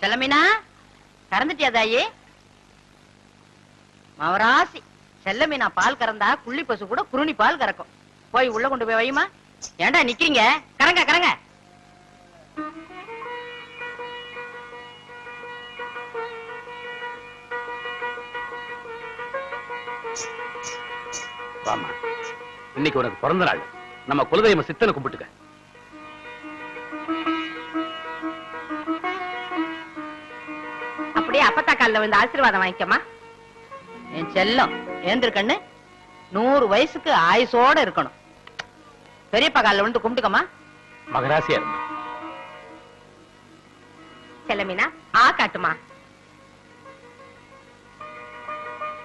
செல்லமீனா? கறந்துட்டியா தாயி? மவராசி செல்லமீனா பால் கறந்தா குள்ளி பசு கூட குருணி பால் கறக்கும். போய் உள்ள கொண்டு போய் வையுமா? ஏன்டா நிக்கிறீங்க? கரங்க கரங்க இன்னைக்கு உனக்கு பிறந்த நாள். நம்ம குலதெய்வ சித்தனை கும்பிட்டுக்க. கால்ல வந்து ஆசீர்வாதம் வாங்கிக்கமா என் செல்லம் ஏந்திரு கண்ணு நூறு வயசுக்கு ஆயுசோட இருக்கணும். பெரியப்பா கால்ல வந்து கும்பிட்டுக்கமா மகராசியா செல்லமீனா ஆ காட்டுமா.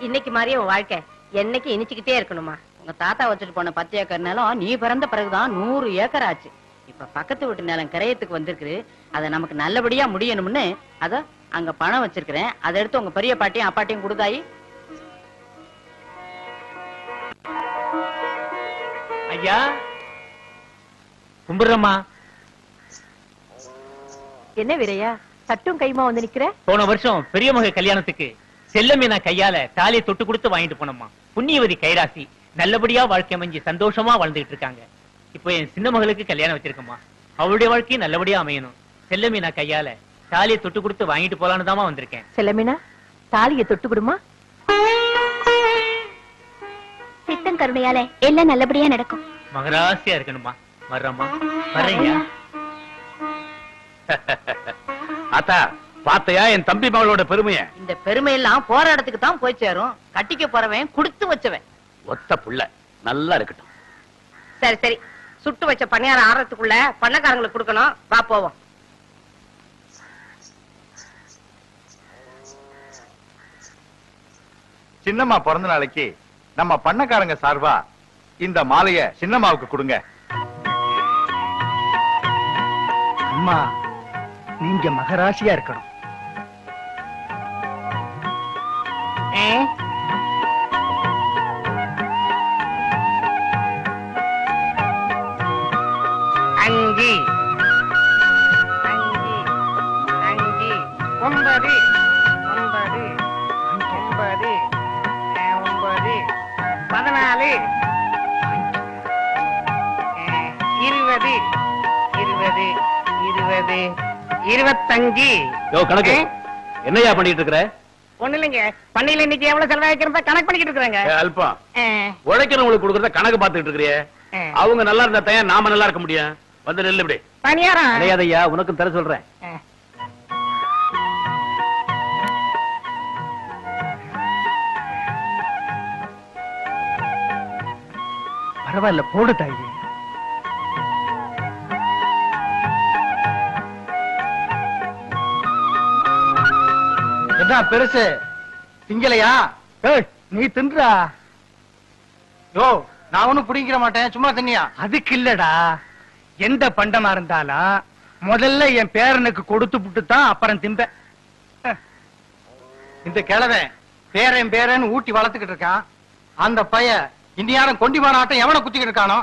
இன்னைக்கு மாதிரியே உன் வாழ்க்கை என்னைக்கு இனிச்சுக்கிட்டே இருக்கணுமா. உங்க தாத்தா வச்சுட்டு போன பத்து ஏக்கர் நிலம் நீ பிறந்த பிறகுதான் நூறு ஏக்கர் ஆச்சு. இப்ப பக்கத்து வீட்டு நிலம் கிரயத்துக்கு வந்திருக்கு அதை நமக்கு நல்லபடியா முடியணும்னு அத அங்க பணம் வச்சிருக்கிறேன். அதை எடுத்து உங்க பெரிய பாட்டியும் அப்பாட்டியும் கொடுத்தாயி. ஐயா கும்பிடுறம்மா. என்ன வீரையா சட்டும் கைமா வந்து நிக்கிற? போன வருஷம் பெரிய மக கல்யாணத்துக்கு செல்லமீனா கையால தாலியை தொட்டு கொடுத்து வாங்கிட்டு போனோம்மா. புண்ணியவதி கைராசி நல்லபடியா வாழ்க்கை அமைஞ்சு சந்தோஷமா வாழ்ந்துகிட்டு இருக்காங்க. இப்போ என் சின்ன மகளுக்கு கல்யாணம் வச்சிருக்கம்மா. அவளுடைய வாழ்க்கையும் நல்லபடியா அமையணும். செல்லமீனா கையால தாலியை தொட்டு கொடுத்து வாங்கிட்டு போலான்னு தாமா வந்திருக்கேன். செல்லமீனா தாலியை தொட்டு கொடுமா? சித்தன் கருணையால எல்லாம் நல்லபடியா நடக்கும். மகராசியா இருக்கணுமா? வர்றம்மா. வர்றேன்யா ஆத்தா பாத்தையா என் தம்பி மகளோட பெருமைய? இந்த பெருமையெல்லாம் போற இடத்துக்கு தான் போய் சேரும். கட்டிக்க போறவன் கொடுத்து வச்சவன். ஒத்த புள்ள. நல்லா இருக்கட்டும். சரி சரி. சுட்டு வச்ச பணியாரம் ஆறதுக்குள்ள பண்ணக்காரங்களுக்கு கொடுக்கணும். வா போவோம். சின்னம்மா பிறந்த நாளைக்கு நம்ம பண்ணக்காரங்க சார்பா இந்த மாலைய சின்னம்மாவுக்கு கொடுங்க. அம்மா நீங்க மகராசியா இருக்கணும். அஞ்சு இருபது இருபத்தஞ்சு. யோ கணக்கு. என்னையா பண்ணிட்டு இருக்கிற ஒண்ணு இல்லைங்க. பண்ணையில இன்னைக்கு எவ்வளவு செலவாக்கிறத கணக்கு பண்ணிக்கிட்டு இருக்கிறாங்க. அல்பம் உழைக்கிறவங்களுக்கு கொடுக்கறத கணக்கு பார்த்துட்டு இருக்கிறியே. அவங்க நல்லா இருந்தா தான் நாம நல்லா இருக்க முடியும். வந்து நெல்லு இப்படி. பணியாரம் கிடையாதையா உனக்கும் தர சொல்றேன். பரவாயில்ல போடு தாயி. என்ன பெருசு. திங்கலையா? நீ தின்றா? யோ நான் ஒண்ணும் பிடிக்கிற மாட்டேன். சும்மா தின்னியா? அதுக்கு இல்லடா. எந்த பண்டமா இருந்தாலும் முதல்ல என் பேரனுக்கு கொடுத்து புட்டு தான் அப்புறம் திம்பேன். அஹ். இந்த கிழவன் பேரன் பேரன் ஊட்டி வளர்த்துக்கிட்டு இருக்கான். அந்த பைய இந்தியாரம் கொண்டிமான ஆட்டம் எவனை குத்திக்கிட்டு இருக்கானோ?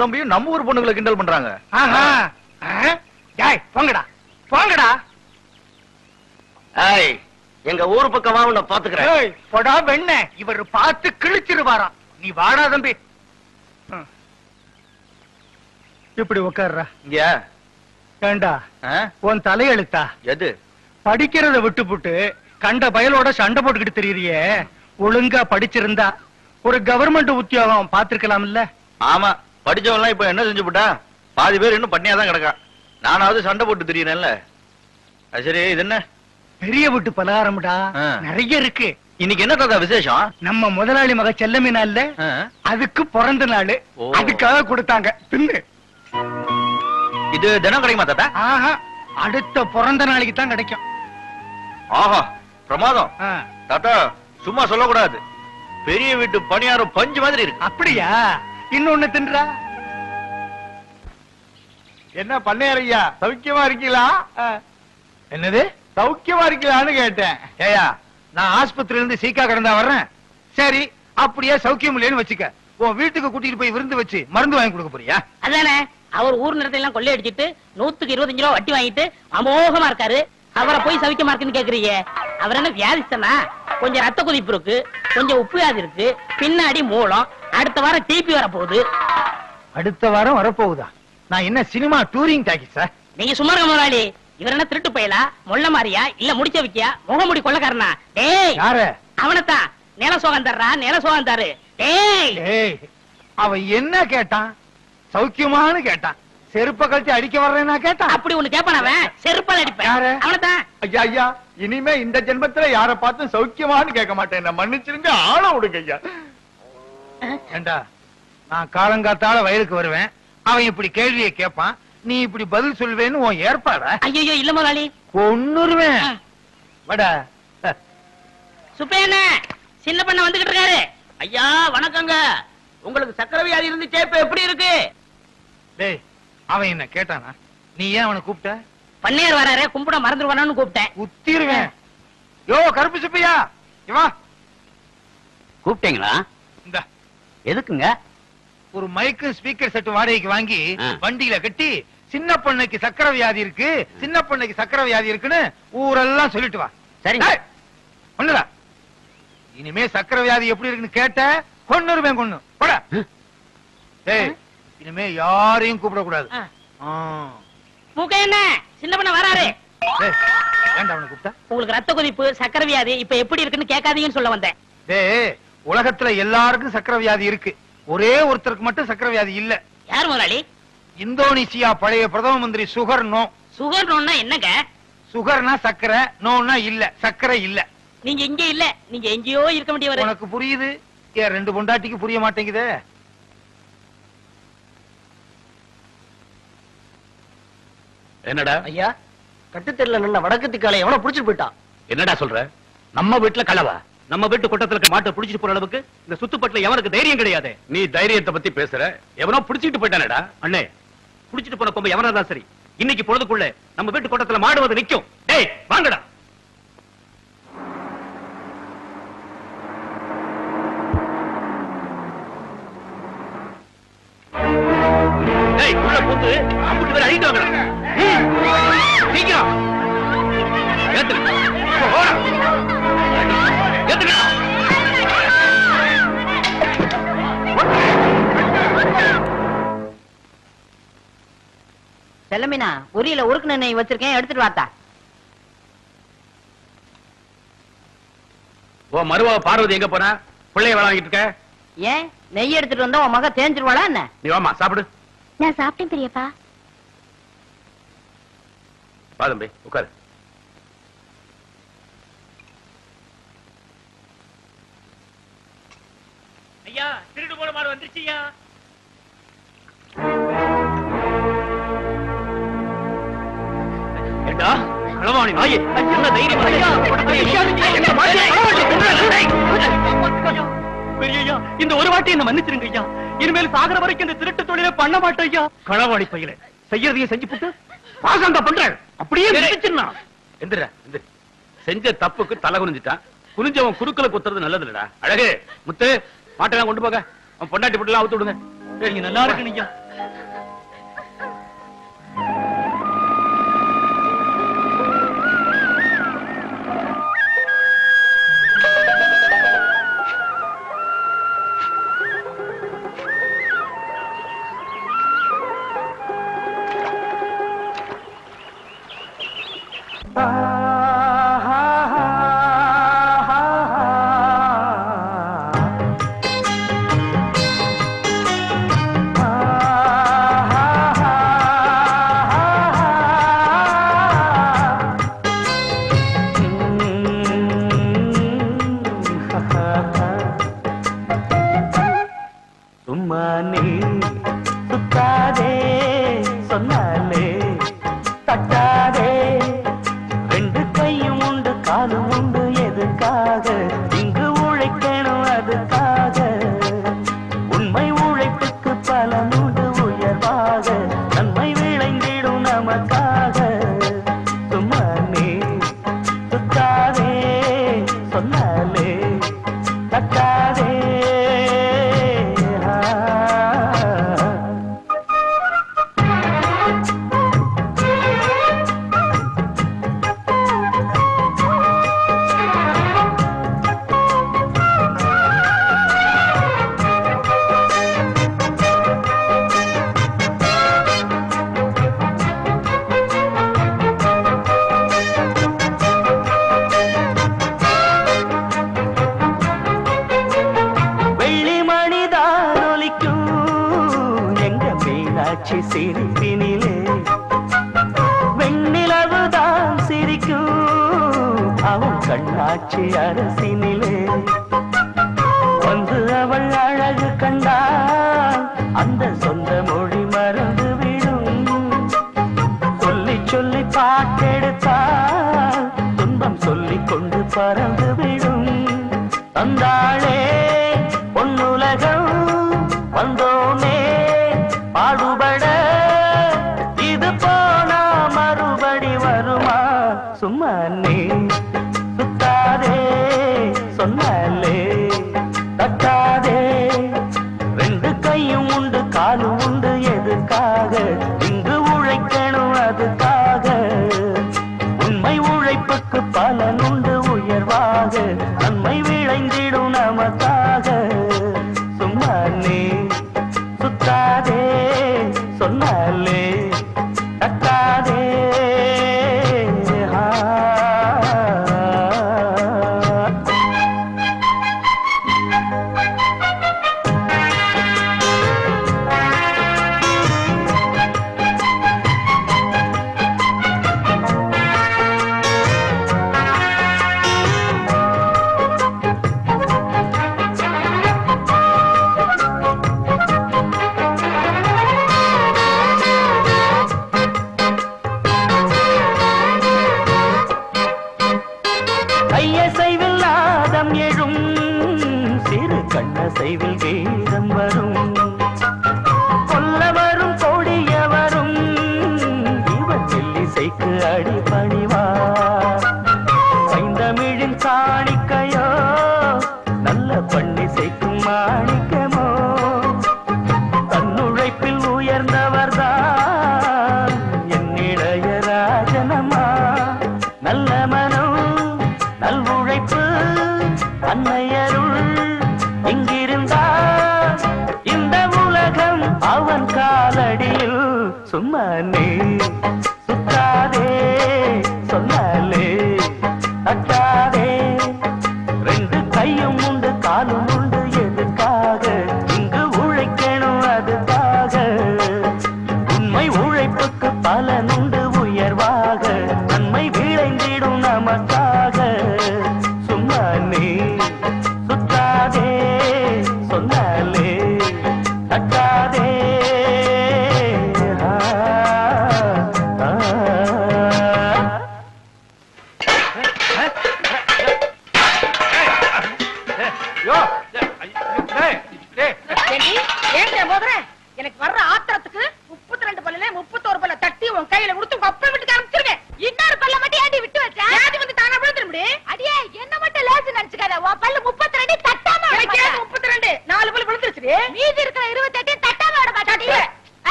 தம்பியும் நம்ம ஊர் பொண்ணுங்களை கிண்டல் பண்றாங்க. போங்கடா. போங்கடா. எங்க ஊர் பக்கம் உன்னை பாத்துக்கிறேன். ஏய் போடா வெண்ண. இவர் பார்த்து கிழிச்சிருவாராம் நீ வாடா தம்பி. இப்படி உட்கார்றா ஏண்டா? உன் தலையெழுத்தா? எது? படிக்கிறத விட்டுப்புட்டு கண்ட பயலோட சண்டை போட்டுக்கிட்டு தெரியறியே. ஒழுங்கா படிச்சிருந்தா ஒரு கவர்மெண்ட் உத்தியோகம் பாத்திருக்கலாம் இல்ல ஆமா. படிச்சவன்லாம் இப்ப என்ன செஞ்சு போட்டா? பாதி பேர் இன்னும் பண்ணியா தான் கிடக்கான் நானாவது சண்டை போட்டு தெரியறேன்ல. அது சரி இது என்ன? பெரிய வீட்டு பலகாரம்டா ஆ. நிறைய இருக்கு. இன்னைக்கு என்ன தாத்தா விசேஷம்? நம்ம முதலாளி மக செல்லமீனா இல்ல ஆ? அதுக்கு பிறந்த நாள். அதுக்காக கொடுத்தாங்க. தின்னு இது தினம் கிடைக்குமா தாத்தா? ஆஹா அடுத்த பிறந்த நாளைக்கு தான் கிடைக்கும். ஆஹா பிரமாதம். தாத்தா சும்மா சொல்லக்கூடாது. பெரிய வீட்டு பணியாரம் பஞ்சு மாதிரி இருக்கு. அப்படியா? இன்னொன்னு தின்றா? என்ன பண்ணையார் ஐயா சௌக்கியமா இருக்கீங்களா? என்னது? சௌக்கியமா இருக்கீங்களான்னு கேட்டேன். ஏயா நான் ஆஸ்பத்திரியில இருந்து சீக்கா கிடந்தா வர்றேன். சரி அப்படியே சௌக்கியம் இல்லைன்னு வச்சுக்க. உன் வீட்டுக்கு கூட்டிட்டு போய் விருந்து வச்சு மருந்து வாங்கி கொடுக்க போறியா? அதானே அவர் ஊர் நிறத்தை எல்லாம் கொள்ளையடிச்சிட்டு நூத்துக்கு இருபத்தஞ்சு ரூபா வட்டி வாங்கிட்டு அமோகமா இருக்காரு. அவரை போய் சவிக்கமா இருக்குன்னு கேக்குறீங்க. அவர் என்ன வியாதிஸ்தனா கொஞ்சம் ரத்த கொதிப்பு இருக்கு கொஞ்சம் உப்பு வியாதி இருக்கு பின்னாடி மூலம் அடுத்த வாரம் டிபி வர போகுது அடுத்த வாரம் வரப்போகுதா? நான் என்ன சினிமா டூரிங் டாக்கிஸா நீங்க சும்மா இருக்க முதலாளி. இவர் என்ன திருட்டு பயலா? மொள்ள மாறியா? இல்ல முடிச்ச வைக்கியா? முகமுடி கொள்ளக்காரனா? டேய்! யார? அவனத்தான். நில சோகம் தர்றா? நில சோகம் தரு. டேய்! அவன் என்ன கேட்டான்? சௌக்கியமான்னு கேட்டான். செருப்ப கழிச்சு அடிக்க வர்றேன்னா கேட்டான். அப்படி ஒண்ணு கேப்பான் அவன். செருப்பால் அடிப்பேன். யாரு? அவனத்தான். ஐயா ஐயா. இனிமே இந்த ஜென்மத்துல யார பார்த்தும் சௌக்கியமான்னு கேட்க மாட்டேன். என்ன மன்னிச்சிருங்க ஆள விடுங்க ஐயா. ஏண்டா நான் காலங்காத்தால வயலுக்கு வருவேன். அவன் இப்படி கேள்வியை கேட்பான். நீ இப்படி பதில் சொல்வேன்னு உன் ஏற்பாடா? ஐயோ இல்ல முதலாளி. கொன்னுருவேன். வடா. சுப்பையண்ண சின்ன பண்ண வந்துகிட்டு இருக்காரு. ஐயா வணக்கங்க. உங்களுக்கு சக்கரை வியாதி இருந்துச்சே இப்ப எப்படி இருக்கு? டேய் அவன் என்ன கேட்டானா? நீ ஏன் அவனை கூப்பிட்ட? பண்ணையார் வராரு கும்பிட மறந்துடுவானு கூப்பிட்டேன். குத்திருவேன். யோ கருப்பு சுப்பையா? இவா கூப்பிட்டீங்களா? இந்த. எதுக்குங்க? ஒரு மைக்கு ஸ்பீக்கர் செட் வாடகைக்கு வாங்கி. வண்டியில கட்டி சின்ன பொண்ணுக்கு சக்கரை வியாதி இருக்கு சின்ன பொண்ணுக்கு சக்கரை வியாதி இருக்குன்னு ஊரெல்லாம் சொல்லிட்டு வா. சரிங்க. டேய், ஒண்ணுடா இனிமே சக்கரை வியாதி எப்படி இருக்குன்னு கேட்ட கொன்னுருவேன் கொன்னு. போட. டேய் இனிமே யாரையும் கூப்பிட கூடாது ஆ. மூக்க என்ன சின்ன பண்ண வராரு உங்களுக்கு ரத்த கொதிப்பு சக்கரை வியாதி இப்ப எப்படி இருக்குன்னு கேட்காதீங்கன்னு சொல்ல வந்தேன். உலகத்துல எல்லாருக்கும் சக்கரை வியாதி இருக்கு. ஒரே ஒருத்தருக்கு மட்டும் சக்கரை வியாதி இல்ல. யார் முதலாளி? இந்தோனேசியா பழைய பிரதம மந்திரி சுகர் நோ. சுகர் நோன்னா என்னங்க? சுகர்னா சக்கரை நோன்னா இல்ல. சக்கரை இல்ல. நீங்க இங்க இல்ல. நீங்க எங்கேயோ இருக்க வேண்டியவர். உனக்கு புரியுது? ஏன் ரெண்டு பொண்டாட்டிக்கு புரிய மாட்டேங்குதே? என்னடா? ஐயா கட்டுத்தெருல நின்ன வடக்கு திக்கால எவனை புடிச்சிட்டு போயிட்டான் என்னடா சொல்ற? நம்ம வீட்டுல களவா நம்ம வீட்டு குட்டத்துல இருக்க மாட்டை புடிச்சிட்டு போற அளவுக்கு இந்த சுத்துப்பட்டுல எவனுக்கு தைரியம் கிடையாது? நீ தைரியத்தை பத்தி பேசுற. எவனோ புடிச்சிட்டு போயிட்டானடா. அண்ணே புடிச்சிட்டு போன கொம்ப எவனா தான் சரி? இன்னைக்கு பொழுதுக்குள்ள நம்ம வீட்டு குட்டத்துல மாடு வந்து நிக்கும். டேய் வாங்கடா. டேய் உள்ள பூந்து அம்புட்டு பேர் அழிட்டு சீக்கிரம். செல்லமினா உரியில உருக்கு நெய் வச்சிருக்கேன் எடுத்துட்டு வாத்தா. ஓ மருவா பார்வதி எங்க போனா? பிள்ளைய வேலை வாங்கிட்டு இருக்க? ஏன்? நெய் எடுத்துட்டு வந்தா உன் மக தேஞ்சிருவாளா என்ன? நீ வாமா சாப்பிடு. நான் சாப்பிட்டேன் பெரியப்பா வா தம்பி உட்காரு ஐயா திருடு போன மாடு வந்துருச்சுயா ஏண்டா களவாணி நாயே என்ன தைரியம் ஐயா மாட்டியை களவாணி கொன்றானே. பெரியய்யா இந்த ஒரு வாட்டி என்ன மன்னிச்சிருங்க ஐயா. இனிமேல் சாகர வரைக்கும் இந்த திருட்டு தொழிலை பண்ண மாட்டேன் ஐயா. களவாணி பையில செய்யறதையும் செஞ்சு புட்டு பாசம் தான் பண்ற. அப்படியே எந்திர எந்திர. செஞ்ச தப்புக்கு தலை குனிஞ்சிட்டான். குனிஞ்சவன் குறுக்கல குத்துறது நல்லது இல்லடா அழகு முத்து மாட்டெல்லாம் கொண்டு போக. அவன் பொண்டாட்டி போட்டுலாம் அவுத்து விடுங்க. நீங்க நல்லா இருக்கு நீங்க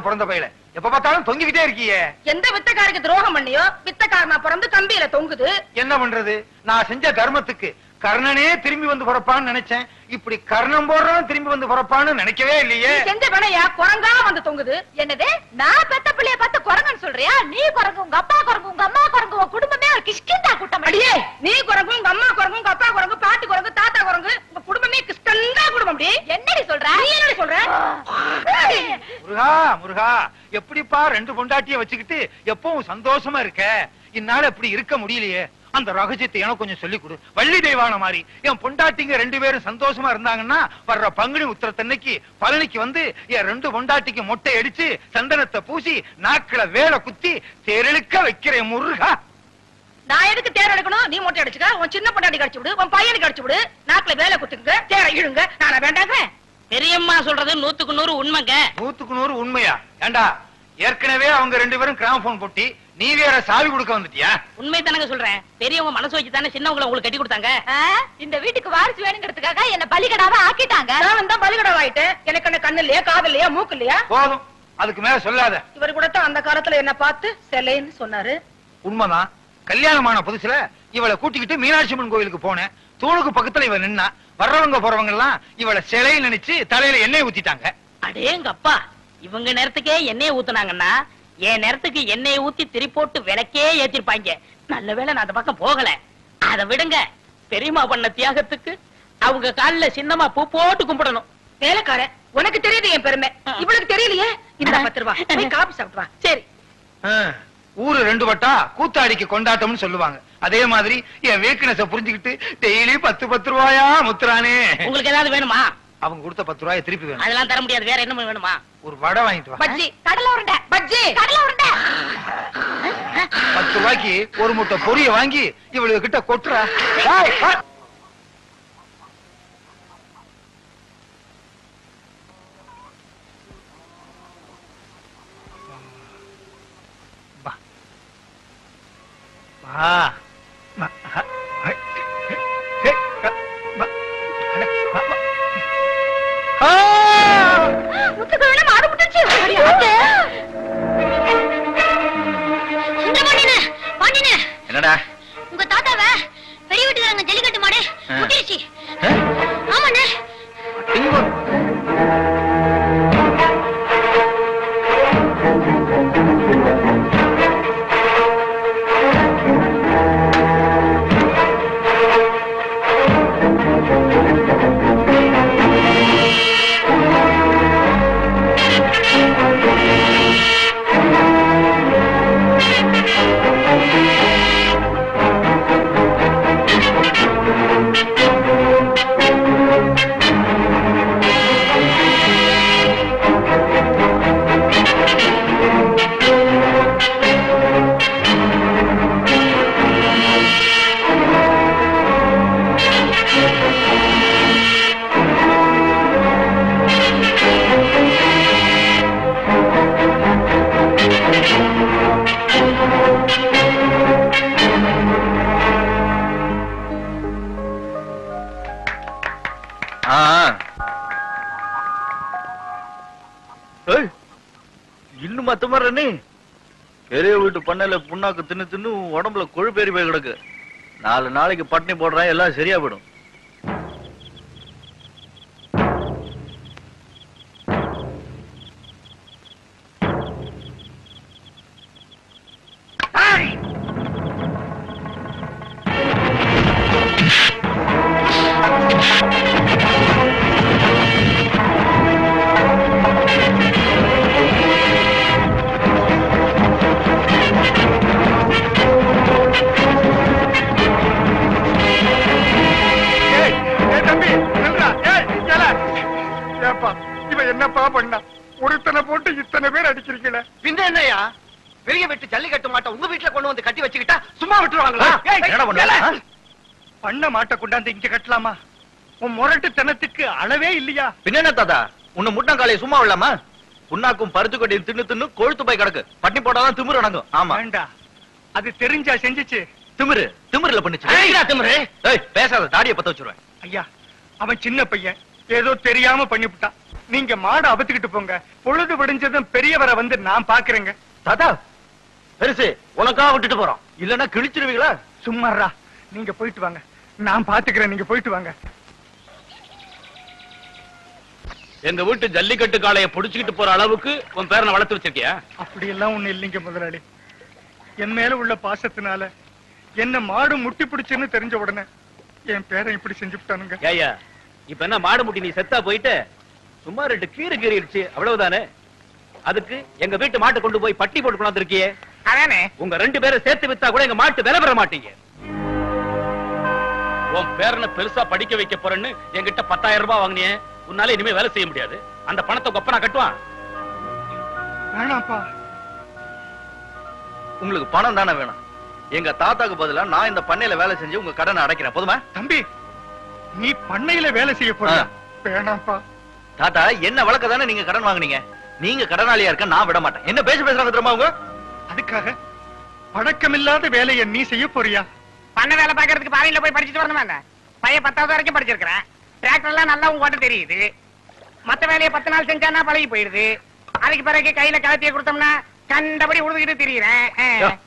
பிறந்த பையில. எப்ப பார்த்தாலும் தொங்கிக்கிட்டே இருக்கியே. எந்த வித்தக்காருக்கு துரோகம் பண்ணியோ வித்தக்காரனா பிறந்து கம்பியில தொங்குது. என்ன பண்றது? நான் செஞ்ச தர்மத்துக்கு கர்ணனே திரும்பி வந்து பிறப்பான்னு நினைச்சேன். இப்படி கர்ணம் போடுறவன் திரும்பி வந்து பிறப்பான்னு நினைக்கவே இல்லையே. நீ செஞ்ச வினையா குரங்கா வந்து தொங்குது. என்னது? நான் பெத்த பிள்ளைய பார்த்து குரங்குன்னு சொல்றியா? நீ குரங்கு உங்க அப்பா குரங்கு உங்க அம்மா குரங்கு உன் குடும்பமே ஒரு கிஷ்கிந்தா கூட்டம் அடியே. நீ குரங்கு உங்க அம்மா குரங்கு உங்க அப்பா குரங்கு பாட்டி குரங்கு தாத்தா குரங்கு உங்க குடும்பமே கிருஷ்ணா குடும்பம் அப்படி என்னடி சொல்ற? நீ என்னடி சொல்ற? முருகா முருகா எப்படிப்பா ரெண்டு பொண்டாட்டிய வச்சுக்கிட்டு எப்பவும் சந்தோஷமா இருக்க? இந்நாள் இப்படி இருக்க முடியலையே. அந்த ரகசியத்தை எனக்கு கொஞ்சம் சொல்லிக் கொடு. வள்ளி தெய்வான மாதிரி. என் பொண்டாட்டிங்க ரெண்டு பேரும் சந்தோஷமா இருந்தாங்கன்னா வர்ற பங்குனி உத்திரத்தன்னைக்கு பழனிக்கு வந்து என் ரெண்டு பொண்டாட்டிக்கு மொட்டை அடிச்சு சந்தனத்தை பூசி நாக்குல வேலை குத்தி தெருளுக்க வைக்கிறேன் முருகா. நான் எதுக்கு தேர் எடுக்கணும்? நீ மொட்டை அடிச்சுக்க. உன் சின்ன பொண்டாட்டி கடிச்சு விடு. உன் பையனுக்கு அடிச்சு விடு. நாக்குல வேலை குத்துங்க தேர இழுங்க. நான் வேண்டாங்க. பெரியம்மா சொல்றது நூத்துக்கு நூறு உண்மைங்க. நூத்துக்கு நூறு உண்மையா? ஏண்டா ஏற்கனவே அவங்க ரெண்டு பேரும் கிராமபோன் பொட்டி நீ வேற சாவி கொடுக்க வந்துட்டியா? உண்மை தானங்க சொல்றேன். பெரியவங்க மனசு வச்சு தானே சின்னவங்களை உங்களுக்கு கட்டி கொடுத்தாங்க? இந்த வீட்டுக்கு வாரிசு வேணுங்கிறதுக்காக என்ன பலிகடாவ ஆக்கிட்டாங்க? நான் தான் பலிகடம் ஆயிட்டேன் எனக்கு என்ன கண்ணு இல்லையா காது இல்லையா மூக்கு இல்லையா போதும். அதுக்கு மேல சொல்லாத. இவர் கூட தான் அந்த காலத்துல என்ன பார்த்து செல்லைன்னு சொன்னாரு. உண்மைதான். கல்யாணமான புதுசுல இவளை கூட்டிக்கிட்டு மீனாட்சி அம்மன் கோயிலுக்கு போனேன். தூணுக்கு பக்கத்துல இவ நின்னா வர்றவங்க போறவங்க எல்லாம் இவளை சிலை நினைச்சு தலையில எண்ணெய் ஊத்திட்டாங்க. அடேங்க அப்பா இவங்க நேரத்துக்கே எண்ணெயை ஊத்துனாங்கன்னா என் நேரத்துக்கு எண்ணெயை ஊத்தி திரி போட்டு விளக்கே ஏத்திருப்பாங்க. நல்ல வேளை நான் அந்த பக்கம் போகல. அத விடுங்க. பெரியம்மா பண்ண தியாகத்துக்கு அவங்க கால்ல சின்னமா பூ போட்டு கும்பிடணும். வேலைக்காரன் உனக்கு தெரியுது என் பெருமை. இவளுக்கு தெரியலையே? இந்த பத்து ரூபா. போய் காபி சாப்பிட்டு வா. சரி. ஆ, ஊரு ரெண்டு வட்டா கூத்தாடிக்கு கொண்டாட்டம்னு சொல்லுவாங்க. அதே மாதிரி என் வீக்னஸ புரிஞ்சுக்கிட்டு டெய்லி பத்து பத்து ரூபாயா முத்துறானே. உங்களுக்கு ஏதாவது வேணுமா? அவங்க கொடுத்த பத்து ரூபாய திருப்பி வேணும். அதெல்லாம் தர முடியாது. வேற என்ன வேணுமா? ஒரு வடை வாங்கிட்டு வா. பஜ்ஜி. கடலை உருண்டை. பஜ்ஜி. கடலை உருண்டை. பத்து ரூபாய்க்கு ஒரு முட்டை பொரிய வாங்கி இவளுக்கு கிட்ட கொட்டுறா. ஏய், என்னடா? உங்க தாத்தாவ பெரிய வீட்டுக்காரங்க ஜல்லிக்கட்டு மாடு. முட்டிருச்சு? ஆமாண்ணே. மாதிரி நீ? பெரிய வீட்டு பண்ணையில புண்ணாக்கு தின்னு தின்னு உடம்புல கொழுப்பேறி போய் கிடக்கு. நாலு நாளைக்கு பட்டினி போடுறேன் எல்லாம் சரியா போயிடும். கட்டலாமா உன் முரட்டுத்தனத்துக்கு அளவே இல்லையா? பின்ன என்ன தாத்தா? உன்னை முட்டங்காலையை சும்மா விடலாமா? புண்ணாக்கும் பருத்து கொட்டையும் தின்னு தின்னு கொழுத்து போய் கிடக்கு. பட்டினி போட்டாதான் திமிரு அடங்கும். ஆமா. வேண்டாம் அது தெரிஞ்சா செஞ்சுச்சு. திமிரு. திமிருல பண்ணுச்சு. திமிரு? ஏய் பேசாத. தாடியை பத்த வச்சிருவேன். ஐயா அவன் சின்ன பையன். ஏதோ தெரியாம பண்ணிவிட்டான். நீங்க மாடு அபத்துக்கிட்டு போங்க. பொழுது விடிஞ்சதும் பெரியவரை வந்து நான் பாக்குறேங்க தாத்தா பெருசு உனக்காக விட்டுட்டு போறோம். இல்லன்னா கிழிச்சிருவீங்களா? சும்மாறா. நீங்க போயிட்டு வாங்க. நான் பாத்துக்கிறேன் நீங்க போயிட்டு வாங்க. எங்க வீட்டு ஜல்லிக்கட்டு காளைய புடிச்சுக்கிட்டு போற அளவுக்கு உன் பேரனை வளர்த்து வச்சிருக்கியா? அப்படியெல்லாம் ஒண்ணு இல்லைங்க முதலாளி. என் மேல உள்ள பாசத்தினால என்ன மாடு முட்டி பிடிச்சுன்னு தெரிஞ்ச உடனே என் பேரன் இப்படி செஞ்சு விட்டானுங்க. ஏய்யா இப்ப என்ன மாடு முட்டி நீ செத்தா போயிட்டு சும்மா ரெண்டு கீறு கீறிடுச்சு அவ்வளவுதானே? அதுக்கு எங்க வீட்டு மாட்டை கொண்டு போய் பட்டி போட்டு கொண்டாந்து இருக்கியே அதானே? உங்க ரெண்டு பேரும் சேர்த்து வித்தா கூட எங்க மாட்டு விலை பெற மாட்டீங்க. உன் பேரனை பெருசா படிக்க வைக்க போறேன்னு என்கிட்ட பத்தாயிரம் ரூபாய் வாங்கினியே. உன்னால இனிமே வேலை செய்ய முடியாது. அந்த பணத்தை கொப்பனா கட்டுவான். வேணாம்ப்பா. உங்களுக்கு பணம் தானே வேணும்? எங்க தாத்தாக்கு பதிலா நான் இந்த பண்ணையில வேலை செஞ்சு உங்க கடனை அடைக்கிறேன். போதுமா? தம்பி நீ பண்ணையில வேலை செய்ய போற. வேணாம்ப்பா. தாத்தா என்ன வழக்க தானே நீங்க கடன் வாங்குனீங்க? நீங்க கடனாளியா இருக்க நான் விட மாட்டேன். என்ன பேச பேசுறாங்க தெரியுமா அவங்க? அதுக்காக பழக்கமில்லாத வேலையை நீ செய்ய போறியா? பண்ண வேலை பாக்குறதுக்கு பாரியில போய் படிச்சுட்டு வரணுமா பையன் பத்தாவது வரைக்கும் படிச்சிருக்கிறேன். டிராக்டர் எல்லாம் நல்லா ஓட்ட தெரியுது. மத்த வேலையை பத்து நாள் செஞ்சானா பழகி போயிடுது. அதுக்கு பிறகு கையில கலத்திய கொடுத்தோம்னா கண்டபடி உழுதுகிட்டு திரியிறேன்.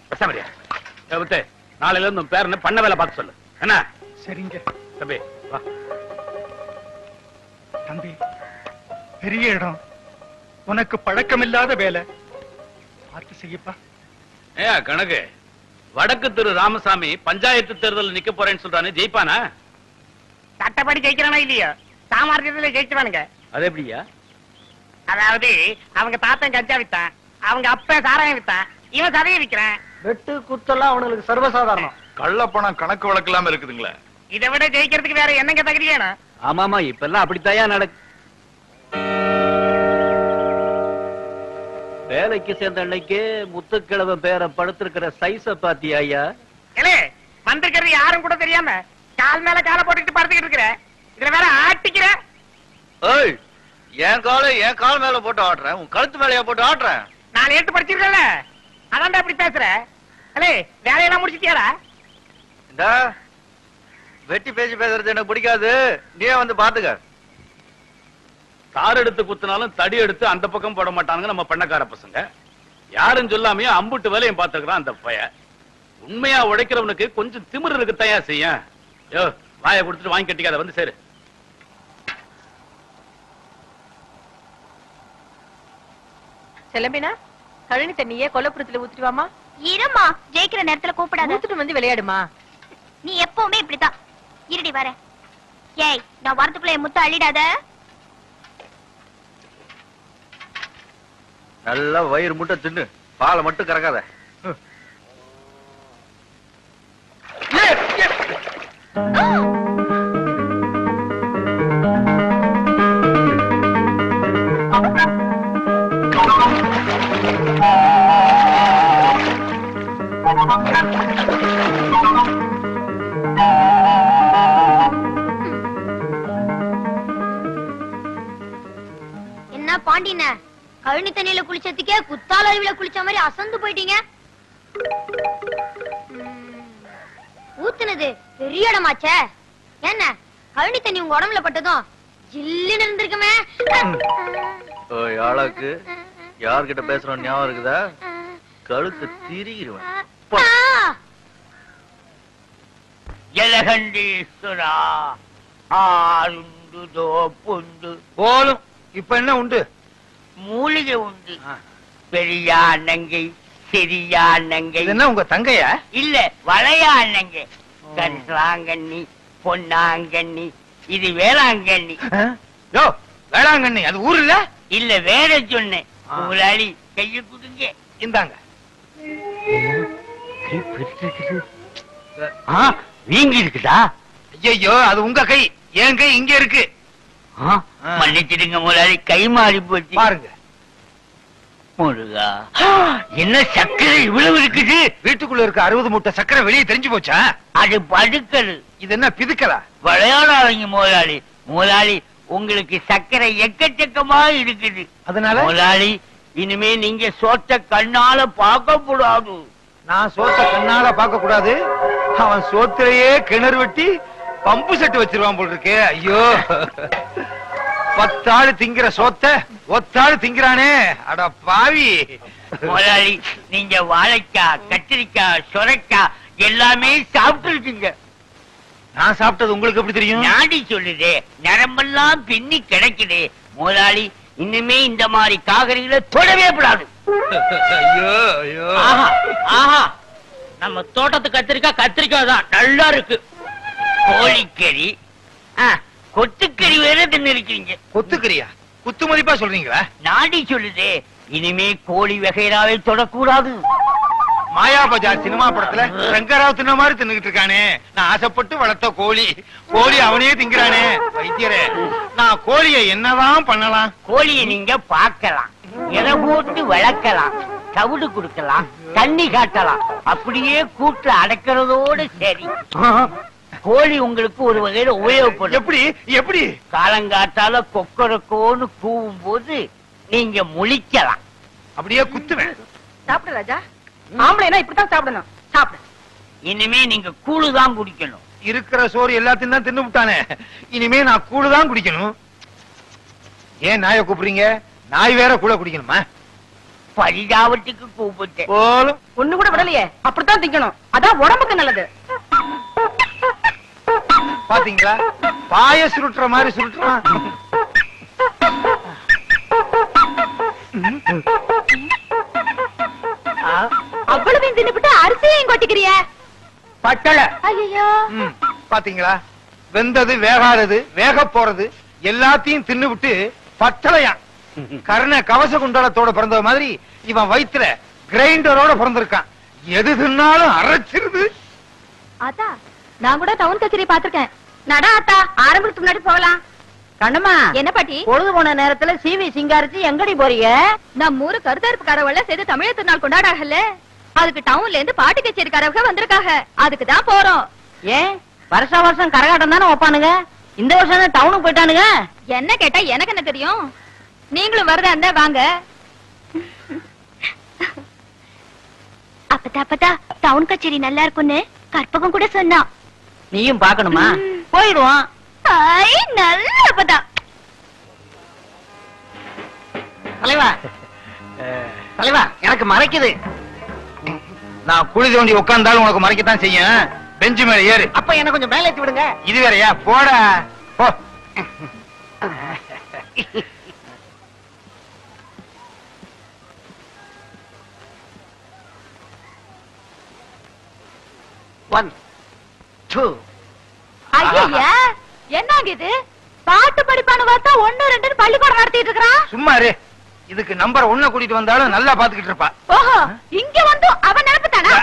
நாளையில இருந்து பேரனை பண்ண வேலை பார்க்க சொல்லு. என்ன? சரிங்க. தம்பி வா. தம்பி பெரிய இடம். உனக்கு பழக்கமில்லாத வேலை. பார்த்து செய்யப்பா. ஏ கணக்கு. வடக்கு திரு ராமசாமி பஞ்சாயத்து தேர்தல் நிக்க போறேன்னு சொல்றானே ஜெயிப்பானா? சட்டப்படி ஜெயிக்கிறானா இல்லையோ? சாமர்த்தியத்துல ஜெயிச்சுவானுங்க. அது எப்படியா? அதாவது அவங்க தாத்தன் கஞ்சா வித்தான் அவங்க அப்பன் சாராயம் வித்தான் இவன் சதையை விக்கிறான். வெட்டு குத்தெல்லாம் அவனுங்களுக்கு சர்வசாதாரணம். கள்ளப்பணம் கணக்கு வழக்கு இல்லாம இருக்குதுங்களா. இதை விட ஜெயிக்கிறதுக்கு வேற என்னங்க தகுதி வேணும்? ஆமாமா இப்ப எல்லாம் அப்படித்தாயா நடக்கு வேலைக்கு சேர்ந்த அன்னைக்கு முத்துக்கிழவன் பேர படுத்திருக்கிற சைஸ பாத்தியா ஐயா? ஏலே வந்திருக்கிறது யாரும் கூட தெரியாம கால் மேல காலை போட்டுக்கிட்டு படுத்துக்கிட்டு இருக்கிற. இதுல வேற ஆட்டிக்கிற. ஏய் என் காலை என் கால் மேல போட்டு ஆடுறேன் உன் கழுத்து மேலயா போட்டு ஆடுறேன் நாலு எட்டு படிச்சிருக்கல அதான்டா இப்படி பேசுற. ஏலே வேலையெல்லாம் முடிச்சிட்டியாடா? இந்த வெட்டி பேசி பேசுறது எனக்கு பிடிக்காது. நீயே வந்து பாத்துக்க. தார் எடுத்து குத்துனாலும் தடி எடுத்து அந்த பக்கம் போட மாட்டானுங்க நம்ம பண்ணக்கார பசங்க. யாரும் சொல்லாமையே அம்புட்டு வேலையும் பார்த்துக்கிறான் அந்த பைய. உண்மையா உழைக்கிறவனுக்கு கொஞ்சம் திமிரு இருக்குத்தையா செய்ய யோ வாயை கொடுத்துட்டு வாங்கி கட்டிக்காத வந்து சேரு. செல்லம்பினா கழனி தண்ணியே கொல்லப்புறத்துல ஊத்திட்டு வாமா இருமா ஜெயிக்கிற நேரத்துல கூப்பிடாத. ஊத்துட்டு வந்து விளையாடுமா. நீ எப்பவுமே இப்படிதான் இருடி வர. ஏய் நான் வரதுக்குள்ள என் முத்த அள்ளிடாத. நல்லா வயிறு முட்டை தின்னு பாலை மட்டும் கறக்காத. என்ன பாண்டின கழனி தண்ணியில குளிச்சதுக்கே குத்தால அருவில குளிச்ச மாதிரி அசந்து போயிட்டீங்க. ஊத்துனது பெரிய இடமாச்சே. என்ன? கழனி தண்ணி உங்க உடம்புல பட்டதும் ஜில்லுன்னு இருந்திருக்குமே ஓய் ஆளாக்கு. யார்கிட்ட பேசுறோம் ஞாபகம் இருக்குதா? கழுத்து திரிகிருவேன். ஜலகண்டீஸ்வரா ஆருண்டு தோப்புண்டு. போலும் இப்ப என்ன உண்டு? மூலிகை உண்டு. பெரியா நங்கை சிறியா நங்கை இது என்ன உங்க தங்கையா? இல்ல வளையா நங்கை கரிசலாங்கண்ணி பொன்னாங்கண்ணி இது வேளாங்கண்ணி. யோ வேளாங்கண்ணி அது ஊர் இல்ல? இல்ல வேற சொன்னேன். முதலாளி கைய கொடுங்க. இந்தாங்க. வீங்கி இருக்குதா. ஐயோ அது உங்க கை. என் கை இங்க இருக்கு. மன்னிச்சிடுங்க முதலாளி கை மாறி போச்சு. பாருங்க. முருகா என்ன சக்கரை இவ்வளவு இருக்குது? வீட்டுக்குள்ள இருக்க அறுபது மூட்டை சக்கரை வெளியே தெரிஞ்சு போச்சா? அது படுக்கல் இது என்ன பிதுக்கலா? விளையாடாதீங்க முதலாளி. முதலாளி உங்களுக்கு சர்க்கரை எக்கச்சக்கமா இருக்குது. அதனால? முதலாளி இனிமே நீங்க சோத்த கண்ணால பார்க்க கூடாது நான் சோத்த கண்ணால பார்க்க கூடாது அவன் சோத்திலேயே கிணறு வெட்டி பம்பு செட்டு வச்சிருவான் போல் இருக்கே ஐயோ. பத்தாள் திங்கிற சோத்த ஒத்தாள் திங்கிறானே. அட பாவி. முதலாளி நீங்க வாழைக்காய் கத்திரிக்காய் சுரைக்காய் எல்லாமே சாப்பிட்டு இருக்கீங்க நான் சாப்பிட்டது உங்களுக்கு எப்படி தெரியும்? நாடி சொல்லுதே நரம்பெல்லாம் பின்னி கிடைக்குதே. முதலாளி இனிமே இந்த மாதிரி காகரிகளை தொடவே கூடாது. நம்ம தோட்டத்து கத்திரிக்காய் கத்திரிக்காய் தான் நல்லா இருக்கு. கோழிக்கறி. கொத்துக்கறி வேற தின்னு இருக்கீங்க கொத்துக்கிறியா? குத்து மதிப்பா சொல்றீங்களா? நாடி சொல்லுதே. இனிமே கோழி வகைராவை தொடக்கூடாது. மாயா பஜார் சினிமா படத்துல ரங்கராவ் தின்ன மாதிரி தின்னுகிட்டு இருக்கானே. நான் ஆசைப்பட்டு வளர்த்த கோழி. கோழி அவனே திங்கிறானே வைத்தியரே நான் கோழியை என்னதான் பண்ணலாம்? கோழியை நீங்க பார்க்கலாம். எதை போட்டு வளர்க்கலாம். தவிடு கொடுக்கலாம். தண்ணி காட்டலாம். அப்படியே கூட்டுல அடைக்கிறதோட சரி. கோழி உங்களுக்கு ஒரு வகையில உபயோகப்படும். எப்படி? எப்படி? காலங்காத்தால கொக்கரக்கோன்னு கூவும் போது நீங்க முழிக்கலாம். அப்படியே குத்துவேன். சாப்பிடு ராஜா. ஆம்பளைனா இப்படித்தான் சாப்பிடணும். சாப்பிடு. இனிமே நீங்க கூழு தான் குடிக்கணும். இருக்கிற சோறு எல்லாத்தையும் தான் தின்னு விட்டானே. இனிமே நான் கூழு தான் குடிக்கணும். ஏன் நாயை கூப்பிடுறீங்க? நாய் வேற கூட குடிக்கணுமா? பரிதாபத்துக்கு கூப்பிட்டேன். போலும். ஒண்ணு கூட விடலையே. அப்படித்தான் திங்கணும். அதான் உடம்புக்கு நல்லது. பாத்தீங்களா? பாய சுருட்டுற மாதிரி சுருட்டுறான். அவ்வளவு தின்னுபிட்டு அரிசியையும் கொட்டிக்கிறிய? பட்டளை ஐயோ பாத்தீங்களா? வெந்தது வேகாதது வேக போறது எல்லாத்தையும் தின்னு விட்டு பட்டளையா கர்ண கவச குண்டலத்தோட பிறந்த மாதிரி இவன் வயித்துல கிரைண்டரோட பிறந்திருக்கான். எது தின்னாலும் அரைச்சிருது. ஆத்தா நான் கூட டவுன் கச்சேரி பாத்திருக்கேன் நடா ஆத்தா ஆரம்பத்துக்கு முன்னாடி போகலாம். கண்ணம்மா என்ன பாட்டி? பொழுது போன நேரத்துல சிவி சிங்காரிச்சு எங்கடி போறீங்க? நம்ம ஊரு கருத்தறுப்பு கடவுள சேர்ந்து தமிழர் திருநாள் கொண்டாடாகல அதுக்கு டவுன்ல இருந்து பாட்டு கச்சேரிக்காரவங்க வந்திருக்காங்க. அதுக்கு தான் போறோம். ஏன்? வருஷ வருஷம் கரகாட்டம் தானே வைப்பானுங்க? இந்த வருஷம் தான் டவுனுக்கு போயிட்டானுங்க? என்ன கேட்டா எனக்கு என்ன தெரியும்? நீங்களும் வரதா இருந்தா வாங்க. அப்பதா அப்பதா டவுன் கச்சேரி நல்லா இருக்கும்னு கற்பகம் கூட சொன்னான். நீயும் பாக்கணுமா போயிடுவான். ஐ நல்ல அப்பதா. தலைவா. தலைவா எனக்கு மறைக்குது. நான் குழி தோண்டி உட்கார்ந்தாலும் உனக்கு மறைக்கத்தான் செய்யும். பெஞ்சு மேல ஏறு. அப்ப என்ன கொஞ்சம் மேலே ஏத்தி விடுங்க. இது வேறயா? போடா. போ. ஒன் டூ ஐயா என்னங்க இது? பாட்டு படிப்பான பார்த்தா ஒண்ணு ரெண்டு பள்ளிக்கூடம் நடத்திட்டு இருக்கிறான் சும்மா இதுக்கு நம்பர் ஒண்ண கூட்டிட்டு வந்தாலும் நல்லா பாத்துக்கிட்டு இருப்பா. ஓஹோ இங்க வந்து அவன் நினைப்பு தானா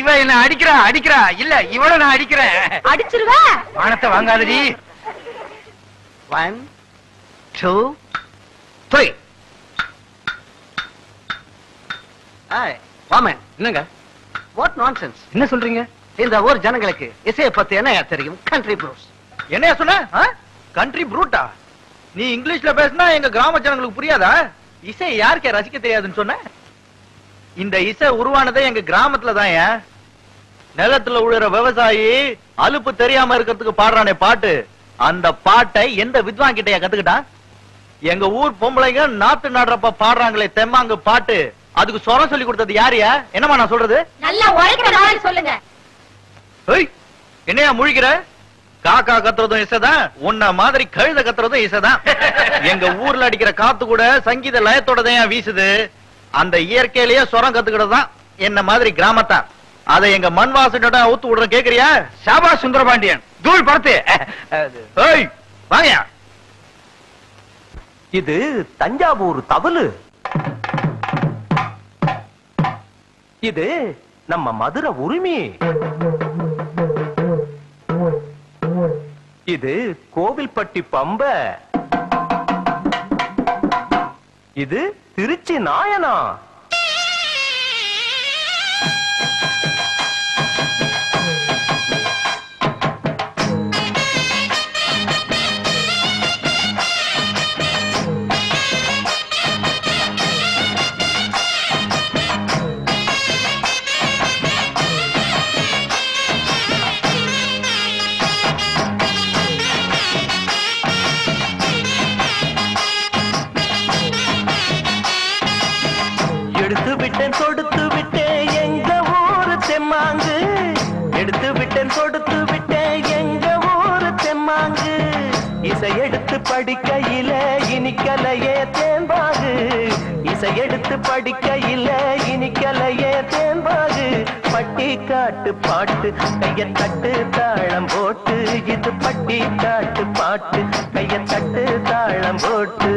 இவ என்ன அடிக்கிறா அடிக்கிறா. இல்ல இவள நான் அடிக்கிறேன். அடிச்சிருவா? வானத்தை வாங்காதடி. ஒன் டூ த்ரீ வாமன் என்னங்க? வாட் நான்சென்ஸ் என்ன சொல்றீங்க? இந்த ஊர் ஜனங்களுக்கு இசையை பத்தி என்ன தெரியும்? கண்ட்ரி ப்ரூஸ் என்னையா சொன்ன? கண்ட்ரி ப்ரூட்டா நீ இங்கிலீஷ்ல பேசினா எங்க கிராம ஜனங்களுக்கு புரியாதா? இசை யாருக்கே ரசிக்க தெரியாதுன்னு சொன்ன? இந்த இசை உருவானதே எங்க கிராமத்துல தான் நிலத்துல உழுற விவசாயி அலுப்பு தெரியாம இருக்கிறதுக்கு பாடுறானே பாட்டு. அந்த பாட்டை எந்த வித்வான் கிட்டயா கத்துக்கிட்டான்? எங்க ஊர் பொம்பளைங்க நாத்து நடுறப்ப பாடுறாங்களே தெம்மாங்கு பாட்டு. அதுக்கு சொரம் சொல்லி கொடுத்தது யாரையா என்னமா நான் சொல்றது? நல்லா உழைக்கிற சொல்லுங்க. என்னையா முழிக்கிற? காக்கா கத்துறதும் இசைதான் உன்ன மாதிரி கழுத கத்துறதும் இசைதான். எங்க ஊர்ல அடிக்கிற காத்து கூட சங்கீத லயத்தோடதான் வீசுது. அந்த இயற்கையிலேயே சொரம் கத்துக்கிட்டதான் என்ன மாதிரி கிராமத்தான். அதை எங்க மண் வாசனோட ஊத்து விடுற கேக்குறியா? சாபா சுந்தரபாண்டியன். தூள் படத்து ஏய் வாங்கயா இது தஞ்சாவூர் தவலு இது நம்ம மதுரை உரிமை. இது கோவில்பட்டி பம்ப. இது திருச்சி நாயனா. விட்டேன் கொடுத்து விட்டேன் எங்க ஊரு தெம்மாங்கு. எடுத்து விட்டேன் கொடுத்து விட்டேன் எங்க ஊரு தெம்மாங்கு. இசை எடுத்து படிக்கையில இனிக்கலையே தேம்பாகு இசை எடுத்து படிக்கையில இனிக்கலையே தேம்பாகு பட்டி காட்டு பாட்டு கைய தட்டு தாளம் போட்டு. இது பட்டி காட்டு பாட்டு கைய தட்டு தாளம் போட்டு.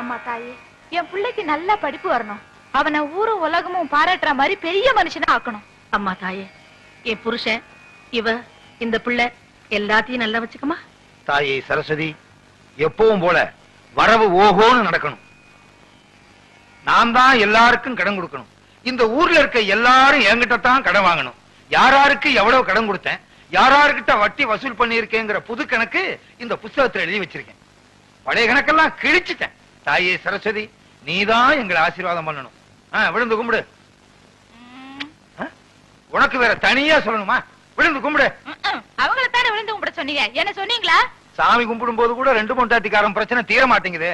அம்மா தாயே என் பிள்ளைக்கு நல்ல படிப்பு வரணும். அவனை ஊரும் உலகமும் பாராட்டுற மாதிரி பெரிய மனுஷனா ஆக்கணும். அம்மா தாயே என் புருஷன் இவ இந்த பிள்ளை எல்லாத்தையும் நல்லா வச்சுக்கமா தாயை சரஸ்வதி எப்பவும் போல வரவு ஓஹோன்னு நடக்கணும். நான் தான் எல்லாருக்கும் கடன் கொடுக்கணும். இந்த ஊர்ல இருக்க எல்லாரும் என்கிட்ட தான் கடன் வாங்கணும். யாராருக்கு எவ்வளவு கடன் கொடுத்தேன் யாராருக்கிட்ட வட்டி வசூல் பண்ணியிருக்கேங்கிற புது கணக்கு இந்த புஸ்தகத்துல எழுதி வச்சிருக்கேன். பழைய கணக்கெல்லாம் கிழிச்சிட்டேன். தாயே சரஸ்வதி நீதான் எங்களை ஆசீர்வாதம் பண்ணணும். விழுந்து கும்பிடு? உனக்கு வேற தனியா சொல்லணுமா? விழுந்து கும்பிடு. அவங்கள தானே விழுந்து கும்பிட சொன்னீங்க? என்ன சொன்னீங்களா? சாமி கும்பிடும் போது கூட ரெண்டு பொண்டாட்டிக்காரன் பிரச்சனை தீர மாட்டேங்குது.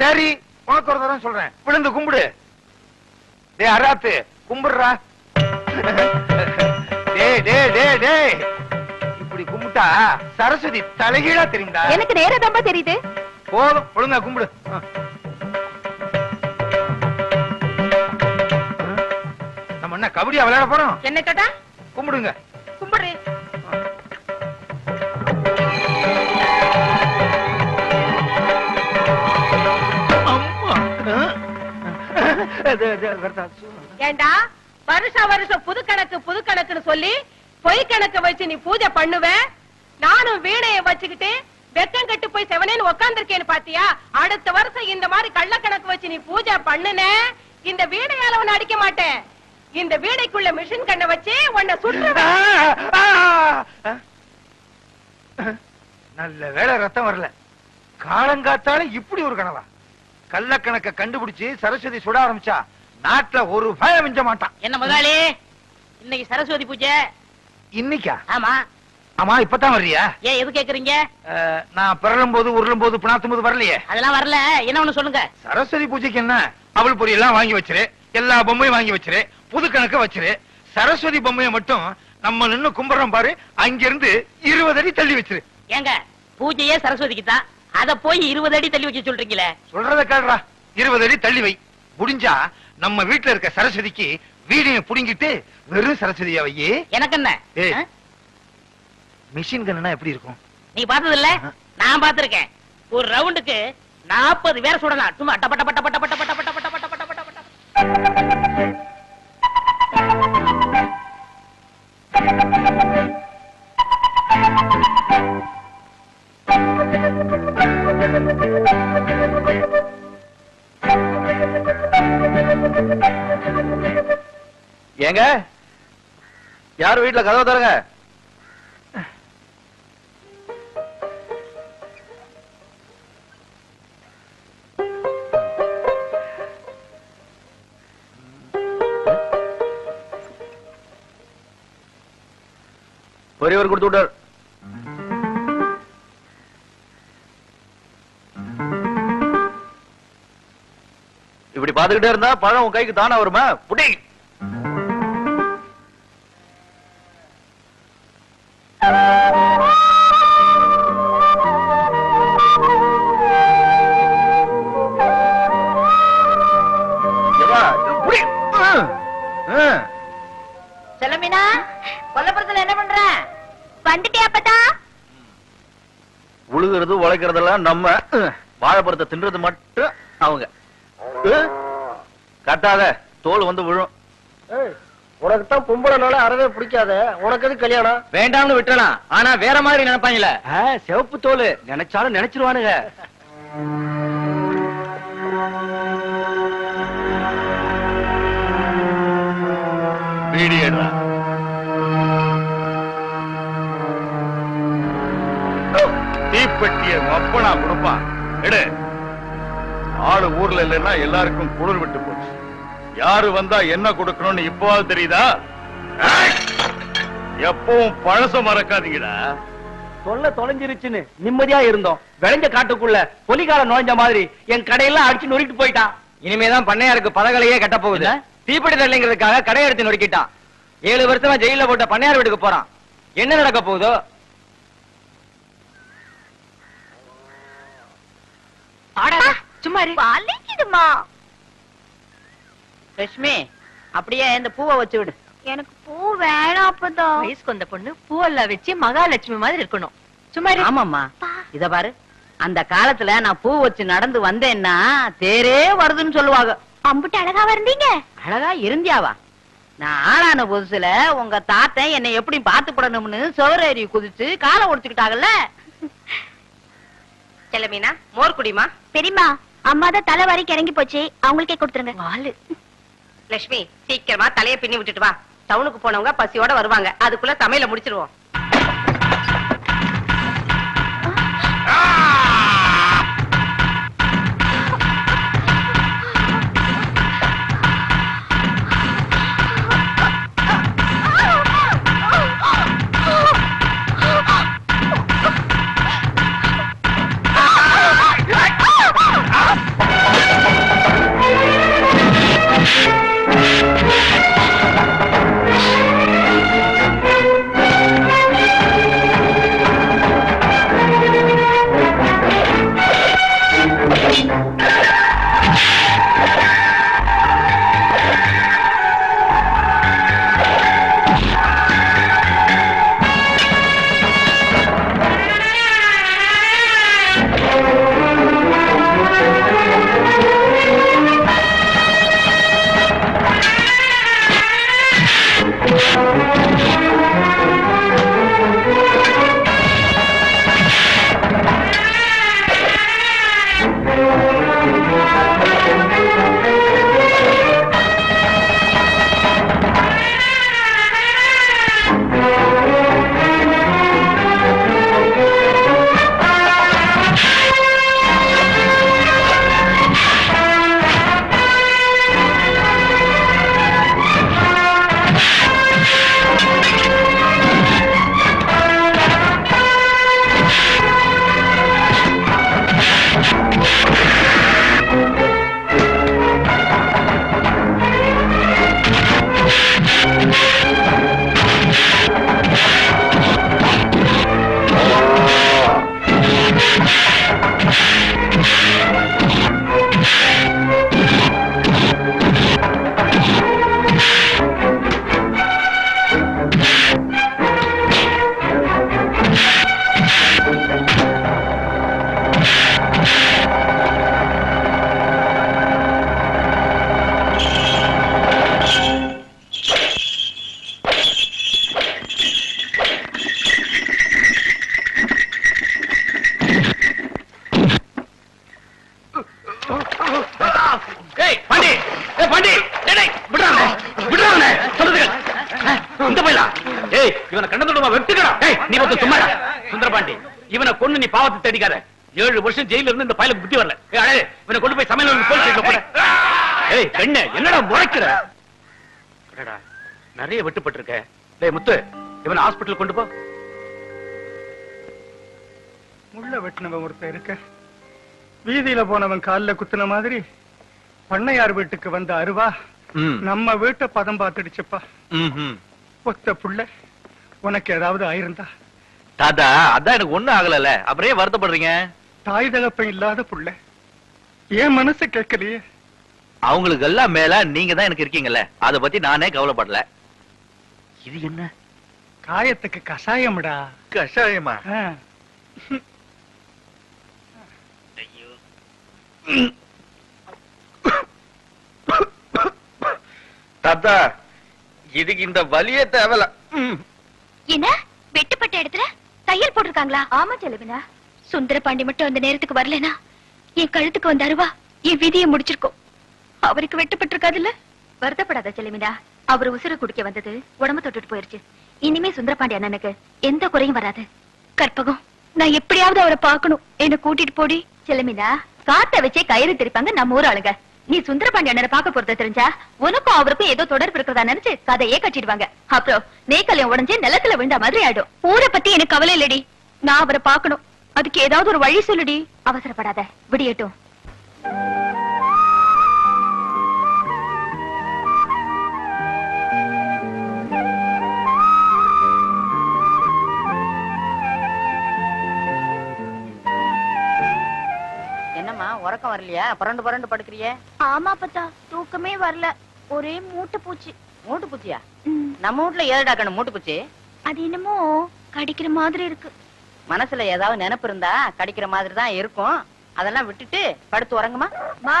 சரி உனக்கு ஒரு தரம் சொல்றேன். விழுந்து கும்பிடு. டேய் அராத்து கும்பிடுறா. டேய் டேய் டேய் டேய் இப்படி கும்பிட்டா சரஸ்வதி தலைகீழா தெரியும்டா. எனக்கு நேரதாம்பா தெரியுது. போதும் ஒழுங்கா கும்பிடு. என்ன கபடியா விளையாட போறோம்? என்ன கேட்டா? கும்பிடுங்க. கும்பிடு. புது கணக்கு கணக்குன்னு சொல்லி பொய் கணக்கு வச்சு நீ பூஜை பண்ணுவேன் நானும் வீணையை வச்சுக்கிட்டு வெக்கம் கட்டு போய் செவனேன்னு உட்காந்துருக்கேன்னு பாத்தியா? அடுத்த வருஷம் இந்த மாதிரி கள்ளக்கணக்கு வச்சு நீ பூஜை பண்ணுன? இந்த வீணையால ஒன்னு அடிக்க மாட்டேன். இந்த வீணைக்குள்ள மிஷின் கண்ணை வச்சு உன்னை சுற்றுவேன். நல்ல வேளை ரத்தம் வரல. காலங்காத்தால இப்படி ஒரு கனவா? கள்ளக்கணக்க கண்டுபிடிச்சு சரஸ்வதி சுட ஆரம்பிச்சா நாட்டுல ஒரு பயம் மிஞ்ச மாட்டான். என்ன முதலாளி? இன்னைக்கு சரஸ்வதி பூஜை. இன்னைக்கா? ஆமா. ஆமா இப்பதான் வர்றியா? ஏன் எது கேக்குறீங்க? நான் பிறலும் போது உருளும் போது பிணாத்தும் போது வரலையே. அதெல்லாம் வரல. என்ன ஒண்ணு சொல்லுங்க. சரஸ்வதி பூஜைக்கு என்ன? அவள் பொரி எல்லாம் வாங்கி வச்சிரு. எல்லா பொம்மையும் வாங்கி வச்சிரு புது கணக்க வச்சிரு சரஸ்வதி பொம்மையை மட்டும் நம்ம நின்னு கும்பிடுறோம் பாரு அங்கிருந்து இருபது அடி தள்ளி வச்சிரு ஏங்க பூஜையே சரஸ்வதிக்கு தான் அத போய் இருபது அடி தள்ளி வச்சு சொல்றீங்களே சொல்றத கேடுறா இருபது அடி தள்ளி வை முடிஞ்சா நம்ம வீட்டுல இருக்க சரஸ்வதிக்கு வீடியை புடுங்கிட்டு வெறும் சரஸ்வதியா வையே எனக்கு என்ன? மிஷின் கண்ணுனா எப்படி இருக்கும் நீ பார்த்தது இல்ல நான் பார்த்திருக்கேன் ஒரு ரவுண்டுக்கு நாற்பது பேர் சுடலாம் சும்மா டப்ப டப்ப டப்ப டப்ப டப்ப டப்ப டப்ப ஏங்க? யார் வீட்டுல கதவை தருங்க பெரியவர் கொடுத்து விட்டார். இப்படி பாத்துக்கிட்டே இருந்தா பழம் உன் கைக்கு தானா வருமா? புடி எவா, வந்துட்டே அப்பதா? உழுகிறது உழைக்கிறதெல்லாம் நம்ம வாழைப்பழத்தை தின்றது மட்டும் அவங்க. கட்டாத தோல் வந்து விழும். உனக்கு தான் பொம்பளைனால அறவே பிடிக்காத. உனக்கு எது கல்யாணம்? வேண்டாம்னு விட்டுறலாம் ஆனா வேற மாதிரி நினைப்பாங்கல்ல. சிவப்பு தோல். நினைச்சாலும் நினைச்சிருவானுங்க. வீடியோ தீப்பெட்டிய அப்பனா கொடுப்பான் எடு. ஆளு ஊர்ல இல்லைன்னா எல்லாருக்கும் குளிர் விட்டு போச்சு. யாரு வந்தா என்ன கொடுக்கணும்னு இப்போவாது தெரியுதா! எப்பவும் பழச மறக்காதீங்கடா. தொல்லை தொலைஞ்சிருச்சுன்னு நிம்மதியா இருந்தோம். விளைஞ்ச காட்டுக்குள்ள பொலிகால நுழைஞ்ச மாதிரி என் கடையெல்லாம் அடிச்சு நொறுக்கிட்டு போயிட்டான் இனிமேதான் பண்ணையாருக்கு பதகலையே கட்ட போகுது. தீப்பெட்டி தரலைங்கிறதுக்காக கடை எடுத்து நொறுக்கிட்டான். ஏழு வருஷமா ஜெயில போட்ட பண்ணையார் வீட்டுக்கு போறான். என்ன நடக்க போகுதோ? சும்மா. வலிக்குதுமா அப்படியே இந்த பூவை வச்சு விடு. எனக்கு பூ வேணாம் அப்பதா. வயசுக்கு வந்த பொண்ணு பூவெல்லாம் வச்சு மகாலட்சுமி மாதிரி இருக்கணும். சும்மா. ஆமாம்மா. இத பாரு. அந்த காலத்துல நான் பூ வச்சு நடந்து வந்தேன்னா தேரே வருதுன்னு சொல்லுவாங்க. அம்புட்டு அழகா வந்தீங்க. அழகா இருந்தியாவா? நான் ஆளான புதுசுல உங்க தாத்தன் என்னை எப்படி பாத்துப்படணும்னு சோரேறி குதிச்சு காலை ஒடிச்சுக்கிட்டாங்கல்ல செல்லமீனா மோர் குடிமா? பெரியமா அம்மா தான் தலை வரைக்கும் இறங்கி போச்சு. அவங்களுக்கே கொடுத்துருங்க. வாலு லட்சுமி சீக்கிரமா தலைய பின்னி விட்டுட்டு வா. டவுனுக்கு போனவங்க பசியோட வருவாங்க. அதுக்குள்ள சமையல முடிச்சிருவோம். பாவத்தை தேடிக்காத ஏழு வருஷம் ஜெயில இருந்து இந்த பயலுக்கு புத்தி வரல. அழகு, இவனை கொண்டு போய் சமையல் போலீஸ் ஏய் பெண்ணே என்னடா முறைக்கிற? நிறைய வெட்டுப்பட்டிருக்க. டேய் முத்து இவனை ஹாஸ்பிடல் கொண்டு போ. முள்ள வெட்டினவன் ஒருத்தன் இருக்க. வீதியில போனவன் கால்ல குத்துன மாதிரி பண்ணையார் வீட்டுக்கு வந்த அருவா நம்ம வீட்டை பதம் பார்த்துடுச்சுப்பா. ஒத்த புள்ள உனக்கு ஏதாவது ஆயிருந்தா தாத்தா அதான் எனக்கு ஒண்ணும் ஆகலல அப்புறம் ஏன் வருத்தப்படுறீங்க? தாய் தகப்பன் இல்லாத புள்ள. என் மனசு கேட்கலையே. அவங்களுக்கு எல்லாம் மேல நீங்க தான் எனக்கு இருக்கீங்கல்ல. அத பத்தி நானே கவலைப்படல. இது என்ன? காயத்துக்கு கஷாயம்டா. கஷாயமா? ஆ. தாத்தா இதுக்கு இந்த வலியே தேவல. என்ன? வெட்டுப்பட்ட இடத்துல? தையல் போட்டிருக்காங்களா? ஆமா செலவினா. சுந்தர பாண்டி மட்டும் அந்த நேரத்துக்கு வரலனா என் கழுத்துக்கு வந்த அருவா என் விதியை முடிச்சிருக்கோம். அவருக்கு வெட்டுப்பட்டிருக்காதுல்ல? வருத்தப்படாத செலவினா. அவர் உசுர குடிக்க வந்தது உடம்பு தொட்டுட்டு போயிருச்சு. இனிமே சுந்தரபாண்டி அண்ணனுக்கு எந்த குறையும் வராது. கற்பகம் நான் எப்படியாவது அவரை பார்க்கணும். என்ன கூட்டிட்டு போடி. செலமினா காத்த வச்சே கயிறு திரிப்பாங்க நம்ம ஊர் ஆளுங்க. நீ சுந்தரபாண்டி அண்ணனை பார்க்க போறத தெரிஞ்சா உனக்கும் அவருக்கும் ஏதோ தொடர்பு இருக்கிறதா நினைச்சு கதையே கட்டிடுவாங்க. அப்புறம் நேக்கலையும் உடஞ்சு நிலத்துல விழுந்த மாதிரி ஆயிடும். ஊரை பத்தி எனக்கு கவலை இல்லடி. நான் அவரை பார்க்கணும். அதுக்கு ஏதாவது ஒரு வழி சொல்லுடி. அவசரப்படாத. விடியட்டும். உறக்கம் வரலையா? புரண்டு புரண்டு படுக்கிறியே? ஆமா பத்தா தூக்கமே வரல. ஒரே மூட்டை பூச்சி மூட்டு பூச்சியா நம்ம வீட்ல ஏழடா கண்ணு மூட்டு பூச்சி அது என்னமோ கடிக்கிற மாதிரி இருக்கு. மனசுல ஏதாவது நினைப்பு இருந்தா கடிக்கிற மாதிரி தான் இருக்கும். அதெல்லாம் விட்டுட்டு படுத்து உறங்குமா? மா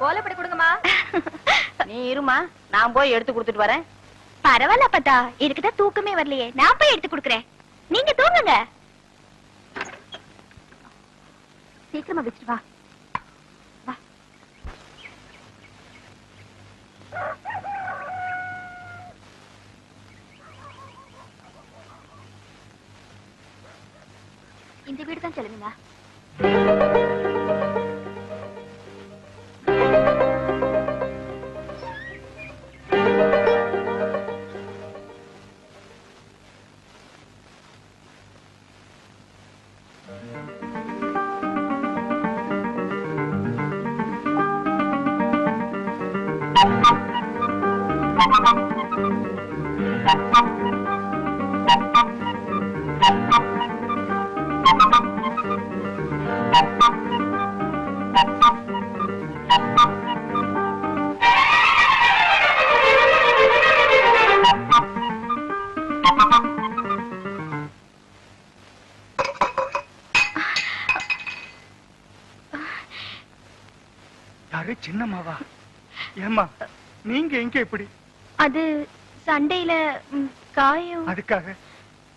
கோலப்படி கொடுங்கம்மா. நீ இருமா நான் போய் எடுத்து கொடுத்துட்டு வரேன். பரவாயில்ல பத்தா இருக்குதான் தூக்கமே வரலையே. நான் போய் எடுத்து கொடுக்குறேன். நீங்க தூங்குங்க. சீக்கிரமா வச்சுட்டு வா. இந்த வீடு தான் செல்லுங்க நீங்க எங்க இப்படி. அது சண்டையில காயம். அதுக்காக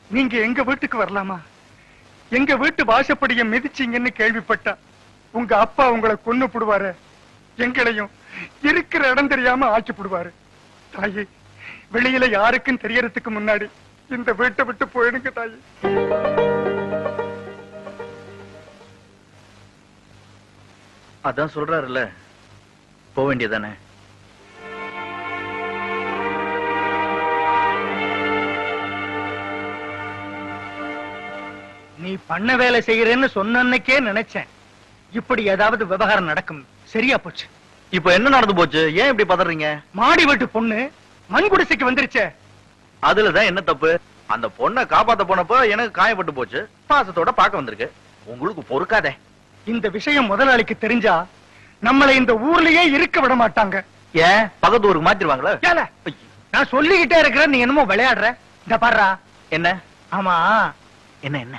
நீங்க எங்க வீட்டுக்கு வரலாமா? எங்க வீட்டு வாசப்படிய மிதிச்சீங்கன்னு கேள்விப்பட்டா உங்க அப்பா உங்களை கொன்னு புடுவாரு. எங்களையும் இருக்கிற இடம் தெரியாம ஆக்கி புடுவாரு. தாயே வெளியில யாருக்கும் தெரியறதுக்கு முன்னாடி இந்த வீட்டை விட்டு போயிடுங்க தாயே. அதான் சொல்றாருல்ல போக வேண்டியதானே நீ பண்ண வேலை செய்யறேன்னு சொன்ன அன்னைக்கே நினைச்சேன். இப்படி ஏதாவது விவகாரம் நடக்கும். சரியா போச்சு. இப்போ என்ன நடந்து போச்சு? ஏன் இப்படி பதறீங்க? மாடி வீட்டு பொண்ணு மண் குடிசைக்கு வந்துருச்சே அதுலதான் என்ன தப்பு? அந்த பொண்ணை காப்பாத்த போனப்போ எனக்கு காயப்பட்டு போச்சு. பாசத்தோட பார்க்க வந்திருக்கு. உங்களுக்கு பொறுக்காதே. இந்த விஷயம் முதலாளிக்கு தெரிஞ்சா நம்மளை இந்த ஊர்லயே இருக்க விட மாட்டாங்க. ஏன்? பக்கத்து ஊருக்கு மாத்திருவாங்களா? ஏல, நான் சொல்லிக்கிட்டே இருக்கிறேன் நீ என்னமோ விளையாடுற. இந்த பாருடா என்ன? ஆமா. என்ன என்ன?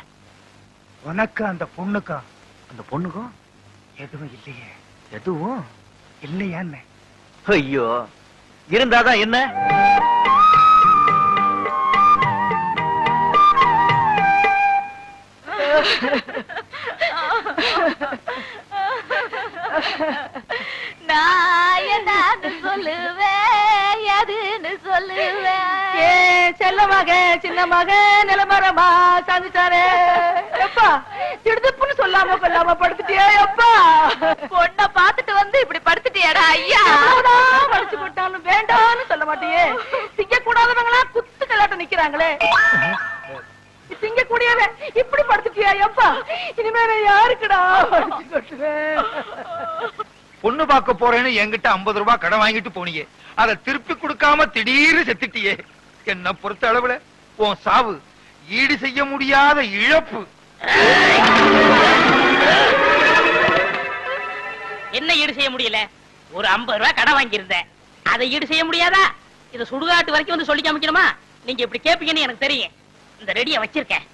உனக்கு அந்த பொண்ணுக்கும் அந்த பொண்ணுக்கும் எதுவும் இல்லையே. எதுவும் இல்லையான்னு. ஐயோ இருந்தாதான் என்ன? நான் என்னன்னு சொல்லுவேன் எதுன்னு சொல்லுவேன். ஏ செல்ல மக சின்ன மக நிலமரமா சந்திச்சாரே எப்பா திடுதுப்புன்னு சொல்லாம கொல்லாம படுத்துட்டியே எப்பா. பொண்ண பாத்துட்டு வந்து இப்படி படுத்துட்டியாடா ஐயா. படிச்சு போட்டாலும் வேண்டாம்னு சொல்ல மாட்டியே. திங்க கூடாதவங்களா குத்து கலாட்டம் நிக்கிறாங்களே. திங்க கூடியவன் இப்படி படுத்துட்டியா எப்பா இனிமே நான் யாருக்குடா பொண்ணு பார்க்க போறேன்னு என்கிட்ட 50 ரூபாய் கடன் வாங்கிட்டு போனீங்க அதை திருப்பி கொடுக்காம திடீர்னு செத்துட்டியே. என்ன பொறுத்த அளவுல? உன் சாவு ஈடு செய்ய முடியாத இழப்பு. என்ன ஈடு செய்ய முடியல? ஒரு 50 ரூபாய் கடன் வாங்கியிருந்தேன். அதை ஈடு செய்ய முடியாதா? இத சுடுகாட்டு வரைக்கும் வந்து சொல்லி காமிக்கணுமா? நீங்க இப்படி கேப்பீங்கன்னு எனக்கு தெரியும். இந்த ரெடிய வச்சிருக்கேன்.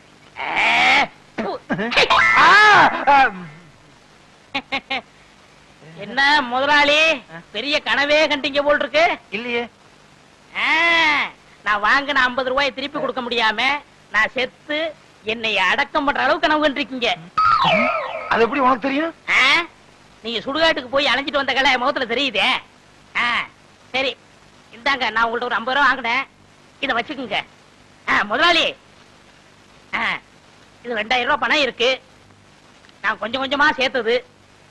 என்ன முதலாளி? பெரிய கனவே கண்டீங்க போல் இருக்கு இல்லையே நான் வாங்கின 50 ரூபாயை திருப்பி கொடுக்க முடியாம நான் செத்து என்னை அடக்கம் பண்ற அளவுக்கு கனவு கண்டிருக்கீங்க. அது எப்படி உனக்கு தெரியும்? நீங்க சுடுகாட்டுக்கு போய் அலைஞ்சிட்டு வந்த கலை முகத்துல தெரியுதே. சரி. இந்தாங்க நான் உங்கள்ட்ட ஒரு ஐம்பது ரூபா வாங்கினேன். இதை வச்சுக்கோங்க. முதலாளி இது ரெண்டாயிரம் ரூபாய் பணம் இருக்கு. நான் கொஞ்சம் கொஞ்சமா சேர்த்தது.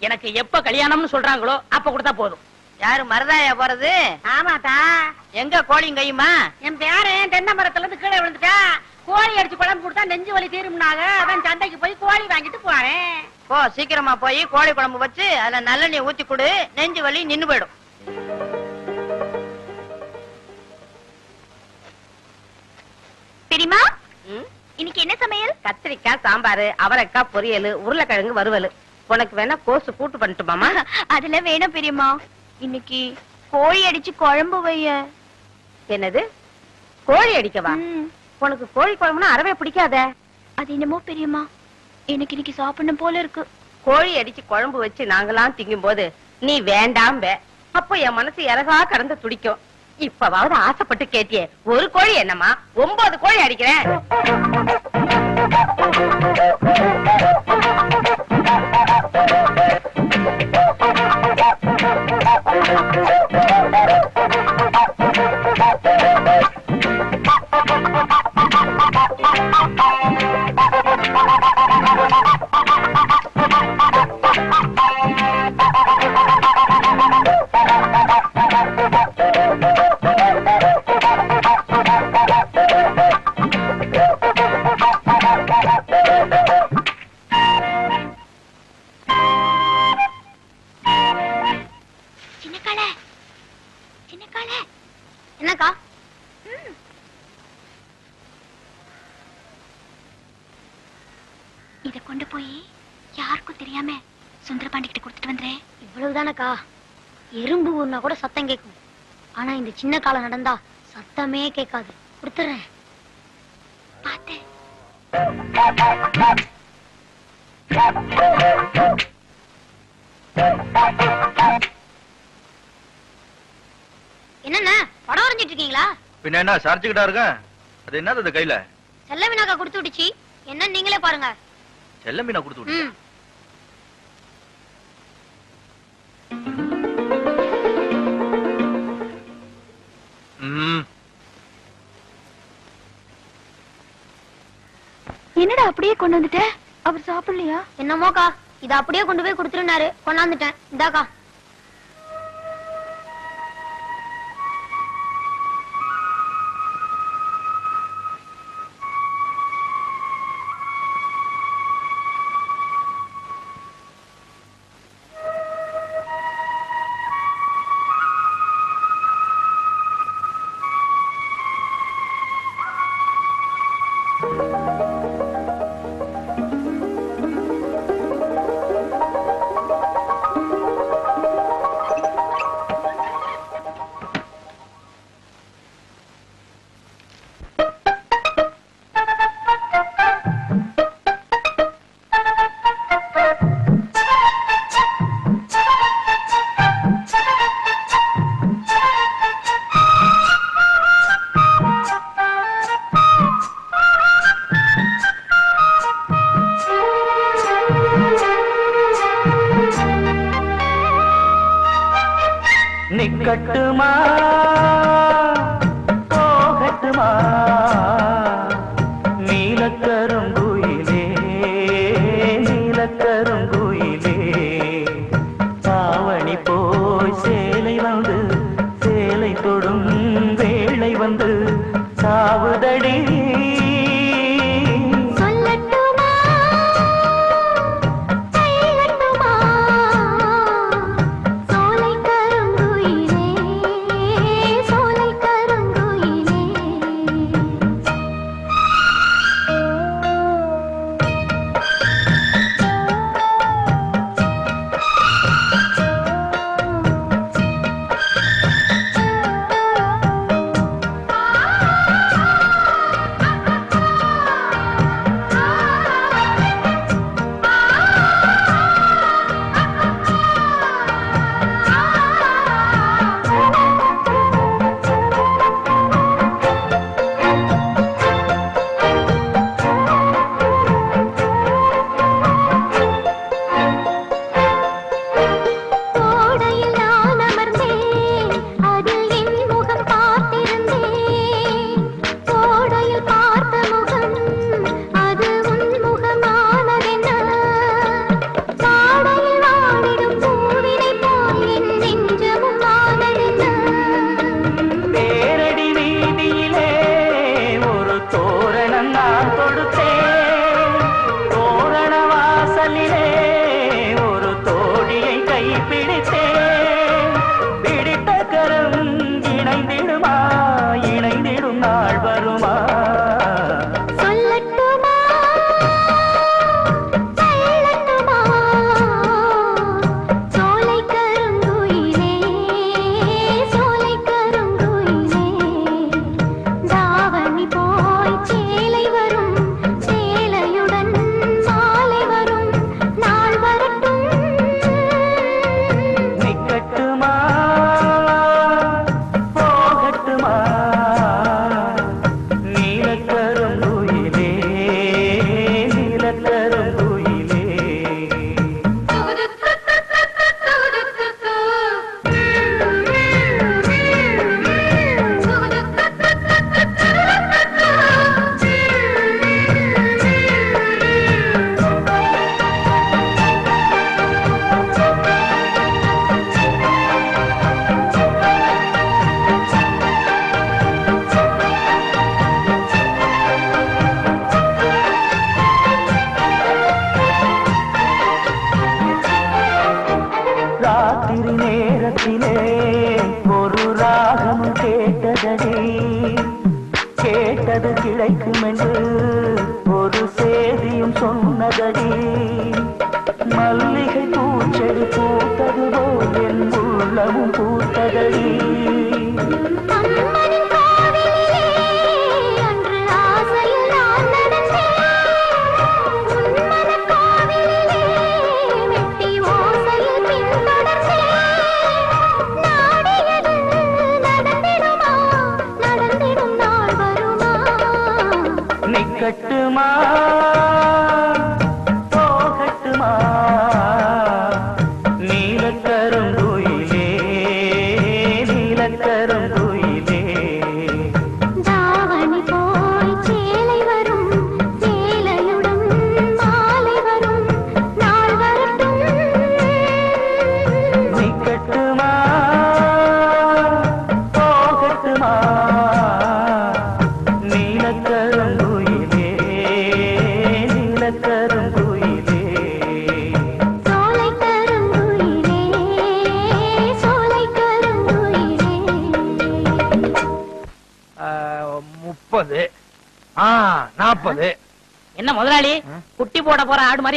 எனக்கு எப்ப கல்யாணம்னு சொல்றாங்களோ அப்ப கொடுத்தா போதும். யாரு மருதாயா போறது? ஆமாட்டா எங்க கோழியும் கையுமா? என் பேரன் தென்னை மரத்துல இருந்து கீழே விழுந்துட்டா. கோழி அடிச்சு குழம்பு கொடுத்தா நெஞ்சு வலி தீரும்னாங்க அதான் சந்தைக்கு போய் கோழி வாங்கிட்டு போறேன். போ சீக்கிரமா போய் கோழி குழம்பு வச்சு அதுல நல்லெண்ணெய் ஊத்தி கொடு. நெஞ்சு வலி நின்னு போயிடும். தெரியுமா? இன்னைக்கு என்ன சமையல்? கத்திரிக்காய் சாம்பார் அவரைக்காய் பொரியல் உருளைக்கிழங்கு வறுவல். உனக்கு வேணா கோசு கூட்டு பண்ணட்டுமாமா அதுல வேணும் பெரியம்மா. இன்னைக்கு கோழி அடிச்சு குழம்பு வைய. என்னது? கோழி அடிக்கவா? உனக்கு கோழி குழம்புனா அறவே பிடிக்காதே. அது என்னமோ பெரியம்மா. எனக்கு இன்னைக்கு சாப்பிடணும் போல இருக்கு. கோழி அடிச்சு குழம்பு வச்சு நாங்களாம் திங்கும் போது நீ வேண்டாம் அப்போ என் மனசு இறகா கடந்து துடிக்கும். இப்பவாவது ஆசைப்பட்டு கேட்டியே. ஒரு கோழி என்னம்மா? ஒன்பது கோழி அடிக்கிறேன். சின்ன காலம் நடந்தா சத்தமே கேட்காது. கொடுத்துறேன். என்னண்ணா படம் வரைஞ்சிட்டு இருக்கீங்களா? பின்ன என்ன சரிச்சுக்கிட்டா இருக்கேன் அது என்னது அது கையில? செல்ல வினாக்கா கொடுத்து விட்டுச்சு. என்ன நீங்களே பாருங்க. செல்ல மீனா கொடுத்து விட்டு என்னடா அப்படியே கொண்டு வந்துட்ட? அவர் சாப்பிடலையா? என்னமோக்கா இத அப்படியே கொண்டு போய் கொடுத்துருனாரு கொண்டாந்துட்டேன். இந்தாக்கா.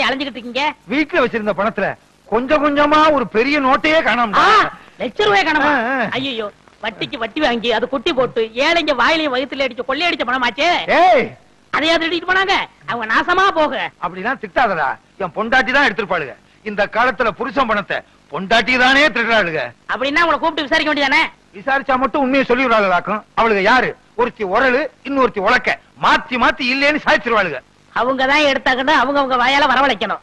மாதிரி அலைஞ்சுகிட்டு இருக்கீங்க? வீட்டுல வச்சிருந்த பணத்துல கொஞ்சம் கொஞ்சமா ஒரு பெரிய நோட்டையே காணாம. லட்ச ரூபாய் கணமா. ஐயோ வட்டிக்கு வட்டி வாங்கி அது குட்டி போட்டு ஏழைங்க வாயிலையும் வயித்துல அடிச்சு கொள்ளையடிச்ச பணமாச்சே? அதையா திருடிட்டு போனாங்க? அவங்க நாசமா போக. அப்படிலாம் திட்டாதடா. என் பொண்டாட்டி தான் எடுத்திருப்பாளுங்க. இந்த காலத்துல புருஷன் பணத்தை பொண்டாட்டி தானே திருடுறாளுங்க. அப்படின்னா உங்களை கூப்பிட்டு விசாரிக்க வேண்டியதானே? விசாரிச்சா மட்டும் உண்மையை சொல்லிவிடாளாக்கும் அவளுங்க யாரு? ஒருத்தி உரலு இன்னொருத்தி உலக்க. மாத்தி மாத்தி இல்லேன்னு சாய்ச்சிருவாளுங்க. அவங்க தான் எடுத்தாங்கன்னு அவங்க அவங்க வாயால வரவழைக்கணும்.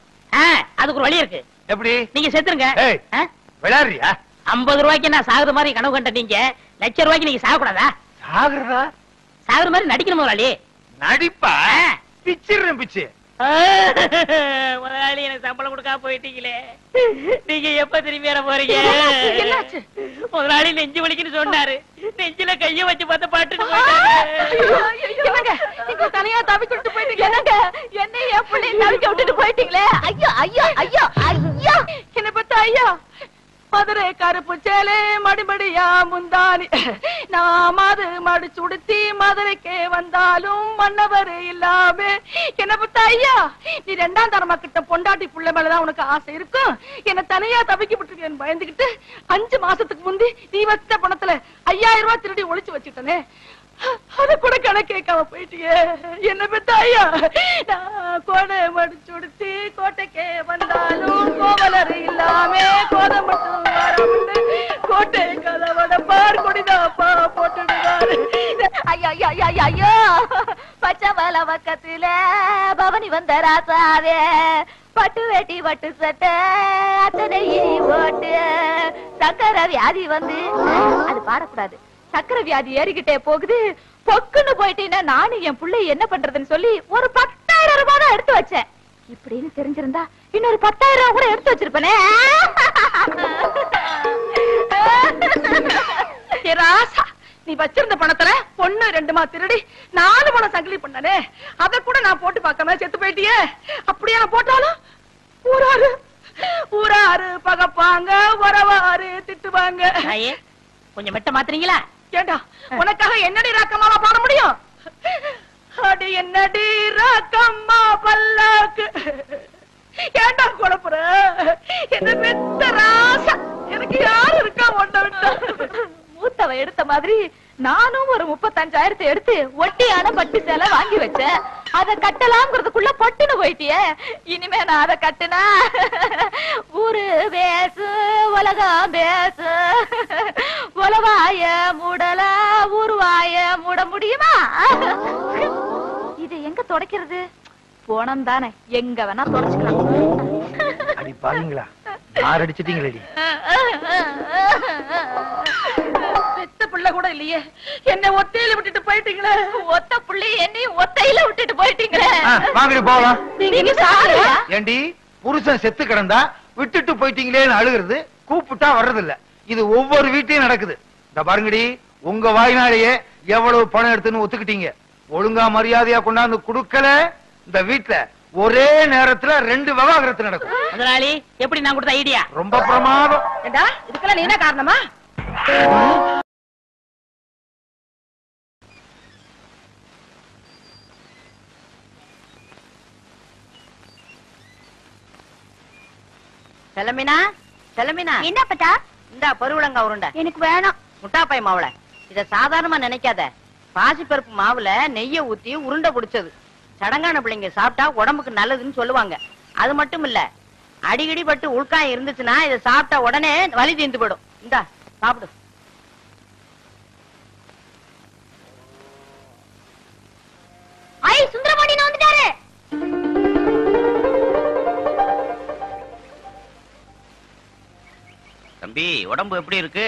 அதுக்கு ஒரு வழி இருக்கு. எப்படி? நீங்க செத்துருங்க? விளையாடுறியா? ஐம்பது ரூபாய்க்கு நான் சாகுற மாதிரி கனவு கண்ட நீங்க லட்ச ரூபாய்க்கு நீங்க சாகக்கூடாதா? சாகுறதா? சாகுற மாதிரி நடிக்கணும் முதலாளி. நடிப்பா. பிச்சிடுறேன் பிச்சு. முதலாளி எனக்கு சம்பளம் கொடுக்காம போயிட்டீங்களே. நீங்க எப்ப திரும்பி வர போறீங்க? முதலாளி நெஞ்சு வலிக்குன்னு சொன்னாரு. நெஞ்சில கைய வச்சு பார்த்த நீங்க தனியா தவிக்கிட்டு போயிட்டீங்க. என்னங்க? என்ன என் பிள்ளை தவிக்க விட்டுட்டு போயிட்டீங்களே? ஐயோ ஐயோ ஐயோ ஐயோ. என்ன பத்த ஐயா. மதுரை கருப்பு சேலே மடிமடியா முந்தானி. நாம் மது மடிச்சு உடுத்தி மதுரைக்கே வந்தாலும் மன்னவர் இல்லாம. என்ன பார்த்தா ஐயா நீ ரெண்டாம் தரமா கிட்ட பொண்டாட்டி புள்ள மேலதான் உனக்கு ஆசை இருக்கும். என்ன தனியா தவிக்க விட்டுருக்கேன் பயந்துகிட்டு அஞ்சு மாசத்துக்கு முந்தி நீ வச்ச பணத்துல ஐயாயிரம் ரூபாய் திருடி ஒழிச்சு வச்சுட்டனே. அத கூட கணக்கு கேட்காம போயிட்டியே. என்ன பெத்தாயா நான் கோடை மடிச்சு உடுத்தி கோட்டைக்கே வந்தாலும் கோவலர் இல்லாமே கோதை மட்டும் கோட்டை கதவட பார் கொடிதாப்பா போட்டுடுவாரு. ஐயோ ஐயா ஐயா ஐயோ, பச்சை பக்கத்துல பவனி வந்த ராசாவே. பட்டு வேட்டி பட்டு சட்டை அத்தனை போட்டு சக்கர வியாதி வந்து அது பாடக்கூடாது. சக்கரை வியாதி ஏறிக்கிட்டே போகுது. பொக்குன்னு போயிட்டீங்கன்னா நானும் என் புள்ளை என்ன பண்றதுன்னு சொல்லி ஒரு பத்தாயிரம் ரூபாய் தான் எடுத்து வச்சேன். இப்படின்னு தெரிஞ்சிருந்தா இன்னொரு பத்தாயிரம் ரூபாய் கூட எடுத்து வச்சிருப்பேனே. ராசா நீ வச்சிருந்த பணத்துல பொண்ணு ரெண்டுமா திருடி நாலு பணம் சங்கிலி பண்ணனே. அத கூட நான் போட்டு பார்க்காம செத்து போயிட்டியே. அப்படியே நான் போட்டாலும் ஊராரு ஊராரு பகப்பாங்க உறவாரு திட்டுவாங்க. கொஞ்சம் மெட்ட மாத்துறீங்களா? ஏண்டா உனக்காக என்னடி ராக்கம்மாவா பாட முடியும்? அடி என்னடி ராக்கம்மா பல்லாக்கு. ஏண்டா குழப்புற? என்ன பெத்த ராசா? எனக்கு யாரு இருக்கா ஒன்ன விட்டா? மூத்தவ எடுத்த மாதிரி நானும் ஒரு முப்பத்தஞ்சாயிரத்தை எடுத்து ஒட்டியான பட்டு சேலை வாங்கி வச்சேன். அத கட்டலாம்ங்கிறதுக்குள்ள பட்டுன்னு போயிட்டியே. இனிமே நான் அத கட்டுனா ஊரு பேசு உலகம் பேசு உலவாய மூடல ஊருவாய மூட முடியுமா? இது எங்க தொடக்கிறது? போனம் தானே எங்க வேணா தொடச்சுக்கலாம். அடி பாருங்களா? யார் அடிச்சிட்டீங்களடி பெத்த பிள்ளை கூட இல்லையே. என்ன ஒத்தையில விட்டுட்டு போயிட்டீங்களே. ஒத்த புள்ளி என்னையும் ஒத்தையில விட்டுட்டு போயிட்டீங்களே. ஆ, வாங்கடி போகலாம் நீங்க ஏண்டி புருஷன் செத்து கிடந்தா விட்டுட்டு போயிட்டீங்களேன்னு அழுகிறது கூப்பிட்டா வர்றது இல்ல இது ஒவ்வொரு வீட்லயும் நடக்குது. இந்த பாருங்கடி உங்க வாய்னாலேயே எவ்வளவு பணம் எடுத்துன்னு ஒத்துக்கிட்டீங்க. ஒழுங்கா மரியாதையா கொண்டாந்து கொடுக்கல இந்த வீட்ல. ஒரே நேரத்துல ரெண்டு விவாகரத்து நடக்கும். முதலாளி எப்படி நான் கொடுத்த ஐடியா ரொம்ப பிரமாதம். ஏண்டா இதுக்கெல்லாம் நீ என்ன காரணமா? செலமினா செலமினா. என்ன பட்டா? இந்தா பருவலங்கா உருண்டை. எனக்கு வேணாம். முட்டாப்பாய் மாவுல. இத சாதாரணமா நினைக்காத. பாசிப்பருப்பு மாவுல நெய்ய ஊத்தி உருண்டை பிடிச்சது. சடங்கான பிள்ளைங்க சாப்பிட்டா உடம்புக்கு நல்லதுன்னு சொல்லுவாங்க. அது மட்டும் இல்ல அடிக்கடி பட்டு உள்காயம் இருந்துச்சுன்னா இத சாப்பிட்டா உடனே வலி தீர்ந்து போயிடும். இந்தா சாப்பிடு. ஐ வந்துட்டாரு. தம்பி உடம்பு எப்படி இருக்கு?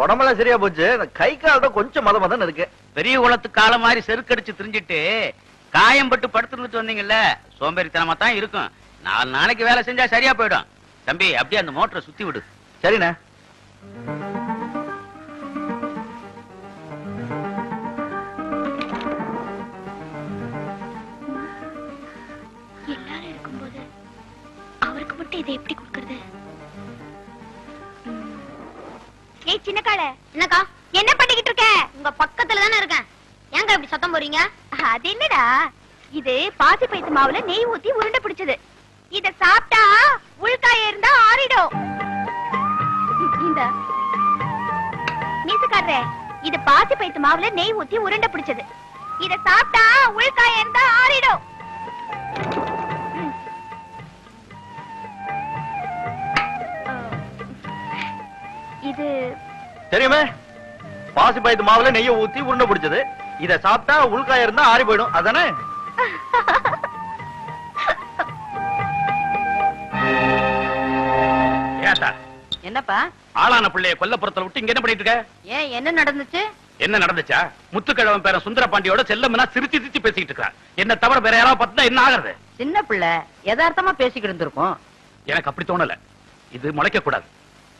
உடம்பெல்லாம் சரியா போச்சு. கை கால் தான் கொஞ்சம் மத மதம் இருக்கு. பெரிய குளத்து கால மாதிரி செருக்கடிச்சு திரிஞ்சிட்டு காயம் பட்டு படுத்துட்டு வந்தீங்கல்ல சோம்பேறித்தனமா தான் இருக்கும். நாலு நாளைக்கு வேலை செஞ்சா சரியா போயிடும். தம்பி அப்படியே அந்த மோட்டரை சுத்தி விடு. சரிண்ணே. எல்லாரும் இருக்கும்போது அவருக்கு மட்டும் இதை எப்படி கொடுக்கறது? ஏய் சின்ன கால என்னக்கா? என்ன பண்ணிக்கிட்டு இருக்க? உங்க பக்கத்துல தானே இருக்கேன். ஏங்க இப்படி சத்தம் போறீங்க அது என்னடா? இது பாசி பைத்து மாவுல நெய் ஊத்தி உருண்டை பிடிச்சது. இத சாப்பிட்டா உள்காய இருந்தா ஆறிடும். இந்த மீசுக்காரரே இது பாசி பைத்து மாவுல நெய் ஊத்தி உருண்டை பிடிச்சது. இத சாப்பிட்டா உள்காய இருந்தா ஆறிடும். இது தெரியுமே? பாசி பயத்து மாவுல நெய்ய ஊத்தி உருண்டை பிடிச்சது. இத சாப்பிட்டா உள்காய இருந்தா ஆறி போயிடும். அதானே? என்னப்பா? ஆளான பிள்ளைய கொல்லப்புறத்துல விட்டு இங்க என்ன பண்ணிட்டு இருக்க? ஏன் என்ன நடந்துச்சு? என்ன நடந்துச்சா? முத்துக்கிழவன் பேரன் சுந்தர பாண்டியோட செல்லம்னா சிரிச்சு சிரிச்சு பேசிக்கிட்டு இருக்கா. என்ன தவிர வேற யாராவது பார்த்தா என்ன ஆகுறது சின்ன பிள்ளை யதார்த்தமா பேசிக்கிட்டு இருந்திருக்கோம். எனக்கு அப்படி தோணல. இது முளைக்க கூடாது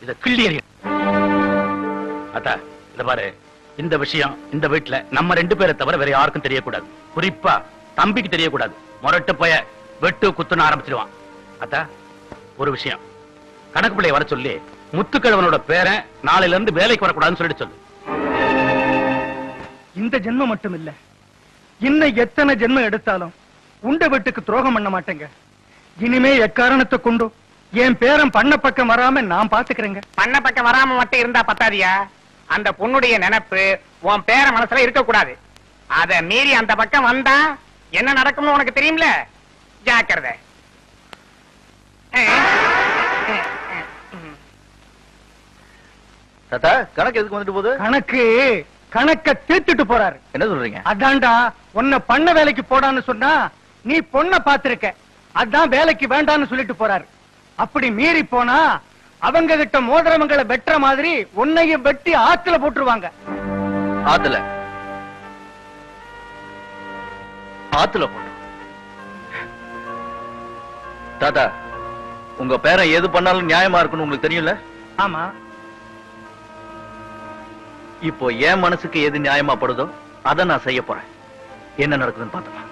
இத கிள்ளி அத்தா இத பாரு. இந்த விஷயம் இந்த வீட்டுல நம்ம ரெண்டு பேரை தவிர வேற யாருக்கும் தெரியக்கூடாது. குறிப்பா தம்பிக்கு தெரியக்கூடாது. முரட்டு போய வெட்டு குத்துன்னு ஆரம்பிச்சிடுவான் அத்தா ஒரு விஷயம். கணக்கு பிள்ளைய வர சொல்லி முத்துக்கிழவனோட பேரன் நாளையில இருந்து வேலைக்கு வரக்கூடாதுன்னு சொல்லிட்டு சொல்லு. இந்த ஜென்மம் மட்டும் இல்ல. இன்னும் எத்தனை ஜென்மம் எடுத்தாலும் உண்ட வீட்டுக்கு துரோகம் பண்ண மாட்டேங்க. இனிமே எக்காரணத்தை கொண்டு என் பேரன் பண்ண பக்கம் வராம நான் பாத்துக்கிறேங்க. பண்ண பக்கம் வராம மட்டும் இருந்தா பத்தாதியா? அந்த பொண்ணுடைய நினைப்பு உன் பேர மனசுல இருக்க கூடாது அத மீறி அந்த பக்கம் வந்தா என்ன நடக்கும்னு உனக்கு தெரியும்ல? ஜாக்கிரதை. தாத்தா கணக்கு எதுக்கு வந்துட்டு போகுது? கணக்கு கணக்க தீர்த்துட்டு போறாரு. என்ன சொல்றீங்க? அதான்டா உன்னை பண்ண வேலைக்கு போடான்னு சொன்னா நீ பொண்ண பாத்திருக்க அதான் வேலைக்கு வேண்டான்னு சொல்லிட்டு போறாரு. அப்படி மீறி போனா அவங்க கிட்ட மோதிரவங்களை வெட்டுற மாதிரி உன்னையும் வெட்டி ஆத்துல போட்டுருவாங்க. ஆத்துல. ஆத்துல போட்டு. தாத்தா உங்க பேரன் எது பண்ணாலும் நியாயமா இருக்குன்னு உங்களுக்கு தெரியும்ல? ஆமா. இப்போ என் மனசுக்கு எது நியாயமா படுதோ அதை நான் செய்ய போறேன். என்ன நடக்குதுன்னு பாத்துக்கலாம்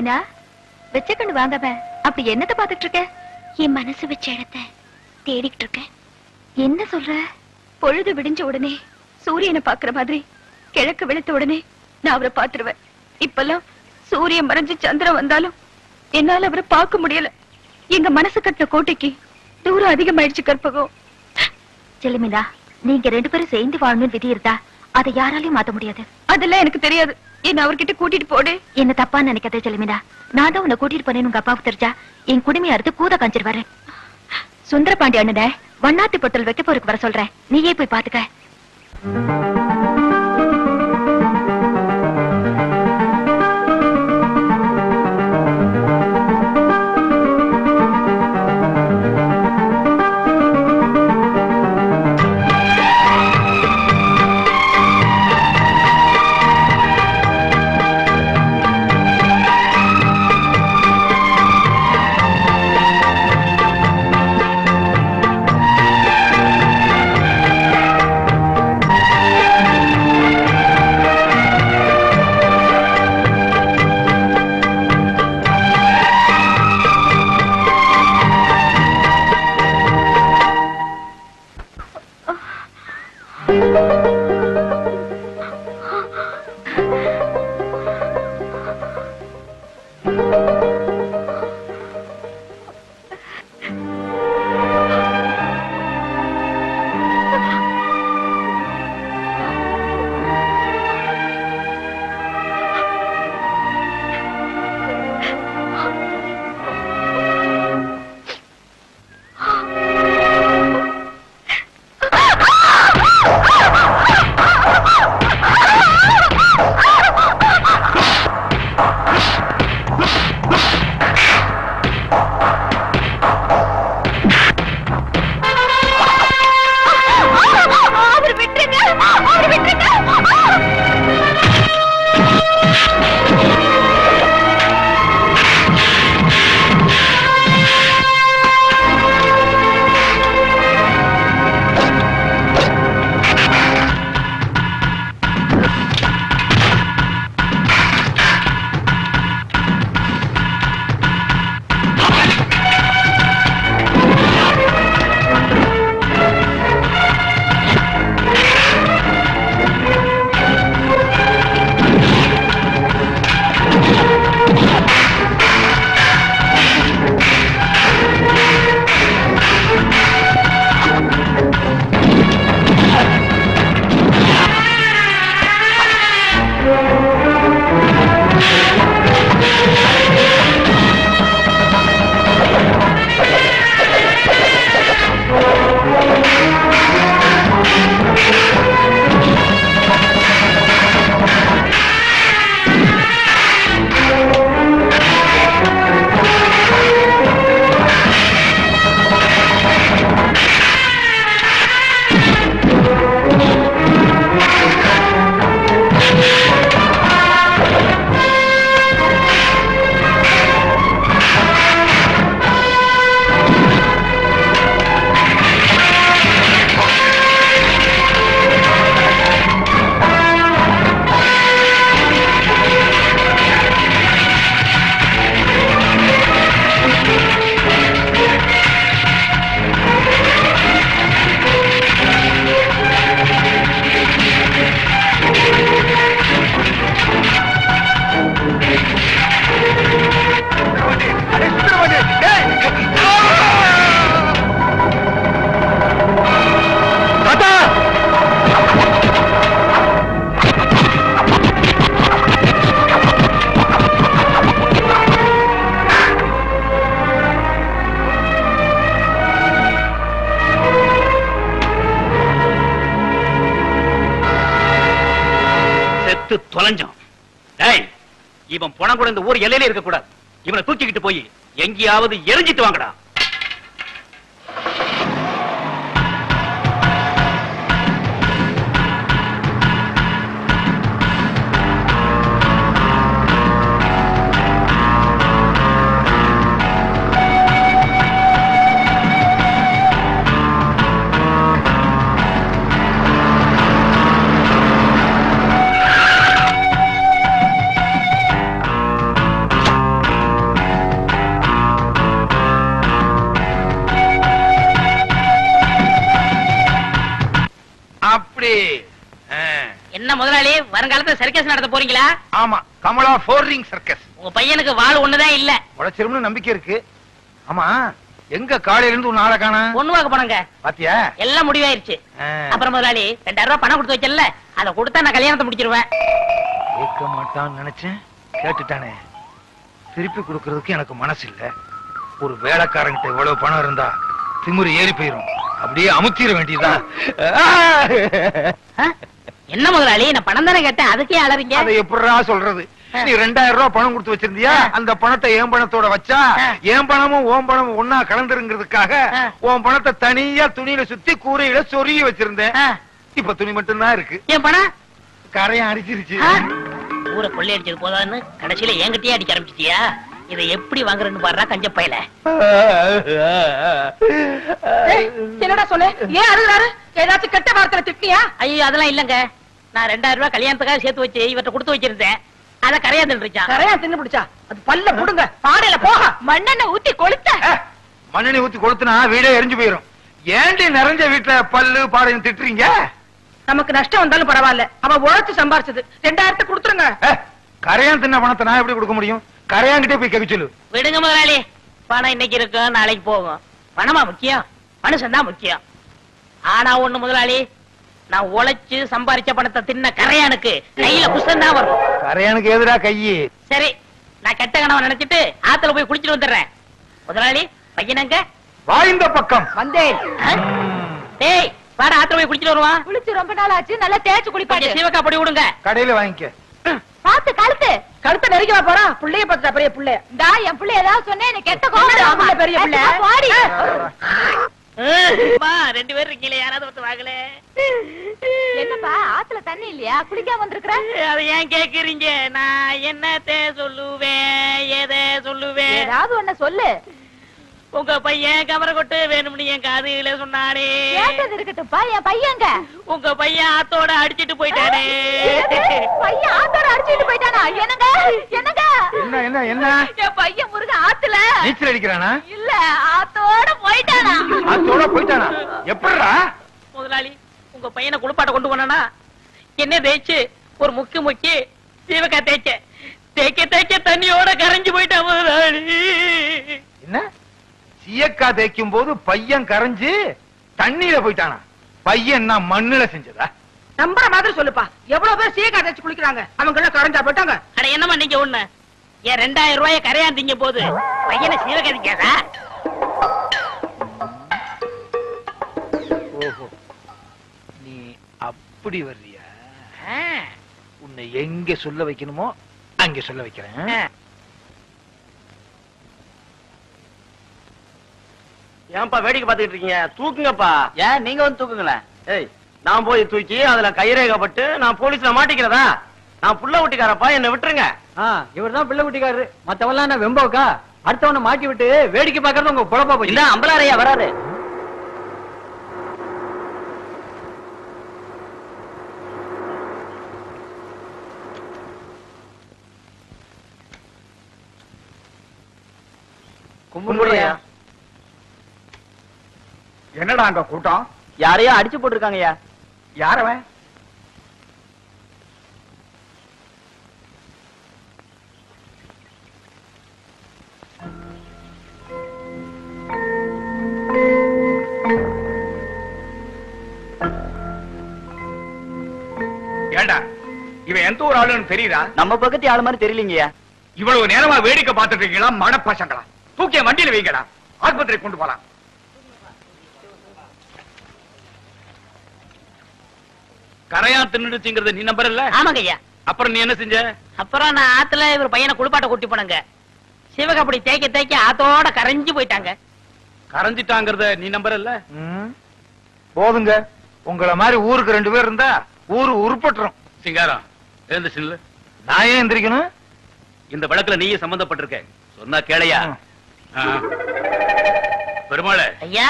செலமினா வச்ச கண்ணு வாங்காம அப்படி என்னத்த பாத்துட்டு இருக்க? என் மனசு வச்ச இடத்த தேடிக்கிட்டு இருக்கேன். என்ன சொல்ற? பொழுது விடிஞ்ச உடனே சூரியனை பாக்குற மாதிரி கிழக்கு வெளுத்த உடனே நான் அவரை பாத்துருவேன் இப்பெல்லாம் சூரியன் மறைஞ்சு சந்திரன் வந்தாலும் என்னால அவரை பார்க்க முடியல. எங்க மனசு கட்டின கோட்டைக்கு தூரம் அதிகமாயிடுச்சு கற்பகம். செல்லுமினா நீங்க ரெண்டு பேரும் சேர்ந்து வாழணும்னு விதி இருந்தா அதை யாராலையும் மாத்த முடியாது. அதெல்லாம் எனக்கு தெரியாது. என்ன அவர்கிட்ட கூட்டிட்டு போடு. என்ன தப்பா நினைக்காத செல்லுமினா நான் தான் உன்னை கூட்டிட்டு போனேன் உங்க அப்பாவுக்கு தெரிஞ்சா என் குடுமையை அறுத்து கூத காஞ்சிருவாரு. சுந்தரபாண்டி அண்ணன வண்ணாத்தி பொட்டல் வைக்க போருக்கு வர சொல்றேன். நீயே போய் பாத்துக்க. இவன் பணம் கூட இந்த ஊர் எல்லையில இருக்க கூடாது இவனை தூக்கிக்கிட்டு போய் எங்கேயாவது எரிஞ்சிட்டு வாங்கடா. வருங்காலத்துல சர்க்கஸ் நடத்த போறீங்களா? ஆமா கமலா ஃபோர் ரிங் சர்க்கஸ் உங்க பையனுக்கு வாழ் ஒண்ணுதான் இல்ல. உழைச்சிரும்னு நம்பிக்கை இருக்கு. ஆமா எங்க காலையில இருந்து ஒரு நாளை காணா? பொண்ணு வாங்க போனங்க பாத்தியா? எல்லாம் முடிவாயிருச்சு. அப்புறம் முதலாளி ரெண்டாயிரம் ரூபாய் பணம் கொடுத்து வச்சல அதை கொடுத்தா நான் கல்யாணத்தை முடிச்சிருவேன். கேட்க மாட்டான்னு நினைச்சேன். கேட்டுட்டானே. திருப்பி கொடுக்கறதுக்கு எனக்கு மனசு இல்ல. ஒரு வேலைக்காரங்கிட்ட இவ்வளவு பணம் இருந்தா திமிரு ஏறி போயிரும். அப்படியே அமுத்திர வேண்டியதா? என்ன முதலாளி? நான் பணம் தானே கேட்டேன். அதுக்கே அலறீங்க. அதை எப்படிடா சொல்றது? நீ ரெண்டாயிரம் ரூபாய் பணம் கொடுத்து வச்சிருந்தியா? அந்த பணத்தை என் பணத்தோட வச்சா? என் பணமும் ஓன் பணமும் ஒன்னா கலந்துருங்கிறதுக்காக உன் பணத்தை தனியா துணியில சுத்தி கூரையில சொருகி வச்சிருந்தேன். இப்ப துணி மட்டும்தான் இருக்கு. என் பணம்? கரையான் அடிச்சிருச்சு. ஊரை கொள்ளையடிச்சது போதான்னு கடைசியில என்கிட்டயே அடிக்க ஆரம்பிச்சிட்டியா? இதை எப்படி வாங்குறேன்னு பாடுறா கஞ்ச பையல. என்னடா சொல்லு ஏன் அழுகுறாரு? ஏதாச்சும் கெட்ட வார்த்தை திட்டியா ஐயோ அதெல்லாம் இல்லங்க. நான் ரெண்டாயிரம் ரூபாய் கல்யாணத்துக்காக சேர்த்து வச்சு இவர்ட்ட கொடுத்து வச்சிருந்தேன். அத கரையா தின்றுச்சான் கரையா தின்னு பிடிச்சா? அது பல்ல புடுங்க. பாடையில போக மண்ணெண்ண ஊத்தி கொளுத்த. மண்ணெண்ணி ஊத்தி கொளுத்துனா வீடே எரிஞ்சு போயிரும். ஏண்டி நிறைஞ்ச வீட்டுல பல்லு பாடையும் திட்டுறீங்க? நமக்கு நஷ்டம் வந்தாலும் பரவாயில்ல. அவ உழைச்சு சம்பாரிச்சது. ரெண்டாயிரத்தை கொடுத்துருங்க. கரையான் தின்ன பணத்தை நான் எப்படி கொடுக்க முடியும்? கரையான்கிட்டே போய் கேட்க சொல்லு. விடுங்க முதலாளி. பணம் இன்னைக்கு இருக்கும் நாளைக்கு போகும். பணமா முக்கியம்? மனுஷன் தான் முக்கியம். ஆனா ஒண்ணு முதலாளி நான் உழைச்சு சம்பாரிச்ச பணத்தை தின்ன கரையானுக்கு கையில புஷ்டம் தான் வரும். கரையானுக்கு எதிரா கையி சரி நான் கெட்ட கனவை நினைச்சிட்டு ஆத்துல போய் குளிச்சிட்டு வந்துடுறேன். முதலாளி பையனங்க வாய்ந்த பக்கம். வந்தேன். டேய் வாடா ஆத்துல போய் குளிச்சிட்டு வருவான். குளிச்சு ரொம்ப நாள் ஆச்சு நல்லா தேய்ச்சு குளிப்பாட்டு. கொஞ்சம் சீவக்கா பொடி விடுங்க. கடையில வாங்கிக்க. பாத்து கழுத்து. கழுத்தை நெருங்கி போறா. புள்ளைய பார்த்தா பெரிய புள்ளைய இந்தா என் பிள்ளை ஏதாவது சொன்னேன் கெட்ட புள்ள பெரிய புள்ள? ரெண்டு பேரும் இருக்கீங்களே யாராவது ஒருத்தர் வாங்கல என்னப்பா ஆத்துல தண்ணி இல்லையா? குளிக்காம வந்திருக்கிற? அதை ஏன் கேக்குறீங்க? நான் என்னத்த சொல்லுவேன் எதை சொல்லுவேன் ஏதாவது ஒண்ணு சொல்லு. உங்க பையன் கமர கொட்டு வேணும்னு என் காதுல சொன்னானே. கேட்டது இருக்கட்டும்ப்பா என் பையங்க உங்க பையன் ஆத்தோட அடிச்சிட்டு போயிட்டானே. பையன் ஆத்தோட அடிச்சுட்டு போயிட்டானா? என்னங்க? என்னங்க? என்ன என்ன என்ன? என் பையன் முருகன் ஆத்துல. நீச்சல் அடிக்கிறானா? இல்ல ஆத்தோட போயிட்டானா? அதோட போயிட்டானா? எப்படிடா முதலாளி உங்க பையனை குளிப்பாட்ட கொண்டு போனா என்ன தேய்ச்சு ஒரு முக்கு முக்கி சீவக்கா தேய்ச்ச தேய்க்க தேய்க்க தண்ணியோட கரைஞ்சு போயிட்டான் முதலாளி. என்ன? சீயக்கா தேய்க்கும் போது பையன் கரைஞ்சு தண்ணியில போயிட்டானா? பையன் நான் மண்ணுல செஞ்சதா? நம்புற மாதிரி சொல்லுப்பா. எவ்வளவு பேர் சீக்கா தேய்ச்சு குளிக்கிறாங்க? அவங்க எல்லாம் கரைஞ்சா போயிட்டாங்க. அட என்னம்மா நீங்க ஒண்ணு? என் ரெண்டாயிரம் ரூபாய கரையாந்தீங்க போது பையனை சீவகதிக்காதா ஓஹோ. நீ அப்படி வர்றியா? உன்னை எங்க சொல்ல வைக்கணுமோ அங்க சொல்ல வைக்கிறேன். ஏன்பா வேடிக்கை பார்த்துக்கிட்டு இருக்கீங்க? தூக்குங்கப்பா. ஏன் நீங்க வந்து தூக்குங்களேன் ஏய் நான் போய் தூக்கி அதுல கைரேகப்பட்டு நான் போலீஸ்ல மாட்டிக்கிறதா? நான் புள்ள ஊட்டிக்காரப்பா என்ன விட்டுருங்க. இவர் தான் பிள்ளை குட்டிக்காரரு. மத்தவெல்லாம் என்ன வெம்போக்கா? அடுத்தவனை மாட்டி விட்டு வேடிக்கை பாக்குறது உங்க குழப்பா போச்சு. இல்ல அம்பலாரையா வராது கும்பிடுறியா? என்னடா அங்க கூட்டம்? யாரையோ அடிச்சு போட்டிருக்காங்கய்யா. யாரவன்? ஏண்டா இவன் எந்த ஒரு ஆளுன்னு தெரியுதா? நம்ம பக்கத்து ஆளு மாதிரி தெரியலீங்கய்யா. இவ்வளவு நேரமா வேடிக்கை பார்த்துட்டு இருக்கீங்களா மடப்பசங்களா தூக்கிய வண்டியில வைங்கடா. ஆஸ்பத்திரி கொண்டு போலாம். கரையா தின்னுடுச்சுங்கிறது நீ நம்பர் இல்ல ஆமாங்க ஐயா. அப்புறம் நீ என்ன செஞ்ச? அப்புறம் நான் ஆத்துல இவர் பையனை குளிப்பாட்ட கூட்டி போனங்க. சிவகப்படி தேய்க்க தேய்க்க ஆத்தோட கரைஞ்சு போயிட்டாங்க. கரைஞ்சிட்டாங்கிறத நீ நம்பர் இல்ல போதுங்க. உங்கள மாதிரி ஊருக்கு ரெண்டு பேர் இருந்தா ஊரு உருப்பட்டுரும். சிங்காரம் எழுந்து சில்லு நான் ஏன் எந்திரிக்கணும்? இந்த வழக்குல நீயே சம்பந்தப்பட்டிருக்க. சொன்னா கேளையா. பெருமாளே ஐயா.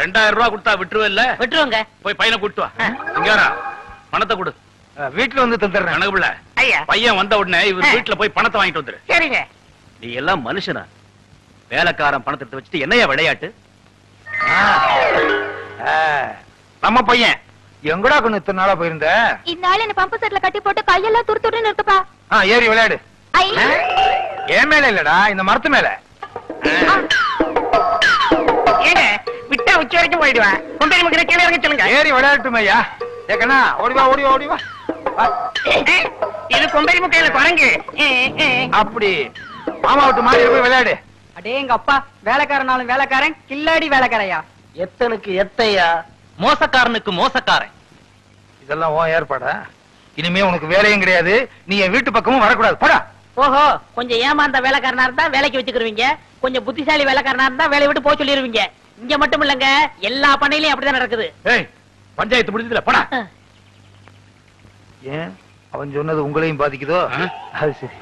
ரெண்டாயிரம் ரூபாய் கொடுத்தா விட்டுருவே இல்ல விட்டுருவோங்க. போய் பையனை கூட்டு வா. சிங்காரா பணத்தை கொடு. வீட்டுல வந்து தந்துடுறேன். ஐயா. பையன் வந்த உடனே இவர். வீட்டுல போய் பணத்தை வாங்கிட்டு வந்துரு. சரிங்க. நீ எல்லாம் மனுஷனா? வேலைக்காரன் பணத்தை எடுத்து வச்சுட்டு என்னையா விளையாட்டு? ஆ, நம்ம பையன். எங்கடா கொண்டு இத்தனை நாளா போயிருந்த? இந்நாள் என்ன பம்பு செட்ல கட்டி போட்டு கையெல்லாம் துரு துருன்னு இருக்குப்பா ஆ, ஏறி விளையாடு. என் மேல இல்லடா இந்த மரத்து மேல. ஏங்க விட்டா உச்சி வரைக்கும் போயிடுவேன் கொண்டு கீழே இறங்க சொல்லுங்க. ஏறி விளையாட்டுமே ஐயா ஏக்கண்ணா ஓடி வா ஓடி வா ஓடி வா. வா. இது கொம்பரி முக்கையில குரங்கு. அப்படி. மாமா விட்டு மாறி போய் விளையாடு. அடே எங்க அப்பா வேலைக்காரனாலும் வேலைக்காரன் கில்லாடி வேலைக்காரையா? எத்தனுக்கு எத்தையா? மோசக்காரனுக்கு மோசக்காரன். இதெல்லாம் உன் ஏற்பாடா? இனிமே உனக்கு வேலையும் கிடையாது. நீ என் வீட்டு பக்கமும் வரக்கூடாது. போடா. ஓஹோ கொஞ்சம் ஏமாந்த வேலைக்காரனா இருந்தா வேலைக்கு வச்சுக்கிருவீங்க. கொஞ்சம் புத்திசாலி வேலைக்காரனா இருந்தா வேலையை விட்டு போக சொல்லிருவீங்க. இங்க மட்டும் இல்லங்க எல்லா பண்ணையிலயும் அப்படிதான் நடக்குது. ஏய் பஞ்சாயத்து முடிஞ்சதுல போடா. ஏன்? அவன் சொன்னது உங்களையும் பாதிக்குதோ? அது சரி.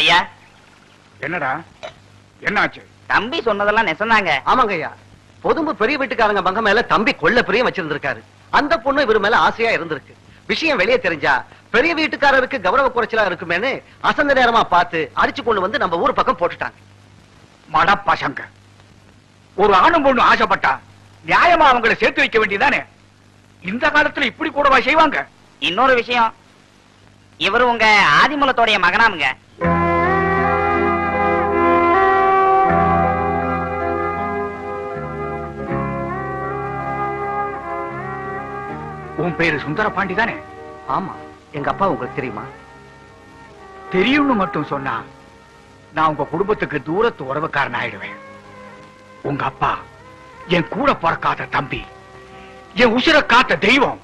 ஐயா. என்னடா? என்னாச்சு? தம்பி சொன்னதெல்லாம் நெசந்தாங்க. ஆமாங்க ஐயா. பொதும்பு பெரிய வீட்டுக்காரங்க பங்க மேல தம்பி கொள்ள பிரியம் வச்சிருந்திருக்காரு. அந்த பொண்ணு இவர் மேல ஆசையா இருந்திருக்கு. விஷயம் வெளியே தெரிஞ்சா பெரிய வீட்டுக்காரருக்கு கௌரவ குறைச்சலா இருக்குமேன்னு அசந்த நேரமா பார்த்து அடிச்சு கொண்டு வந்து நம்ம ஊர் பக்கம் போட்டுட்டாங்க. மட பசங்க ஒரு ஆணும் பொண்ணு ஆசைப்பட்டா நியாயமா அவங்களை சேர்த்து வைக்க வேண்டியதானே இந்த காலத்துல இப்படி கூடவா செய்வாங்க? இன்னொரு விஷயம். இவரு உங்க ஆதிமூலத்தோடைய மகனாமுங்க. உன் பேரு சுந்தர பாண்டி தானே ஆமா. எங்க அப்பா உங்களுக்கு தெரியுமா? தெரியும்னு மட்டும் சொன்னா நான் உங்க குடும்பத்துக்கு தூரத்து உறவுக்காரன் ஆயிடுவேன் உங்க அப்பா என் கூட பிறக்காத தம்பி என் உசிர காத்த தெய்வம்.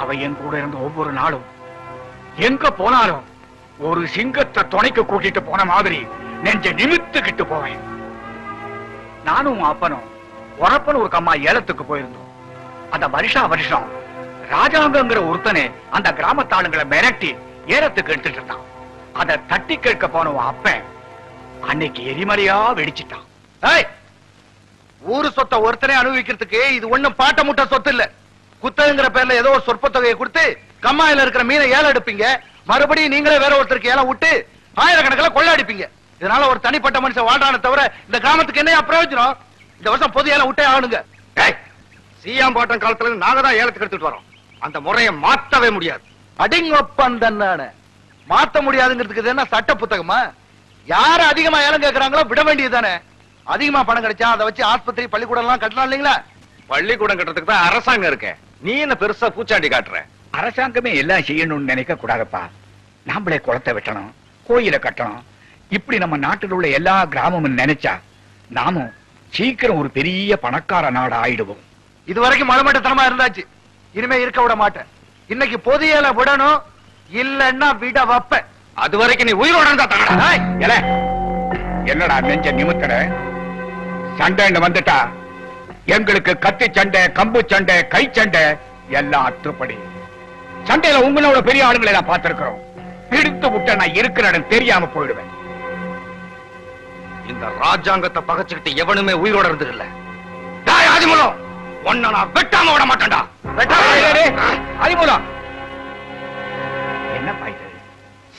அவ என் கூட இருந்த ஒவ்வொரு நாளும் எங்க போனாலும் ஒரு சிங்கத்தை துணைக்கு கூட்டிட்டு போன மாதிரி நெஞ்ச நிமித்துக்கிட்டு போவேன். நானும் அப்பனும் உறப்பன் ஒரு கம்மா ஏலத்துக்கு போயிருந்தோம். அந்த வருஷா வருஷம் ராஜாங்கங்கிற ஒருத்தனே அந்த கிராமத்தாளுங்களை மிரட்டி ஏலத்துக்கு எடுத்துட்டு இருந்தான். அதை தட்டி கேட்க போன அப்ப அப்பன் அன்னைக்கு எரிமலையா வெடிச்சிட்டான். ஏய், ஊரு சொத்தை ஒருத்தனே அனுபவிக்கிறதுக்கு இது ஒண்ணும் பாட்ட முட்டை சொத்து இல்ல. குத்தகங்கிற பேர்ல ஏதோ ஒரு சொற்ப தொகையை கொடுத்து கம்மாயில இருக்கிற மீனை ஏலம் எடுப்பீங்க. மறுபடியும் நீங்களே வேற ஒருத்தருக்கு ஏலம் விட்டு ஆயிரக்கணக்கில் கொள்ள அடிப்பீங்க இதனால ஒரு தனிப்பட்ட மனுஷன் வாழ்றான தவிர இந்த கிராமத்துக்கு என்ன பிரயோஜனம்? இந்த வருஷம் பொது ஏலம் விட்டே ஆகணுங்க. சீயாம் பாட்டம் காலத்துல நாங்க தான் ஏலத்துக்கு எடுத்துட்டு வரோம். அந்த முறையை மாத்தவே முடியாது. அடிங்கொப்பன் தன்னான மாத்த முடியாதுங்கிறதுக்கு என்ன சட்ட புத்தகமா? யார அதிகமா ஏலம் கேட்கிறாங்களோ விட வேண்டியதுதானே அதிகமா பணம் கிடைச்சா அதை வச்சு ஆஸ்பத்திரி பள்ளிக்கூடம் எல்லாம் கட்டலாம் இல்லீங்களா? பள்ளிக்கூடம் கட்டுறதுக்கு தான் அரசாங்கம் இருக்கு. நீ என்ன பெருசா பூச்சாண்டி காட்டுற? அரசாங்கமே எல்லாம் செய்யணும்னு நினைக்க கூடாதுப்பா. நாமளே குளத்தை வெட்டணும் கோயிலை கட்டணும். இப்படி நம்ம நாட்டில் உள்ள எல்லா கிராமமும் நினைச்சா நாமும் சீக்கிரம் ஒரு பெரிய பணக்கார நாடு ஆயிடுவோம். இது வரைக்கும் மலமட்டத்தனமா இருந்தாச்சு. இனிமே இருக்க விட மாட்டேன். இன்னைக்கு பொது ஏலம் விடணும் இல்லன்னா விட வைப்பேன். அது வரைக்கும் நீ உயிரோட இருந்தா ஏலே, என்னடா நெஞ்ச நிமித்தற சண்டைன்னு வந்துட்டா. எங்களுக்கு கத்தி சண்டை கம்பு சண்டை கை சண்டை எல்லாம் அத்துப்படி. சண்டையில உங்களோட பெரிய ஆளுங்களை நான் பார்த்திருக்கிறோம். பிடித்து விட்ட நான் இருக்கிற இடம் தெரியாம போயிடுவேன். இந்த ராஜாங்கத்தை பகச்சுக்கிட்டு எவனுமே உயிரோட இருந்தது இல்ல டாய் ஆதிமூலம் ஒன்ன நான் வெட்டாம விட மாட்டேன்டா. அதிமூலம் என்ன இது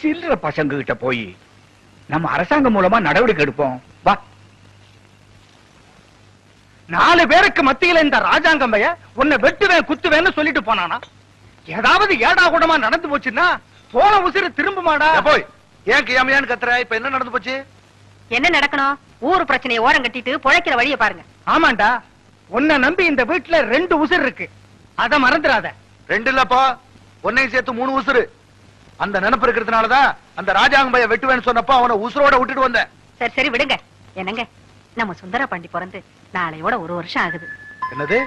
சில்லற பசங்க கிட்ட போய் நம்ம அரசாங்கம் மூலமா நடவடிக்கை எடுப்போம் வா நாலு பேருக்கு மத்தியில இந்த ராஜாங்கம் பைய உன்னை வெட்டுவேன் குத்துவேன்னு சொல்லிட்டு போனானா? ஏதாவது ஏடா கூடமா நடந்து போச்சுன்னா போன உசிறு திரும்புமாடா? போய். ஏன் கியாமையான்னு கத்துற? இப்ப என்ன நடந்து போச்சு? என்ன நடக்கணும்? ஊர் பிரச்சனையை ஓரம் கட்டிட்டு பொழைக்கிற வழியை பாருங்க. ஆமாண்டா. உன்னை நம்பி இந்த வீட்டுல ரெண்டு உசிர் இருக்கு. அத மறந்துடாத. ரெண்டு இல்லப்பா ஒன்னையும் சேர்த்து மூணு உசுரு அந்த நினைப்பு இருக்கிறதுனாலதான் அந்த ராஜாங்கம் பைய வெட்டுவேன்னு சொன்னப்போ அவனை உசுரோட விட்டுட்டு வந்தேன். சரி சரி விடுங்க. என்னங்க? நம்ம சுந்தர பாண்டி பிறந்து நாளையோட ஒரு வருஷம் ஆகுது. என்னது?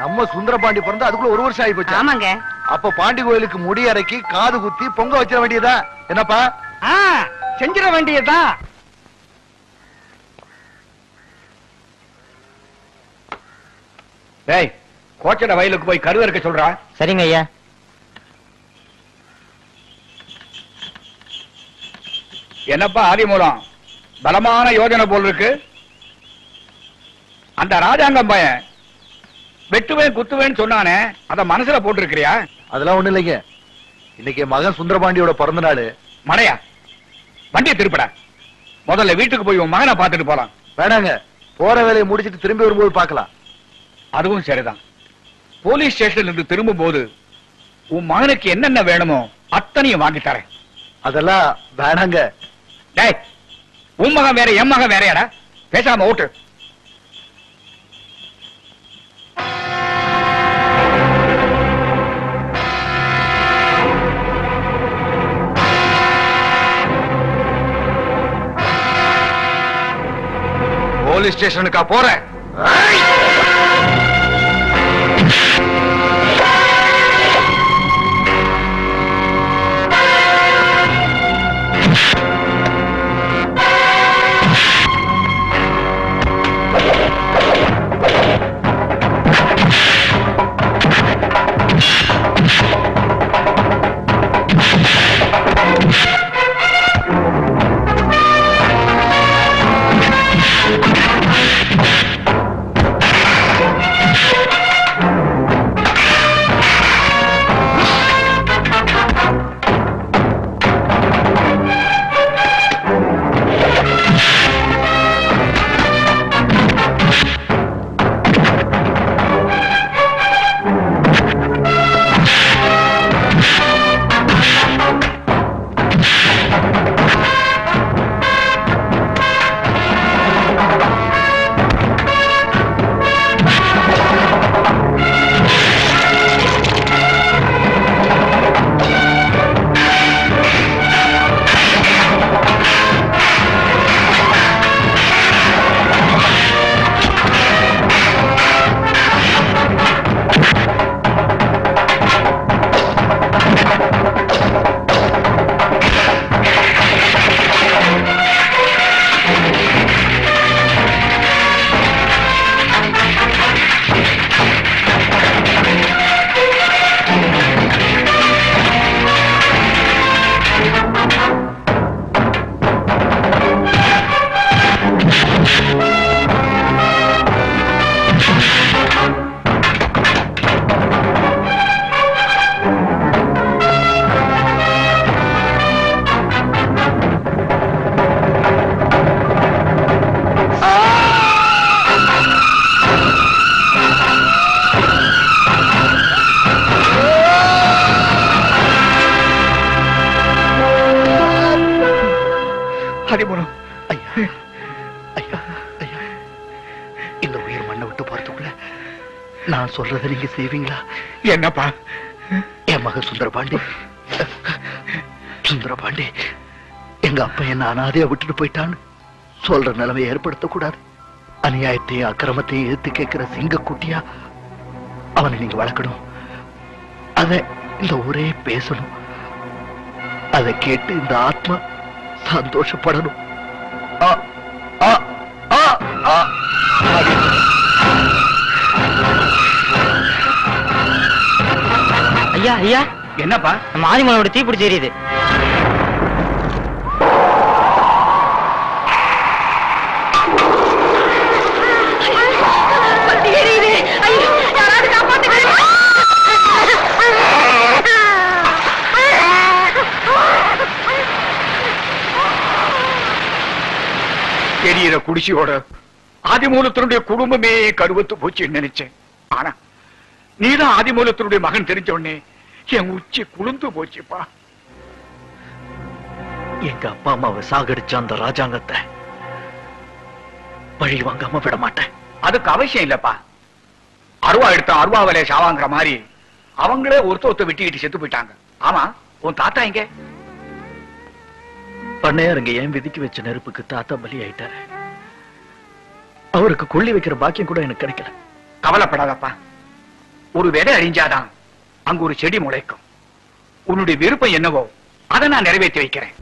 நம்ம சுந்தரபாண்டி பிறந்து அதுக்குள்ள ஒரு வருஷம் ஆகி போச்சு ஆமாங்க. அப்ப பாண்டி கோயிலுக்கு முடி இறக்கி காது குத்தி பொங்க வச்சிட வேண்டியதா? என்னப்பா? ஆ செஞ்சிட வேண்டியதுதான் டேய் கோச்சட வயலுக்கு போய் கருவ இருக்க சொல்றா. சரிங்க ஐயா. என்னப்பா ஆதிமூலம் பலமான யோஜனை போல் இருக்கு. அந்த ராஜாங்கம் பையன் வெட்டுவேன் குத்துவேன்னு சொன்னானே அத மனசுல போட்டிருக்கிறியா? அதெல்லாம் ஒண்ணு இல்லைங்க. இன்னைக்கு மகன் சுந்தரபாண்டியோட பிறந்த நாள். மடையா வண்டியை திருப்படா. முதல்ல வீட்டுக்கு போய் உன் மகனை பார்த்துட்டு போலாம். வேணாங்க. போற வேலையை முடிச்சிட்டு திரும்பி வரும்போது பார்க்கலாம். அதுவும் சரிதான். போலீஸ் ஸ்டேஷன்ல இருந்து திரும்பும் போது உன் மகனுக்கு என்னென்ன வேணுமோ அத்தனையும் வாங்கி தரேன். அதெல்லாம் வேணாங்க. டேய் உன் மகன் வேற என் மகன் வேறையாடா? பேசாம ஓட்டு. போலீஸ் ஸ்டேஷனுக்கா போறேன். சொல்றதை நீங்க செய்வீங்களா? என்னப்பா? என் மகன் சுந்தரபாண்டி. சுந்தரபாண்டி எங்க அப்பா என்ன அனாதையா விட்டுட்டு போயிட்டான்னு சொல்ற நிலைமை ஏற்படுத்தக்கூடாது. அநியாயத்தையும் அக்கிரமத்தையும் எதிர்த்து கேட்கிற சிங்கக்குட்டியா அவனை நீங்க வளர்க்கணும். அத இந்த ஊரே பேசணும். அதை கேட்டு இந்த ஆத்மா சந்தோஷப்படணும். என்னப்பா? நம்ம ஆதிமலோட தீப்பிடி தெரியுது எரியுது. எரியுது எரியிற குடிசையோட ஆதிமூலத்தினுடைய குடும்பமே கருவத்து போச்சு நினைச்சேன். ஆனா நீதான் ஆதிமூலத்தினுடைய மகன் தெரிஞ்ச உடனே என் உச்சி குளிந்து போச்சுப்பா. எங்க அப்பா அம்மாவை சாகடிச்ச அந்த ராஜாங்கத்தை பழி வாங்காம விட மாட்டேன். அதுக்கு அவசியம் இல்லப்பா. அருவா எடுத்த அருவா வேலையை சாவாங்கிற மாதிரி அவங்களே ஒருத்த ஒருத்த வெட்டிக்கிட்டு செத்து போயிட்டாங்க. ஆமா உன் தாத்தா எங்க? பண்ணையாருங்க ஏன் விதிக்கு வச்ச நெருப்புக்கு தாத்தா பலி ஆயிட்டாரு? அவருக்கு கொள்ளி வைக்கிற பாக்கியம் கூட எனக்கு கிடைக்கல. கவலைப்படாதப்பா. ஒரு வேலை அழிஞ்சாதான் அங்கு ஒரு செடி முளைக்கும். உன்னுடைய விருப்பம் என்னவோ அதை நான் நிறைவேற்றி வைக்கிறேன்.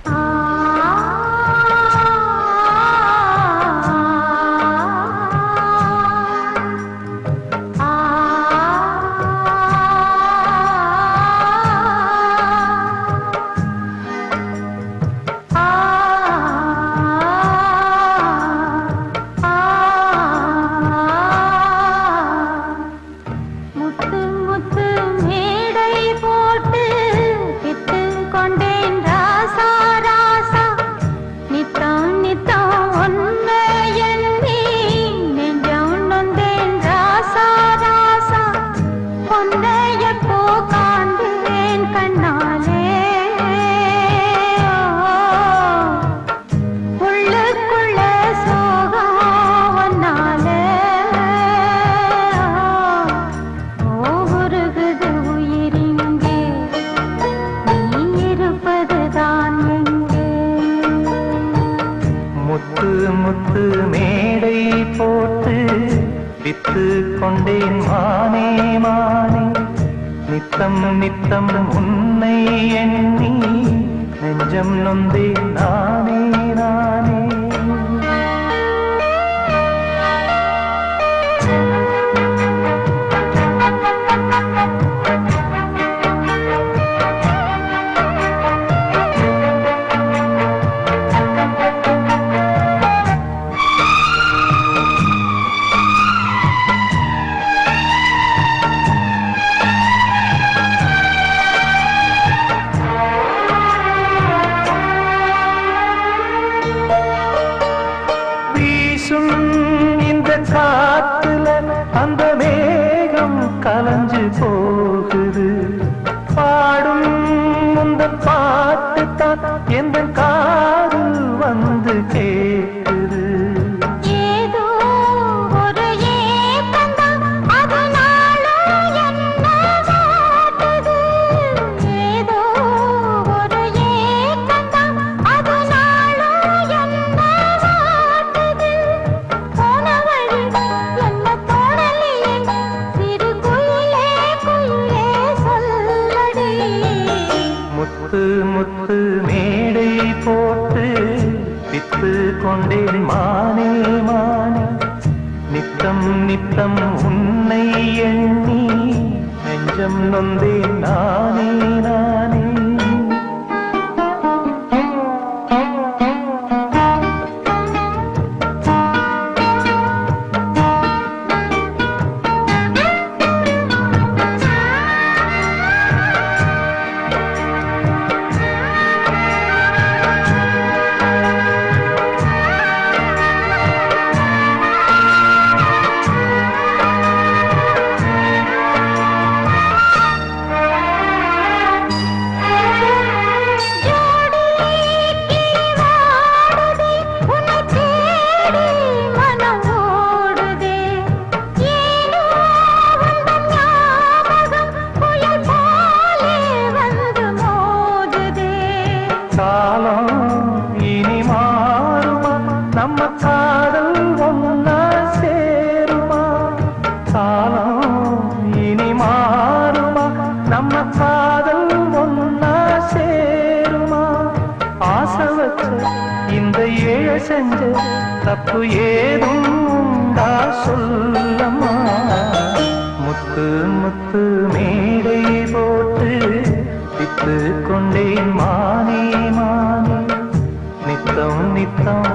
மானித்தம்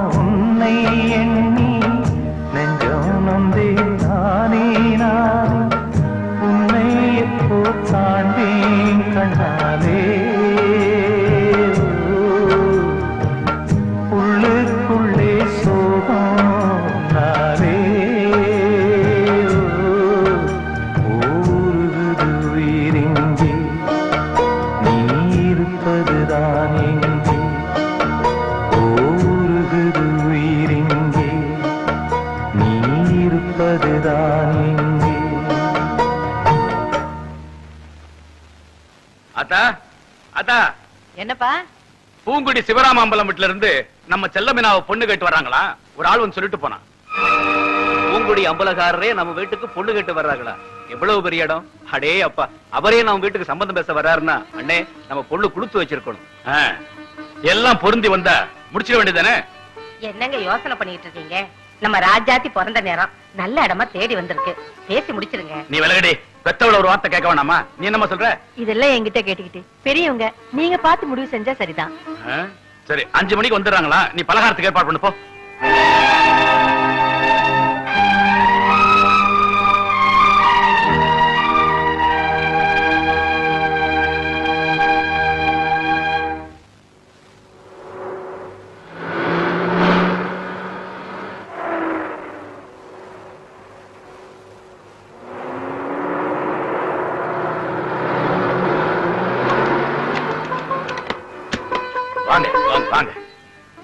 என்னப்பா? பூங்குடி சிவராமாம்பலம் வீட்டுல இருந்து நம்ம செல்லமினாவை பொண்ணு கேட்டு வர்றாங்களா? ஒரு ஆள் வந்து சொல்லிட்டு போனான் பூங்குடி அம்பலகாரரே நம்ம வீட்டுக்கு பொண்ணு கேட்டு வர்றாங்களா? எவ்வளவு பெரிய இடம்? அடே அப்பா அவரே நம்ம வீட்டுக்கு சம்பந்தம் பேச வர்றாருன்னா அண்ணே நம்ம பொண்ணு குடுத்து வச்சிருக்கணும். எல்லாம் பொருந்தி வந்தா முடிச்சிட வேண்டியதானே என்னங்க யோசனை பண்ணிட்டு இருக்கீங்க? நம்ம ராஜாத்தி பிறந்த நேரம் நல்ல இடமா தேடி வந்திருக்கு. பேசி முடிச்சிருங்க. நீ விலகடி. பெத்தவள ஒரு வார்த்தை கேட்க வேணாமா? நீ என்னமா சொல்ற? இதெல்லாம் என்கிட்ட கேட்டுக்கிட்டு. பெரியவங்க நீங்க பார்த்து முடிவு செஞ்சா சரிதான். சரி அஞ்சு மணிக்கு வந்துடுறாங்களா? நீ பலகாரத்துக்கு ஏற்பாடு பண்ணு போ.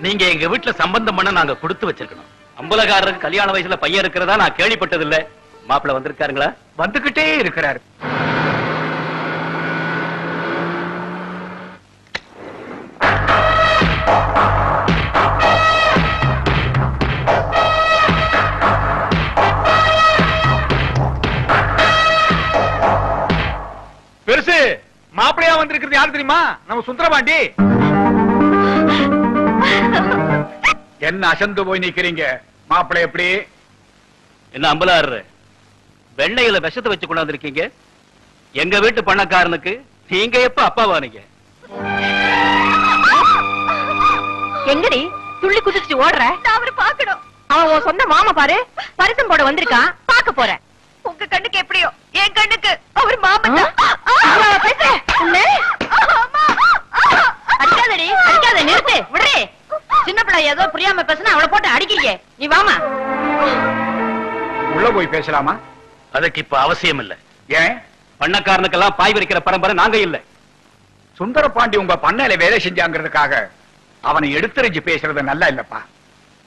நீங்க எங்க வீட்டுல சம்பந்தம் பண்ண நாங்க கொடுத்து வச்சிருக்கணும். அம்பலகாரருக்கு கல்யாண வயசுல பையன் இருக்கிறதா நான் கேள்விப்பட்டது இல்ல மாப்பிள்ள வந்திருக்காருங்களா? வந்துகிட்டே இருக்கிறாரு. பெருசு மாப்பிளையா வந்திருக்கிறது யாரு தெரியுமா? நம்ம சுந்தரபாண்டி. என்ன அசந்து போய் நிக்கிறீங்க மாப்பிள்ளை எப்படி என்ன அம்பலாறு வெண்ணையில விஷத்தை வச்சு கொண்டாந்துருக்கீங்க எங்க வீட்டு பணக்காரனுக்கு நீங்க எப்ப அப்பாவானீங்க எங்கடி துள்ளி குதிச்சு ஓடுற அவரு பாக்கணும் அவன் உன் சொந்த மாமா பாரு பரிசம் போட வந்திருக்கான் பாக்க போறேன் உங்க கண்ணுக்கு எப்படியோ என் கண்ணுக்கு அவர் மாமன் அடிக்காதடி அடிக்காத நிறுத்து விடுறே சின்ன பிள்ளை ஏதோ புரியாம பேசுனா அவளை போட்டு அடிக்கிறீங்க. நீ வாமா. உள்ள போய் பேசலாமா? அதுக்கு இப்ப அவசியம் இல்ல. ஏன்? பண்ணக்காரனுக்கெல்லாம் பாய் விரிக்கிற பரம்பரை நாங்க இல்ல. சுந்தரபாண்டி உங்க பண்ணையில வேலை செஞ்சாங்கிறதுக்காக அவனை எடுத்துரைஞ்சு பேசுறது நல்லா இல்லப்பா.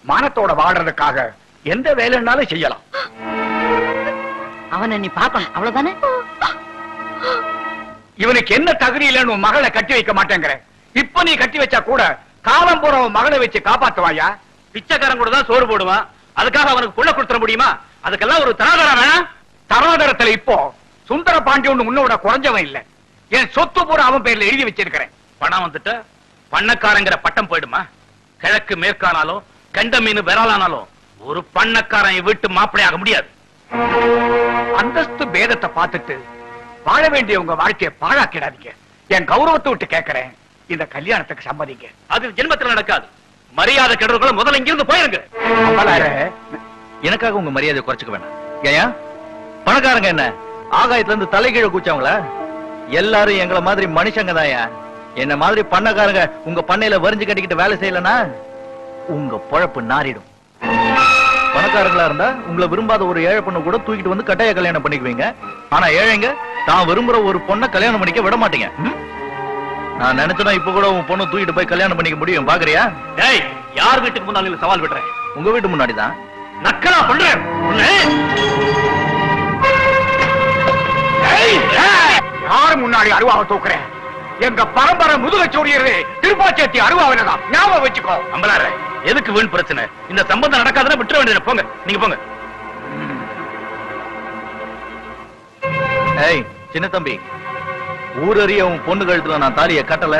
மானத்தோட வாழ்றதுக்காக எந்த வேலைன்னாலும் செய்யலாம். அவனை நீ பாக்கணும் அவ்வளவுதானே? இவனுக்கு என்ன தகுதி இல்லைன்னு மகளை கட்டி வைக்க மாட்டேங்கிற. இப்ப நீ கட்டி வச்சா கூட காலம் போற உன் மகளை வச்சு காப்பாத்துவாயா? பிச்சைக்காரன் கூட தான் சோறு போடுவான். அதுக்காக அவனுக்கு புள்ள கொடுத்துட முடியுமா? அதுக்கெல்லாம் ஒரு தராதரம் தராதரத்துல இப்போ சுந்தர பாண்டி ஒண்ணு முன்னோட குறைஞ்சவன் இல்ல. என் சொத்து பூரா அவன் பேர்ல எழுதி வச்சிருக்கிறேன். பணம் வந்துட்டு? பண்ணக்காரங்கிற பட்டம் போயிடுமா? கிழக்கு மேற்கானாலும் கெண்ட மீன் விரலானாலும் ஒரு பண்ணக்காரன் வீட்டு மாப்பிளையாக முடியாது. அந்தஸ்து பேதத்தை பார்த்துட்டு வாழ வேண்டிய உங்க வாழ்க்கையை பாழாக்கிடாதீங்க. என் கௌரவத்தை விட்டு கேட்கிறேன். இந்த கல்யாணத்துக்கு சம்மதிங்க. அது ஜென்மத்தில் நடக்காது. மரியாதை கெடுறவங்களும் முதல்ல இங்கிருந்து போயிருங்க. எனக்காக உங்க மரியாதை குறைச்சுக்க வேணாம். பணக்காரங்க என்ன? ஆகாயத்துல இருந்து தலைகீழ கூச்சவங்களா எல்லாரும் எங்கள மாதிரி மனுஷங்க தாயா என்ன மாதிரி பண்ணக்காரங்க உங்க பண்ணையில வரிஞ்சு கட்டிக்கிட்டு வேலை செய்யலனா உங்க பொழப்பு நாறிடும். பணக்காரங்களா இருந்தா உங்களை விரும்பாத ஒரு ஏழை பொண்ணு கூட தூக்கிட்டு வந்து கட்டாய கல்யாணம் பண்ணிக்குவீங்க. ஆனா ஏழைங்க தான் விரும்புற ஒரு பொண்ணை கல்யாணம் பண்ணிக்க விட மாட்டீங்க? நான் நினைச்சனா இப்ப கூட உன் பொண்ணு தூக்கிட்டு போய் கல்யாணம் பண்ணிக்க முடியும். பாக்குறியா? டேய் யார் வீட்டுக்கு முன்னாலும் சவால் விடுறேன் உங்க வீட்டு முன்னாடி தான் நக்கலா பண்றேன் உன்னை. யார் முன்னாடி அருவாவை தூக்குறேன் எங்க பரம்பரை முதுக சூரியரு திருப்பாச்சேத்தி அருவாவில தான் ஞாபகம் வச்சுக்கோ. அம்பலார எதுக்கு வீண் பிரச்சனை? இந்த சம்பந்தம் நடக்காதுன்னா விட்டுற வேண்டியது. போங்க நீங்க போங்க. ஏய் சின்ன தம்பி ஊரறிய உன் பொண்ணு கழுத்துல நான் தாலிய கட்டல.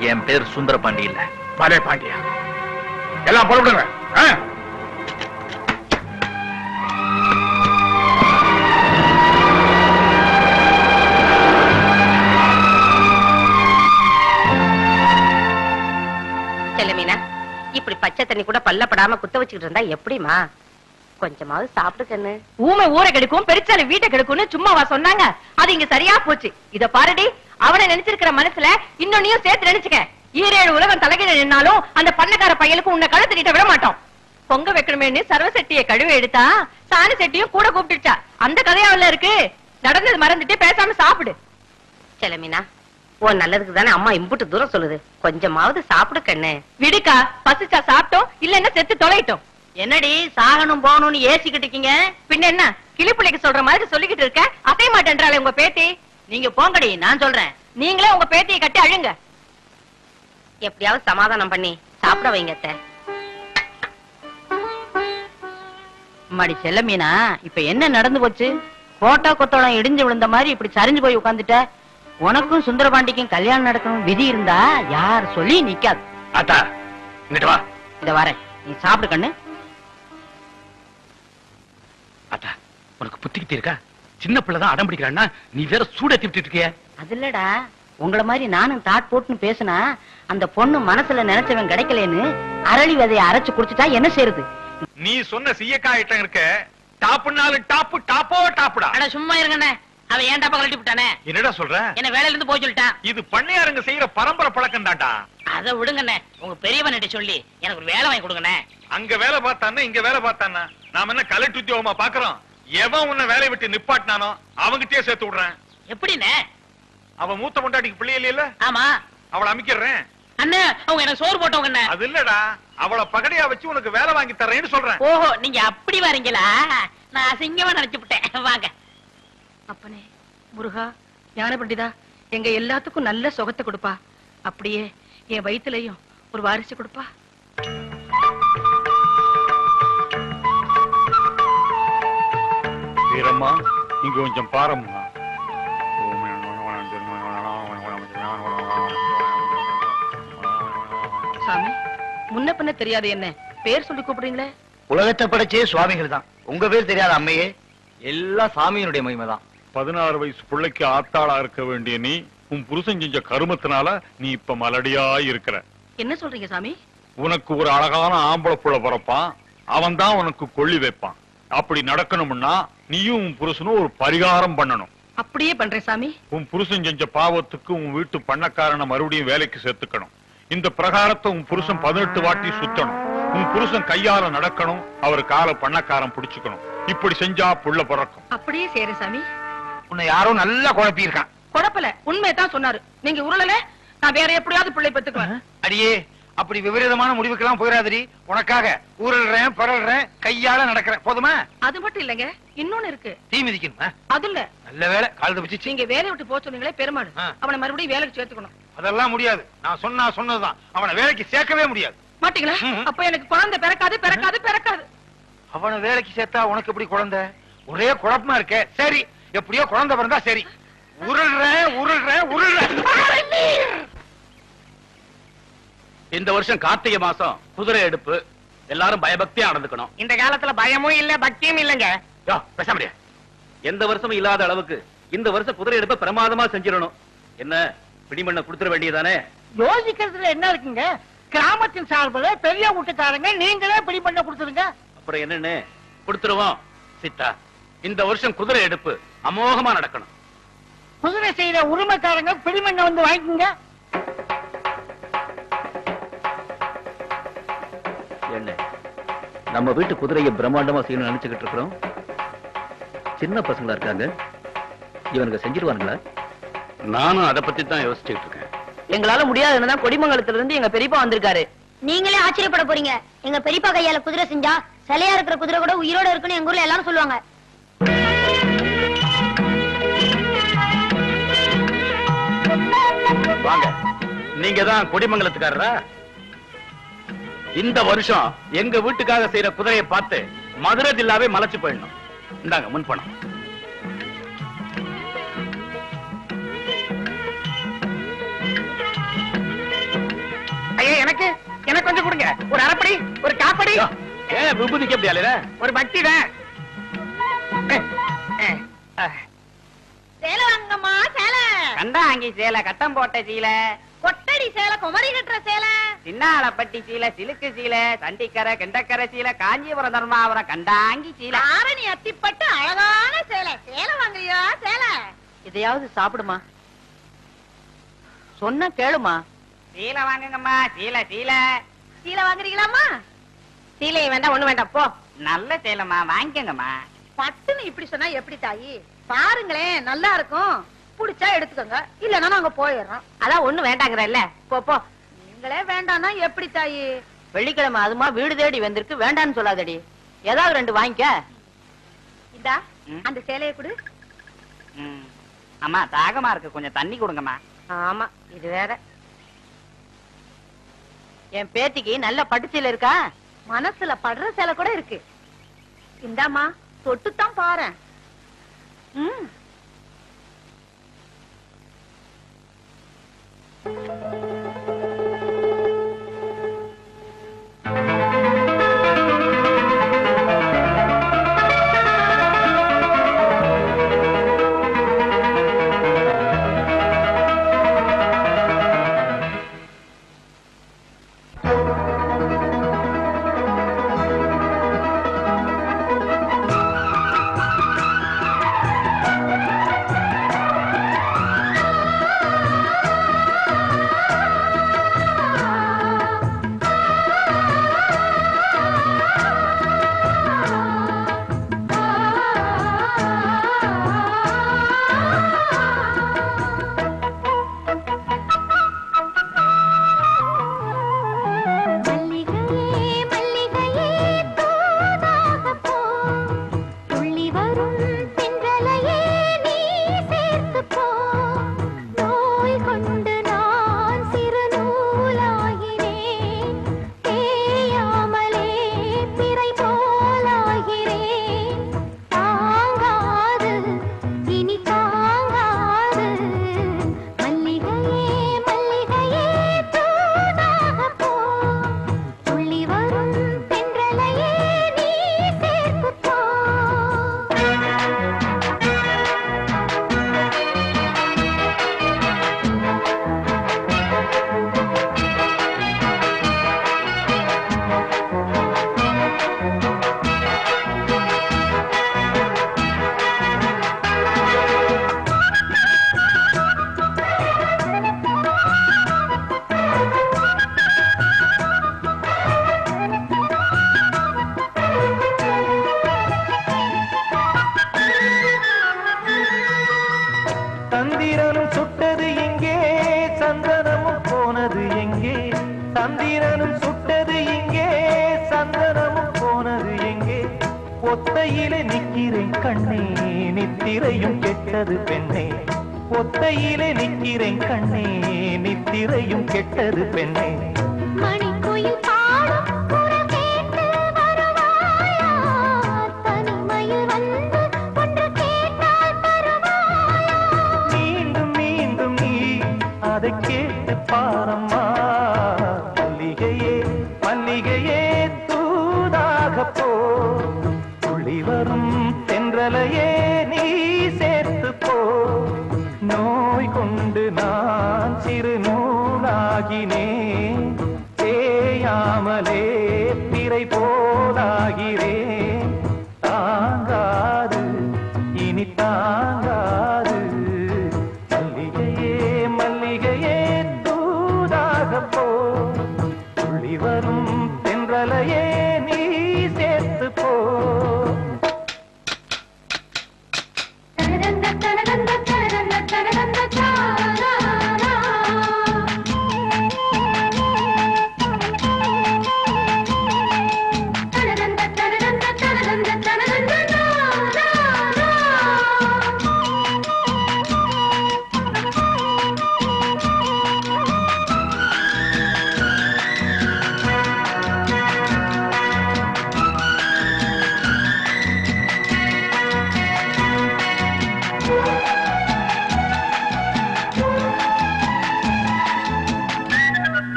என் பேர் சுந்தர பாண்டி இல்ல. பலே பாண்டியா. எல்லாம் புறப்படுங்க? செல்லமீனா இப்படி பச்சை தண்ணி கூட பல்லப்படாம குத்த வச்சுக்கிட்டு இருந்தா எப்படிமா கொஞ்சமாவது சாப்பிடு கண்ணு ஊமை ஊரை கெடுக்கும் பெருச்சாலி வீட்டை கெடுக்கும்னு சும்மாவா சொன்னாங்க. அது இங்க சரியா போச்சு. இத பாருடி அவனை நினைச்சிருக்கிற மனசுல இன்னொன்னையும் சேர்த்து நினைச்சுக்க. ஈரேழு உலகம் தலைகீழ நின்னாலும் அந்த பண்ணக்கார பையலுக்கு உன்னை கழுத்து நீட்ட விட மாட்டோம். பொங்க வைக்கணுமேனு சர்வ செட்டியை கழுவி எடுத்தா சாணி செட்டியும் கூட கூப்பிட்டுச்சா அந்த கதையாவில இருக்கு. நடந்தது மறந்துட்டு பேசாம சாப்பிடு. செல்லமீனா உன் நல்லதுக்கு தானே அம்மா இம்புட்டு தூரம் சொல்லுது. கொஞ்சமாவது சாப்பிடு கண்ணு விடுக்கா பசிச்சா சாப்பிட்டோம் இல்லன்னா செத்து தொலைட்டோம். என்னடி சாகணும் போகணும்னு ஏசிக்கிட்டு இருக்கீங்க? பின்ன என்ன? கிளிப்புள்ளைக்கு சொல்ற மாதிரி சொல்லிக்கிட்டு இருக்க? அசைய மாட்டேன்றாளே உங்க பேத்தி. நீங்க போங்கடி நான் சொல்றேன். நீங்களே உங்க பேத்தியை கட்டி அழுங்க. எப்படியாவது சமாதானம் பண்ணி சாப்பிட வைங்க அத்தை. அம்மாடி செல்லமீனா இப்ப என்ன நடந்து போச்சு? போட்டோ கொத்தோளம் இடிஞ்சு விழுந்த மாதிரி இப்படி சரிஞ்சு போய் உட்கார்ந்துட்ட? உனக்கும் சுந்தரபாண்டிக்கும் கல்யாணம் நடக்கணும் விதி இருந்தா யார் சொல்லி நிக்காது. ஆத்தா இங்கிட்டு வா. இத வரேன். நீ சாப்பிடு கண்ணு. ஆத்தா உனக்கு புத்திக்கிட்டு இருக்கா? சின்ன பிள்ளை தான் அடம் பிடிக்கிறான்னா நீ வேற சூடேத்தி விட்டுட்டு இருக்கிய. அது இல்லடா உங்கள மாதிரி நானும் தாட் போட்டுன்னு பேசினா அந்த பொண்ணு மனசுல நினைச்சவன் கிடைக்கலன்னு அரளி விதைய அரைச்சு குடிச்சிட்டா என்ன செய்யறது நீ சொன்ன சீயக்காய் ஐட்டம் இருக்க டாப்புனாலும் டாப்பு டாப்போ டாப்புடா. அட சும்மா இருங்கண்ணே அவன் ஏன்டா கழட்டி விட்டானே? என்னடா சொல்ற? என்ன வேலையில இருந்து போய் சொல்லிட்டான் இது பண்ணையாருங்க செய்யற பரம்பரை பழக்கம் தான்டா. அதை விடுங்கண்ணே உங்க பெரியவன்கிட்ட சொல்லி எனக்கு ஒரு வேலை வாங்கி கொடுங்கண்ணே. அங்க வேலை பார்த்தான்னா இங்க வேலை பார்த்தானா நாம என்ன கலெக்டர் உத்தியோகமா பாக்குறோம்? எவன் உன்னை வேலையை விட்டு நிப்பாட்டினானோ அவங்கிட்டயே சேர்த்து விடுறேன். எப்படிண்ணே அவன் மூத்த பொண்டாட்டிக்கு பிள்ளை இல்லையில ஆமா. அவளை அமைக்கிறேன். அண்ணே அவங்க எனக்கு சோறு போட்டவங்க அண்ணே அது இல்லடா. அவளை பகடையா வச்சு உனக்கு வேலை வாங்கி தர்றேன்னு சொல்றேன். ஓஹோ நீங்க அப்படி வரீங்களா? நான் அசிங்கமா நினைச்சு விட்டேன். வாங்க. அப்பனே முருகா ஞான பண்டிதா எங்க எல்லாத்துக்கும் நல்ல சுகத்தை கொடுப்பா. அப்படியே என் வயித்துலயும் ஒரு வாரிசு கொடுப்பா. வீரம்மா இங்க கொஞ்சம் பாரம்மா. சாமி முன்ன பின்ன தெரியாது என்ன? பேர் சொல்லி கூப்பிடுறீங்களே? உலகத்தை படைச்சே சுவாமிகள் தான். உங்க பேர் தெரியாத அம்மையே? எல்லாம் சாமியினுடைய மகிமை தான் பதினாறு வயசு பிள்ளைக்கு ஆத்தாளா இருக்க வேண்டிய நீ உன் புருஷன் செஞ்ச கருமத்தினால நீ இப்ப மலடியா இருக்கிற. என்ன சொல்றீங்க சாமி? உனக்கு ஒரு அழகான ஆம்பளை புள்ள பிறப்பான். அவன் தான் உனக்கு கொள்ளி வைப்பான். அப்படி நடக்கணும்னா நீயும் உன் புருஷனும் ஒரு பரிகாரம் பண்ணணும். அப்படியே பண்றேன் சாமி. உன் புருஷன் செஞ்ச பாவத்துக்கு உன் வீட்டு பண்ணக்காரனை மறுபடியும் வேலைக்கு சேர்த்துக்கணும். இந்த பிரகாரத்தை உன் புருஷன் பதினெட்டு வாட்டி சுத்தணும். உன் புருஷன் கையால நடக்கணும் அவர் காலை பண்ணக்காரன் பிடிச்சுக்கணும். இப்படி செஞ்சா புள்ள பிறக்கும். அப்படியே செய்யறேன் சாமி. உன்னை யாரோ நல்லா குழப்பி இருக்கான் குழப்பல. உண்மையை தான் சொன்னாரு. நீங்க உருளல நான் வேற எப்படியாவது பிள்ளை பெத்துக்குவேன். அடியே அப்படி விபரீதமான முடிவுக்கெல்லாம் போயிடாதடி உனக்காக ஊரல்றேன் பரல்றேன் கையால நடக்கிறேன். போதுமா? அது மட்டும் இல்லைங்க. இன்னொன்னு இருக்கு. தீ மிதிக்கணுமா அது இல்ல. நல்ல வேலை கால் தப்பிச்சு நீங்க வேலையை விட்டு போக சொன்னீங்களே பெருமாள். அவனை மறுபடியும் வேலைக்கு சேர்த்துக்கணும். அதெல்லாம் முடியாது. நான் சொன்னா சொன்னதுதான். அவனை வேலைக்கு சேர்க்கவே முடியாது. மாட்டீங்களா? அப்ப எனக்கு குழந்தை பிறக்காது பிறக்காது பிறக்காது. அவனை வேலைக்கு சேர்த்தா உனக்கு எப்படி குழந்தை? ஒரே குழப்பமா இருக்க. சரி. எப்படியோ குழந்தை பிறந்தா சரி. உருள்றேன் உருள்றேன் உருள்றேன். இந்த வருஷம் கார்த்திகை மாசம் குதிரை எடுப்பு. எல்லாரும் பயபக்தியா நடந்துக்கணும். இந்த காலத்துல பயமும் இல்ல பக்தியும் இல்லங்க. எந்த வருஷமும் இல்லாத அளவுக்கு இந்த வருஷம் குதிரை எடுப்ப பிரமாதமா செஞ்சிடணும். என்ன பிடிமண்ண கொடுத்துட வேண்டியதானே யோசிக்கிறதுல என்ன இருக்குங்க? கிராமத்தின் சார்பில் பெரிய வீட்டுக்காரங்க நீங்களே பிடி பண்ண கொடுத்துருங்க அப்புறம் என்னன்னு? கொடுத்துருவோம் சித்தா. இந்த வருஷம் குதிரை எடுப்பு அமோகமா நடக்கணும். குதிரை செய்யற உரிமைக்காரங்க பிடிமண்ண வந்து வாங்கிக்கோங்க. நம்ம வீட்டு குதிரையை பிரம்மாண்டமா செய்யணும்னு நினைச்சுக்கிட்டு இருக்கிறோம். சின்ன பசங்களா இருக்காங்க. இவனுங்க செஞ்சிருவானுங்களா? நானும் அதை பத்தி தான் யோசிச்சுட்டு இருக்கேன். எங்களால முடியாதுன்னு தான் கொடிமங்கலத்துல இருந்து எங்க பெரியப்பா வந்திருக்காரு. நீங்களே ஆச்சரியப்பட போறீங்க. எங்க பெரியப்பா கையால குதிரை செஞ்சா சிலையா இருக்கிற குதிரை கூட உயிரோட இருக்குன்னு எங்க ஊர்ல எல்லாரும் சொல்லுவாங்க. வாங்க. நீங்க தான் கொடிமங்கலத்துக்காரரா? இந்த வருஷம் எங்க வீட்டுக்காக செய்யற குதிரையை பார்த்து மதுரை ஜில்லாவே மலைச்சு போயிடணும். இந்தாங்க முன் பணம் ஐயா எனக்கு எனக்கு கொஞ்சம் கொடுங்க. ஒரு அரைப்படி ஒரு காப்படி. ஏன் விபூதிக்கு எப்படி அலையிற? ஒரு பக்தி தான். சேலை வாங்கம்மா சேலை. கண்டாங்கி சேலை கட்டம் போட்ட சீலை. கொட்டடி சேலை குமரி கட்டுற சேலை. சின்னாளப்பட்டி சீலை சிலுக்கு சீலை சண்டிக்கரை கிண்டக்கரை சீலை காஞ்சிபுரம் தர்மாபுரம் கண்டாங்கி சீலை. ஆரணி அத்திப்பட்டு அழகான சேலை. சேலை வாங்குறியா சேலை? இதையாவது சாப்பிடுமா? சொன்ன கேளுமா? சீலை வாங்குங்கம்மா சீலை சீலை. சீலை வாங்குறீங்களாம்மா? சீலை வேண்டாம் ஒண்ணு வேண்டாம் போ. நல்ல சேலைம்மா வாங்கிக்கோங்கம்மா. பட்டுன்னு இப்படி சொன்னா எப்படி தாயி பாருங்களேன் நல்லா இருக்கும். புடிச்சா எடுத்துக்கோங்க. இல்லன்னா நாங்க போயிடுறோம். அதான் ஒண்ணு வேண்டாங்கிறல்ல. போ போ. நீங்களே வேண்டாம்னா எப்படி தாயி? வெள்ளிக்கிழமை அதுமா வீடு தேடி வந்திருக்கு. வேண்டான்னு சொல்லாதடி. ஏதாவது ரெண்டு வாங்கிக்க. இந்தா அந்த சேலையை கொடு. ம். அம்மா தாகமா இருக்கு. கொஞ்சம் தண்ணி கொடுங்கம்மா. ஆமா இது வேற. என் பேத்திக்கு நல்ல பட்டுச்சீல இருக்கா? மனசுல படுற சேலை கூட இருக்கு. இந்தாம்மா தொட்டுத்தான் பாரேன் மல்லிகையே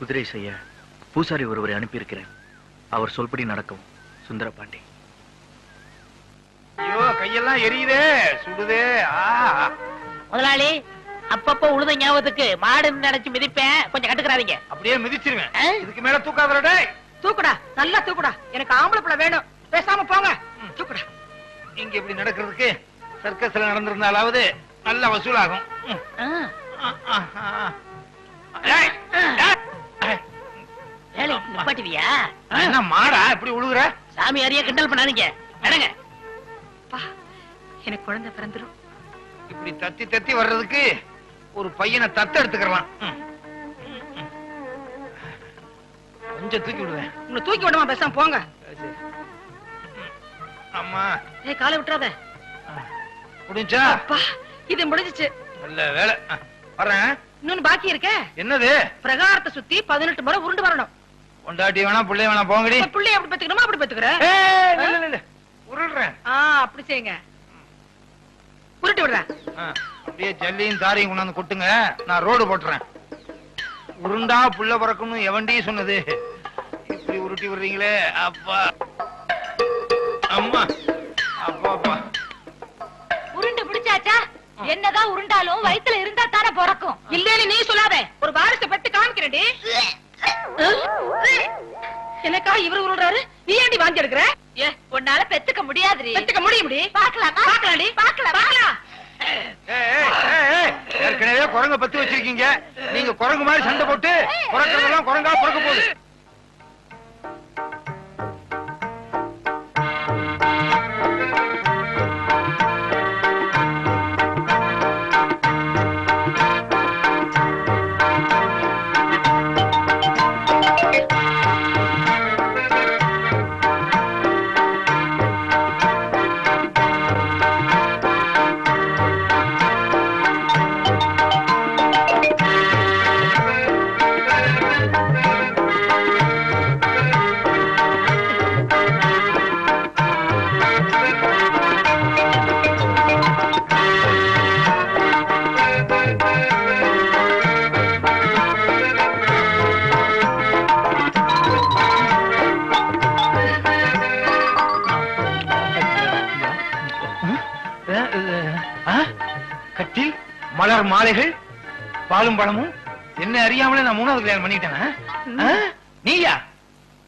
குதிரை செய்ய பூசாரி ஒருவரை அனுப்பியிருக்கிறேன். அவர் சொல்படி நடக்கும் சுந்தரபாண்டி. ஐயோ கையெல்லாம் எரியுதே சுடுதே ஆ. முதலாளி அப்பப்போ உழுத ஞாபகத்துக்கு மாடு நினைச்சு மிதிப்பேன். கொஞ்சம் கட்டுக்கிறாதீங்க அப்படியே மிதிச்சிருவேன். இதுக்கு மேல தூக்காதடா டேய். தூக்குடா நல்லா தூக்குடா. எனக்கு ஆம்பளை பிள்ளை வேணும். பேசாம போங்க. தூக்குடா. இங்க இப்படி நடக்கிறதுக்கு சர்க்கஸ்ல நடந்திருந்தாலாவது நல்ல வசூலாகும். ஆ. வேலை நிப்பாட்டுவியா? என்ன மாடா இப்படி உழுகுற? சாமி அறிய கிண்டல் பண்ணாதீங்க. நடங்க. எனக்கு குழந்தை பிறந்துரும். இப்படி தத்தி தத்தி வர்றதுக்கு ஒரு பையனை தத்து எடுத்துக்கலாம். கொஞ்சம் தூக்கி விடுவேன். உன்னை தூக்கி விடுமா பேசாம போங்க. அம்மா. ஏய் காலை விட்டுறாத. முடிஞ்சா? அப்பா இது முடிஞ்சிச்சு. நல்ல வேலை. இன்னொன்னு பாக்கி இருக்கே. என்னது? பிரகாரத்தை சுத்தி பதினெட்டு முறை உருண்டு வரணும். பொண்டாட்டி வேணா பிள்ளை வேணா போங்கடி. பிள்ளைய அப்படி பெத்துக்கணுமா? அப்படி பெத்துக்கிற? ஏய், இல்ல, இல்ல, இல்ல. உருள்றேன். ஆ அப்படி செய்யுங்க. உருட்டி விடுறேன். அப்படியே ஜல்லியும் தாரையும் கொண்டாந்து கொட்டுங்க. நான் ரோடு போட்டுறேன். உருண்டா புள்ள பிறக்கணும் எவன்டி சொன்னது? இப்படி உருட்டி விடுறீங்களே அப்பா. அம்மா. அப்பா அப்பா. உருண்டு பிடிச்சாச்சா? என்னதான் உருண்டாலும் வயித்துல இருந்தா தானே பிறக்கும். இல்லேன்னு நீ சொல்லாத. ஒரு வாரிசை பெத்து காமிக்கிறேன்டி. எனக்கா இவரு உருள்றாரு? நீ ஏன்டி வாந்தி எடுக்கிற? ஏ உன்னால பெத்துக்க முடியாதுரி பெத்துக்க முடியும்டி. பாக்கலாமா பாக்கலாம்டி பாக்கலாம் பாக்கலாம் ஏய், ஏய், ஏய், ஏய், ஏற்கனவே குரங்க பத்து வச்சிருக்கீங்க. நீங்க குரங்கு மாதிரி சண்டை போட்டு குறைக்கிறதெல்லாம் குரங்கா பிறக்க போகுது. மலர் மாலைகள் பாலும் பழமும். என்ன அறியாமலே நான் மூணாவது கல்யாணம் பண்ணிட்டேனா? நீயா?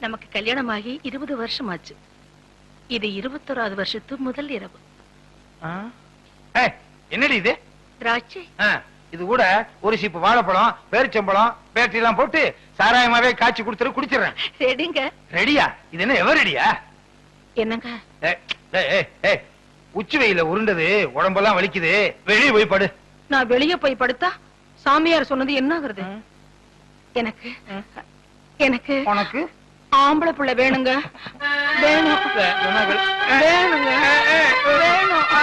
நமக்கு கல்யாணம் ஆகி இருபது வருஷம் ஆச்சு இது இருபத்தோராவது வருஷத்து முதல் இரவு. என்னடி இது? திராட்சை. இது கூட ஒரு சீப்பு வாழைப்பழம் பேரிச்சம்பழம் பேட்டரி எல்லாம் போட்டு சாராயமாவே காய்ச்சி கொடுத்துரு குடிச்சிடுறேன். ரெடிங்க. ரெடியா? இது என்ன எவர் ரெடியா? என்னங்க? உச்சி வெயில உருண்டது உடம்பெல்லாம் வலிக்குது. வெளியே போய் படு. நான் வெளிய போய் படுத்தா சாமியார் சொன்னது என்ன ஆகுறது எனக்கு எனக்கு உனக்கு? ஆம்பளை புள்ள வேணுங்க. வேணும். வேணுங்க. வேணும். ஆ!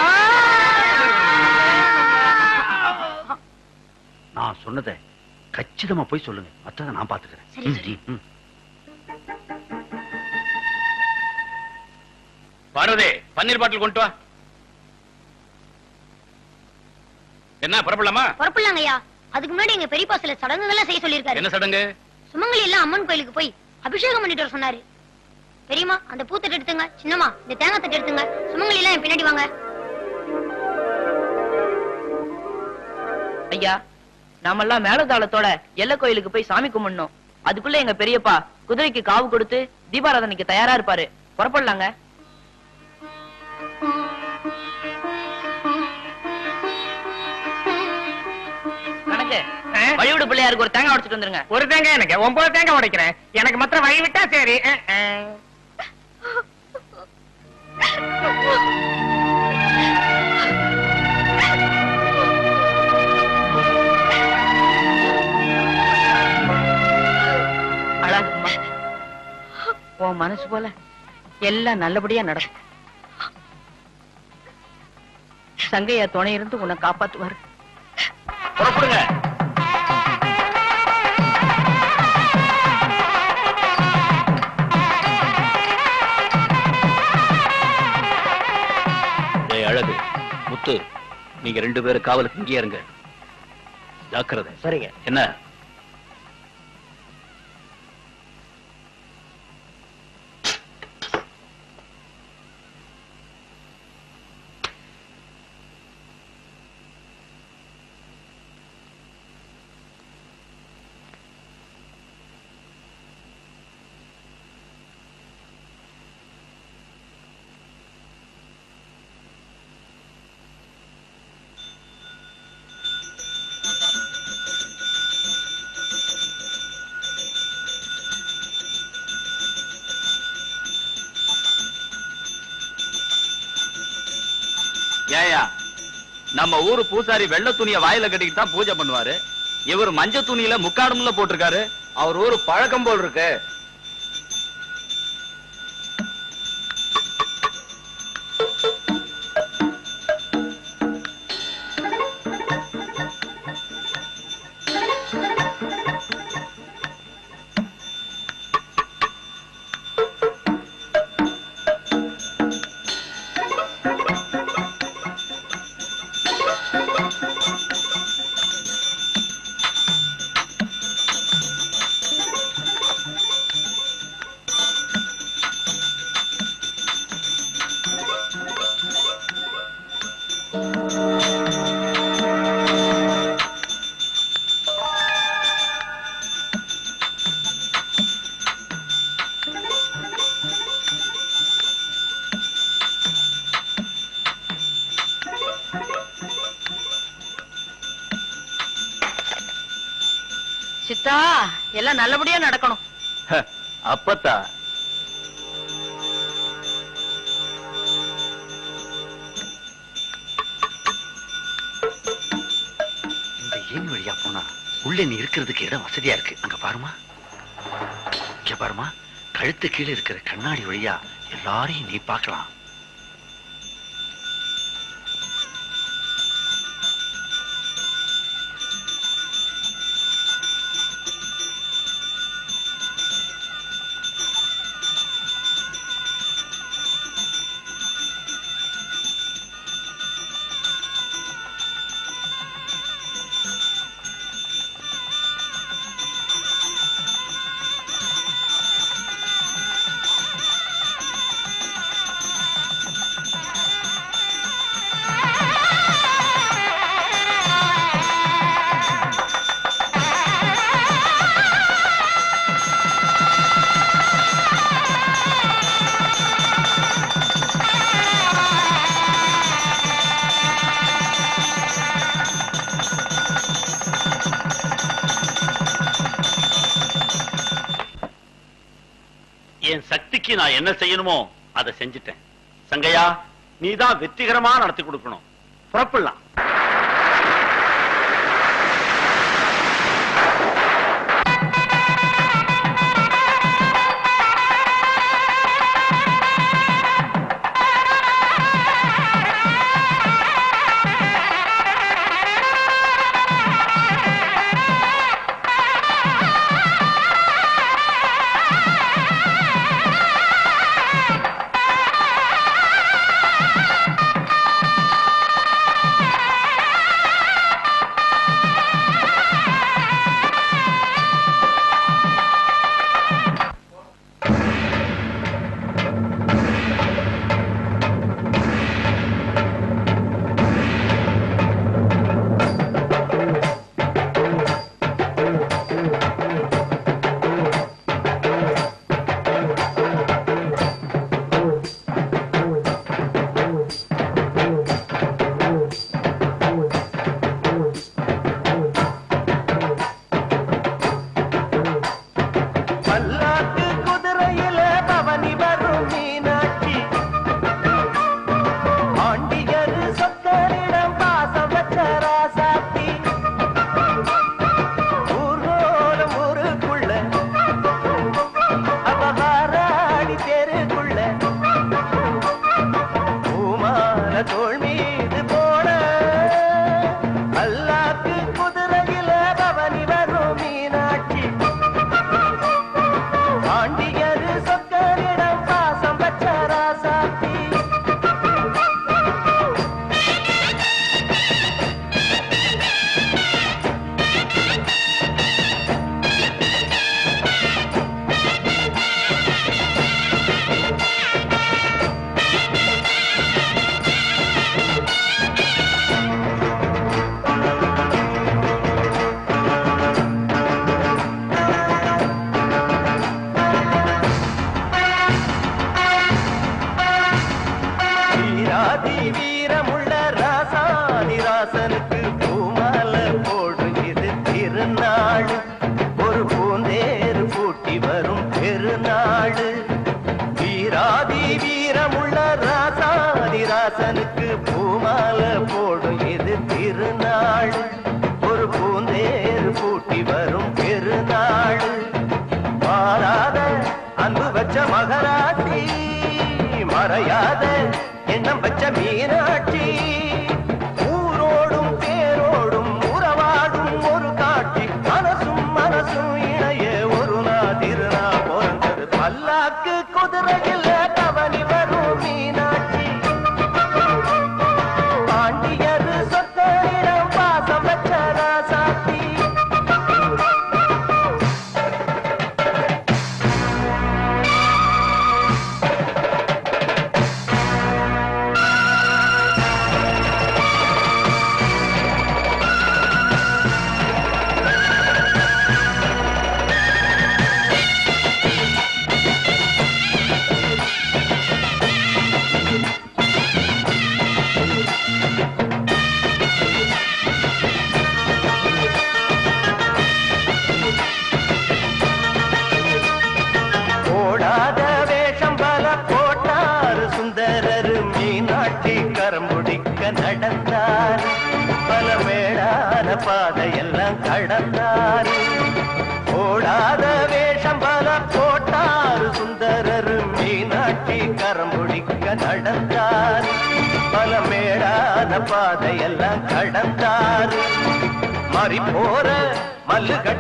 நான் சொன்னதை கச்சிதமா போய் சொல்லுங்க. மற்றதை நான் பாத்துக்கிறேன். பார்வதி பன்னீர் பாட்டில் கொண்டு வா. என்ன புறப்படலாமா? பொறுப்பில்லாங்க ஐயா அதுக்கு முன்னாடி எங்க பெரியப்பா சில சடங்குகள்லாம் செய்ய சொல்லியிருக்காரு. என்ன சடங்கு? சுமங்கலி எல்லாம் அம்மன் கோயிலுக்கு போய் அபிஷேகம் பண்ணிட்டு வர சொன்னாரு. பெரியம்மா அந்த பூத்தட்டு எடுத்துங்க. சின்னம்மா இந்த தேங்காய் தட்டு எடுத்துங்க. சுமங்கலி எல்லாம் என் பின்னாடி வாங்க. ஐயா நாமெல்லாம் மேலதாளத்தோட எல்லை கோயிலுக்கு போய் சாமி கும்பிடணும். அதுக்குள்ள எங்க பெரியப்பா குதிரைக்கு காவு கொடுத்து தீபாராதனைக்கு தயாரா இருப்பாரு. புறப்படலாங்க. வழிவிடு பிள்ளையாருக்கு ஒரு தேங்காய் உடைச்சிட்டு வந்துருங்க. ஒரு தேங்காய் எனக்கு ஒன்பது தேங்காய் உடைக்கிறேன். எனக்கு மாத்திரம் வழி விட்டா சரி. உன் மனசு போல எல்லாம் நல்லபடியா நடக்கும். சங்கையா துணை இருந்து உன்னை காப்பாத்துவாரு. புறப்படுங்க. முத்து நீங்க ரெண்டு பேரும் காவலுக்கு இங்கே இருங்க. ஜாக்கிரதை. சரிங்க. என்ன? பூசாரி வெள்ளை துணிய வாயில கட்டிக்கிட்டு தான் பூஜை பண்ணுவாரு. இவர் மஞ்ச துணியில முக்காடுமுல போட்டிருக்காரு. அவர் ஒரு பழக்கம் போல் இருக்கு. நல்லபடியா நடக்கணும். அப்பத்தா. இந்த ஏணி வழியா போனா உள்ள நீ இருக்கிறதுக்கு இடம் வசதியா இருக்கு. அங்க பாருமா. இங்க பாருமா. கழுத்து கீழே இருக்கிற கண்ணாடி வழியா எல்லாரையும் நீ பார்க்கலாம். நான் என்ன செய்யணுமோ அதை செஞ்சுட்டேன். சங்கையா நீதான் வெற்றிகரமா நடத்தி கொடுக்கணும். புறப்படலாம்.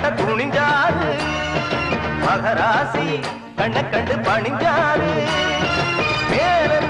கட்ட துணிஞ்சாரு மகராசி கண்ண கண்டு பணிஞ்சாரு வேறென்ன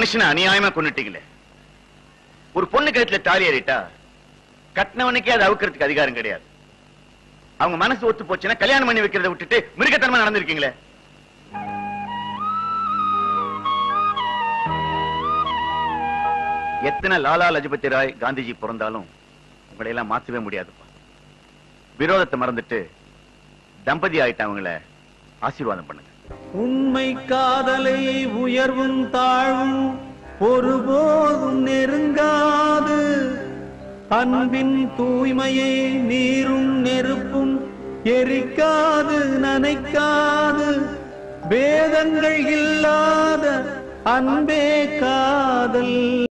மனுஷனை அநியாயமா கொண்டுட்டீங்களே ஒரு பொண்ணு கழுத்துல தாலி ஏறிட்டா கட்டினவனுக்கே அது அவுக்கிறதுக்கு அதிகாரம் கிடையாது. அவங்க மனசு ஒத்து போச்சுன்னா கல்யாணம் பண்ணி வைக்கிறத விட்டுட்டு மிருகத்தனமா நடந்திருக்கீங்களே. எத்தனை லாலா லஜபதி ராய் காந்திஜி பிறந்தாலும் உங்களை எல்லாம் மாத்தவே முடியாதுப்பா. விரோதத்தை மறந்துட்டு தம்பதி ஆயிட்ட அவங்கள ஆசீர்வாதம் பண்ண உண்மை காதலை உயர்வும் தாழ்வும் ஒருபோதும் நெருங்காது. அன்பின் தூய்மையை நீரும் நெருப்பும் எரிக்காது நனைக்காது. வேதங்கள் இல்லாத அன்பே காதல்.